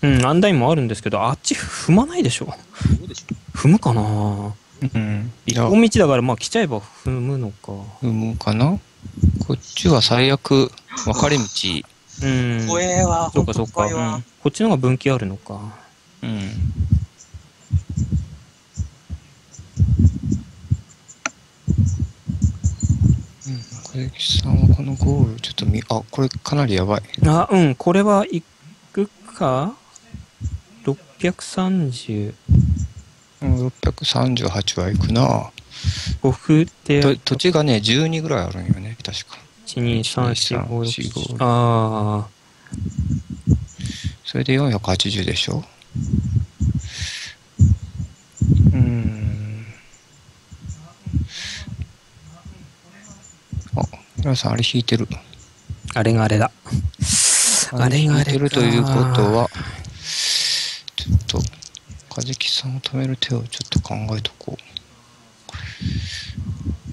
た。うん、アンダインもあるんですけど、あっち踏まないでしょ。どうでしょう踏むかなうん。い一や、本道だから、まあ来ちゃえば踏むのか。踏むかな？こっちは最悪、分かれ道。うん。う怖えわ、そうかそうか。うんこっちの方が分岐あるのか。うん。うん、小関さんはこのゴール、ちょっと見、あ、これかなりやばい。あ、うん、これは行くか ?630。うん、638は行くな5歩で、と土地がね、12ぐらいあるんよね、確か。1、2、3、4、5、1 6。2 3 4 5ああ。それで480でしょ？うーん。あ、皆さんあれ引いてる。あれがあれだ。あれがあれか引いてるということは、ちょっと、風木さんを止める手をちょっと考えとこう。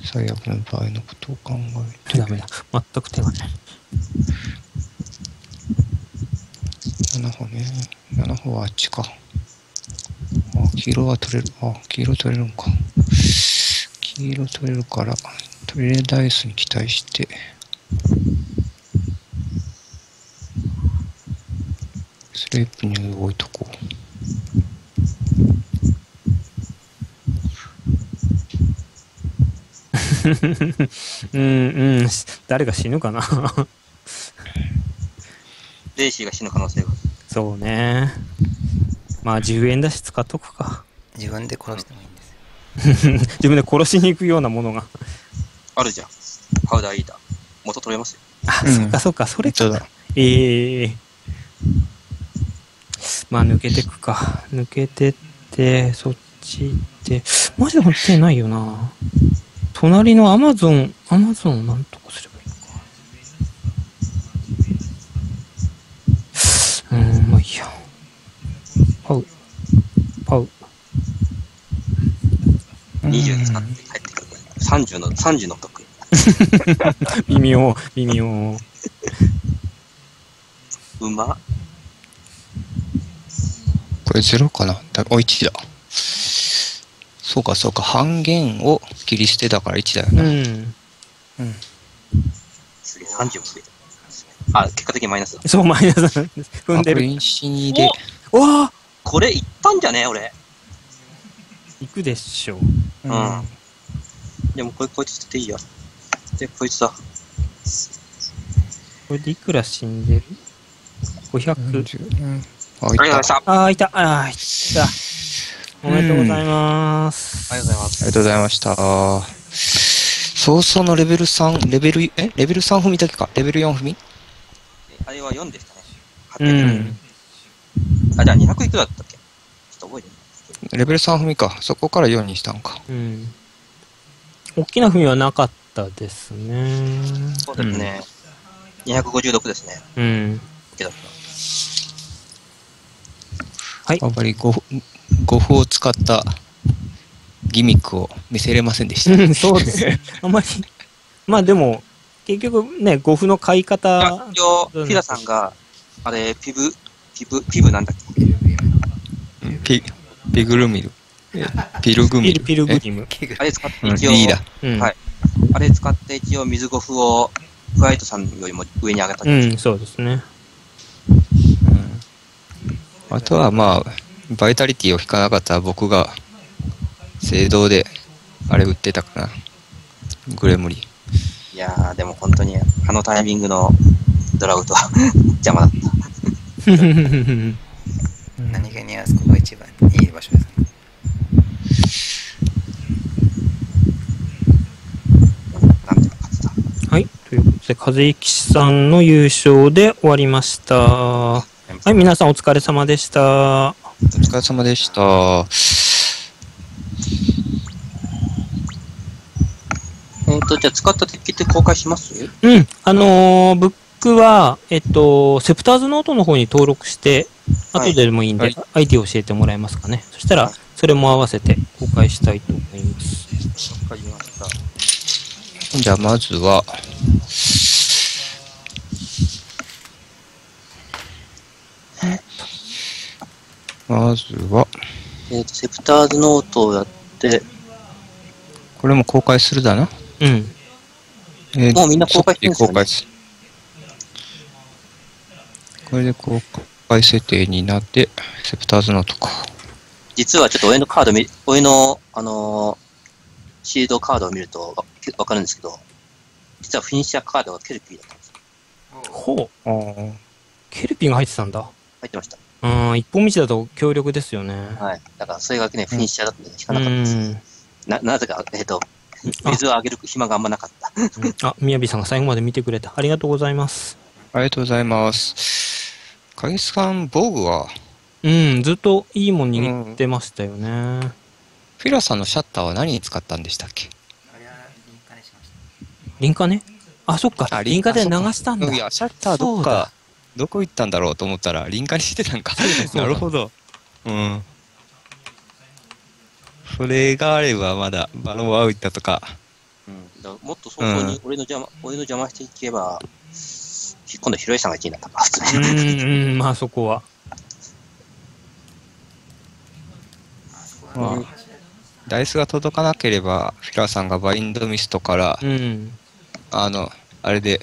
最悪の場合のことを考えて。ダメだ。全く手がない。7歩ね。7歩はあっちか。あ、黄色は取れる。あ、黄色取れるんか。黄色取れるから、トリレダイスに期待して。スレープに置いとこう ん、うん。誰が死ぬかな。デイシーが死ぬ可能性が。そうね。まあ10円だし使っとくか。自分で殺してもいいんですよ。自分で殺しに行くようなものが。あるじゃん。パウダーイーター。元取れますよ。あ、うんそっかそっか、それか。ええまあ抜けてくか。抜けてって、そっち行って。マジで本当手ないよな。隣のアマゾン、アマゾンをなんとかすればいいのか。うん、まあいいや。パウ。パウ。20使って帰ってくる。30の、30の得。微妙、微妙。うま。これゼロかなお、1だ。そうか、そうか。半減を切り捨てだから1だような。ん。すげえ、30も増えた。あ、結果的にマイナスだ。そう、マイナスなんです。踏んでる。あこれ死にで。おわあこれいったんじゃね俺。行くでしょう。うんでもこれ、こいつ捨てていいや。で、こいつだ。これでいくら死んでる ?500。うんあ、いた。ありがとうございました。あー、いた。おめでとうございます。ありがとうございます。ありがとうございました。早々のレベル3、レベル、え？レベル3踏みだけかレベル4踏み？あれは4でしたね。う800ん。あ、じゃあ200いくらだったっけ？ちょっと覚えてない。レベル3踏みか。そこから4にしたんか。うん。大きな踏みはなかったですね。そうですね。256ですね。うん。けどった。あまり5、5歩を使ったギミックを見せれませんでした。うんそうですね。あんまり。まあでも、結局ね、5歩の買い方、一応、フィラさんが、あれ、ピブ、ピブ、ピブなんだっけ？ピ、ピグルミル。えピルグミル。ピルピルグリム。あれ使って一応。はいあれ使って一応水5歩を、フライトさんよりも上に上げたんですうん、そうですね。あとはまあ、バイタリティを引かなかったら僕が、聖堂で、あれ売ってたかな。グレムリ。いやー、でも本当に、あのタイミングのドラウトは 邪魔だった。何気にあそこが一番いい場所ですね。はい。ということで、風井騎士さんの優勝で終わりました。はい、皆さんお疲れ様でした。お疲れ様でした。えっ、と、じゃあ使った鉄器って公開します？うん。あのー、ブックは、えっと、セプターズノートの方に登録して、はい後でもいいんで、はい ID を教えてもらえますかね。そしたら、それも合わせて公開したいと思います。わかりました。じゃあまずは、まずは、えっ、と、セプターズノートをやって、これも公開するだな。うん。えーもうみんな公開してるんですよね公開すこれで公開設定になって、セプターズノートか。実はちょっと俺のカード見、俺の、あのーシールドカードを見るとわわかるんですけど、実はフィニッシャーカードがケルピーだったんですよ。ほう。ケルピーが入ってたんだ。入ってました。うん、一本道だと強力ですよね。はい。だからそれがね、フィニッシャーだったんで、引かうなかったです。ん。な、なぜか、えっ、と、水をあげる暇があんまなかった。あ、みやびさんが最後まで見てくれた。ありがとうございます。ありがとうございます。影さん、防具は、うん、ずっといいもん握ってましたよね。フィラさんのシャッターは何に使ったんでしたっけ？あれはリンカにしましたリンカね。あ、そっか。あリンカで流したんだ。いや、シャッターどっか、どこ行ったんだろうと思ったら、リンカにしてたんか。なるほど。うん。それがあればまだ、バロンワウイッタとか、うん。だもっと早々に俺の邪魔、俺の邪魔していけば、今度ひろゆきさんが1位になったか、普通うに。ん、うん、まあそこは。あそこはまあダイスが届かなければ、フィラさんがバインドミストから、うん、あの、あれで、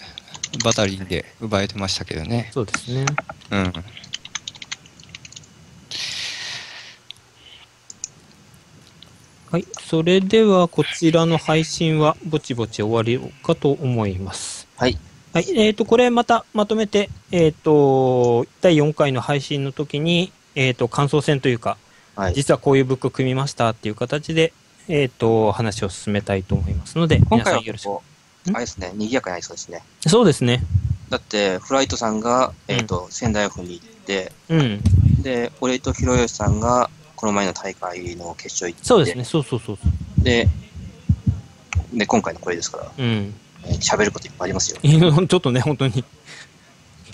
バタリンで奪えてましたけどね。そうですね。うん。はい。それでは、こちらの配信は、ぼちぼち終わりかと思います。はい。はい。えっ、と、これまたまとめて、えっ、と、第4回の配信の時に、えっ、と、感想戦というか、はい。実はこういうブック組みましたっていう形で、えっ、と、話を進めたいと思いますので、今回は皆さんよろしく。あれですね、賑やかになりそうですね。そうですね。だって、フライトさんが、えっ、と、仙台府に行って、うん。で、俺とひろゆきさんが、この前の大会の決勝行って、そうですね。そうそうそうそう。で、で、今回のこれですから、うん。えー喋ることいっぱいありますよ。ちょっとね、本当に、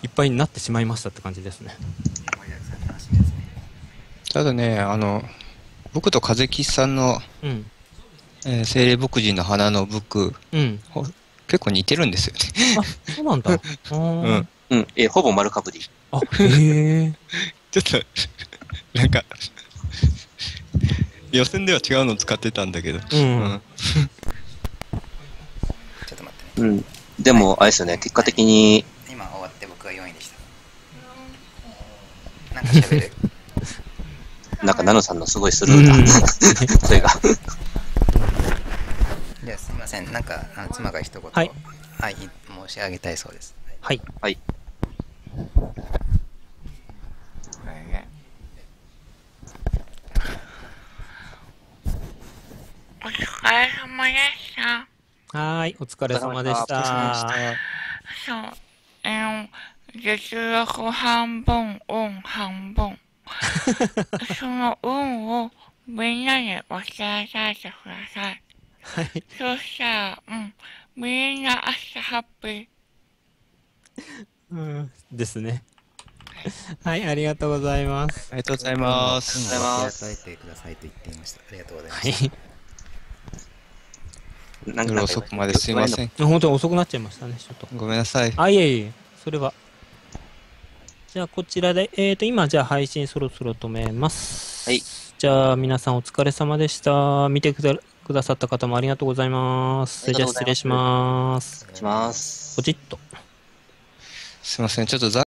いっぱいになってしまいましたって感じですね。ただね、あの、僕と風吉さんの、うん。えー精霊牧人の花のブック、うん。結構似てるんですよね。あ、そうなんだ。うん。うん、えーほぼ丸かぶり。あ、へえ。ちょっと、なんか、予選では違うの使ってたんだけど。う。うんちょっと待ってねうん。でも、あれですよね、結果的に、今終わって僕が4位でしたなんか喋る？なんか、ナノさんのすごいスルーな、うんそれが。ませんなんかあの妻が一言はいはい、申し上げたいそうですはい。はい。お疲れ様でした。はーい。お疲れ様でしたた。そう、えー、実力半分、運半分。その運をみんなに教えてあげてください。はい。そしたら、うん、みんな明日ハッピー。うん。ですね。はい、ありがとうございます。ありがとうございます。ありがとうございます与えてくださいと言っていました？ありがとうございまはす、い。なん夜遅くまですいません。本当に遅くなっちゃいましたね、ちょっと。ごめんなさい。あ、いえいえ、それは。じゃあ、こちらで、えっ、と、今、じゃあ、配信そろそろ止めます。はい。じゃあ、皆さんお疲れ様でした。見てくだくださった方もありがとうございます。それじゃあ、失礼します。します。ポチッと。すいません。ちょっとざ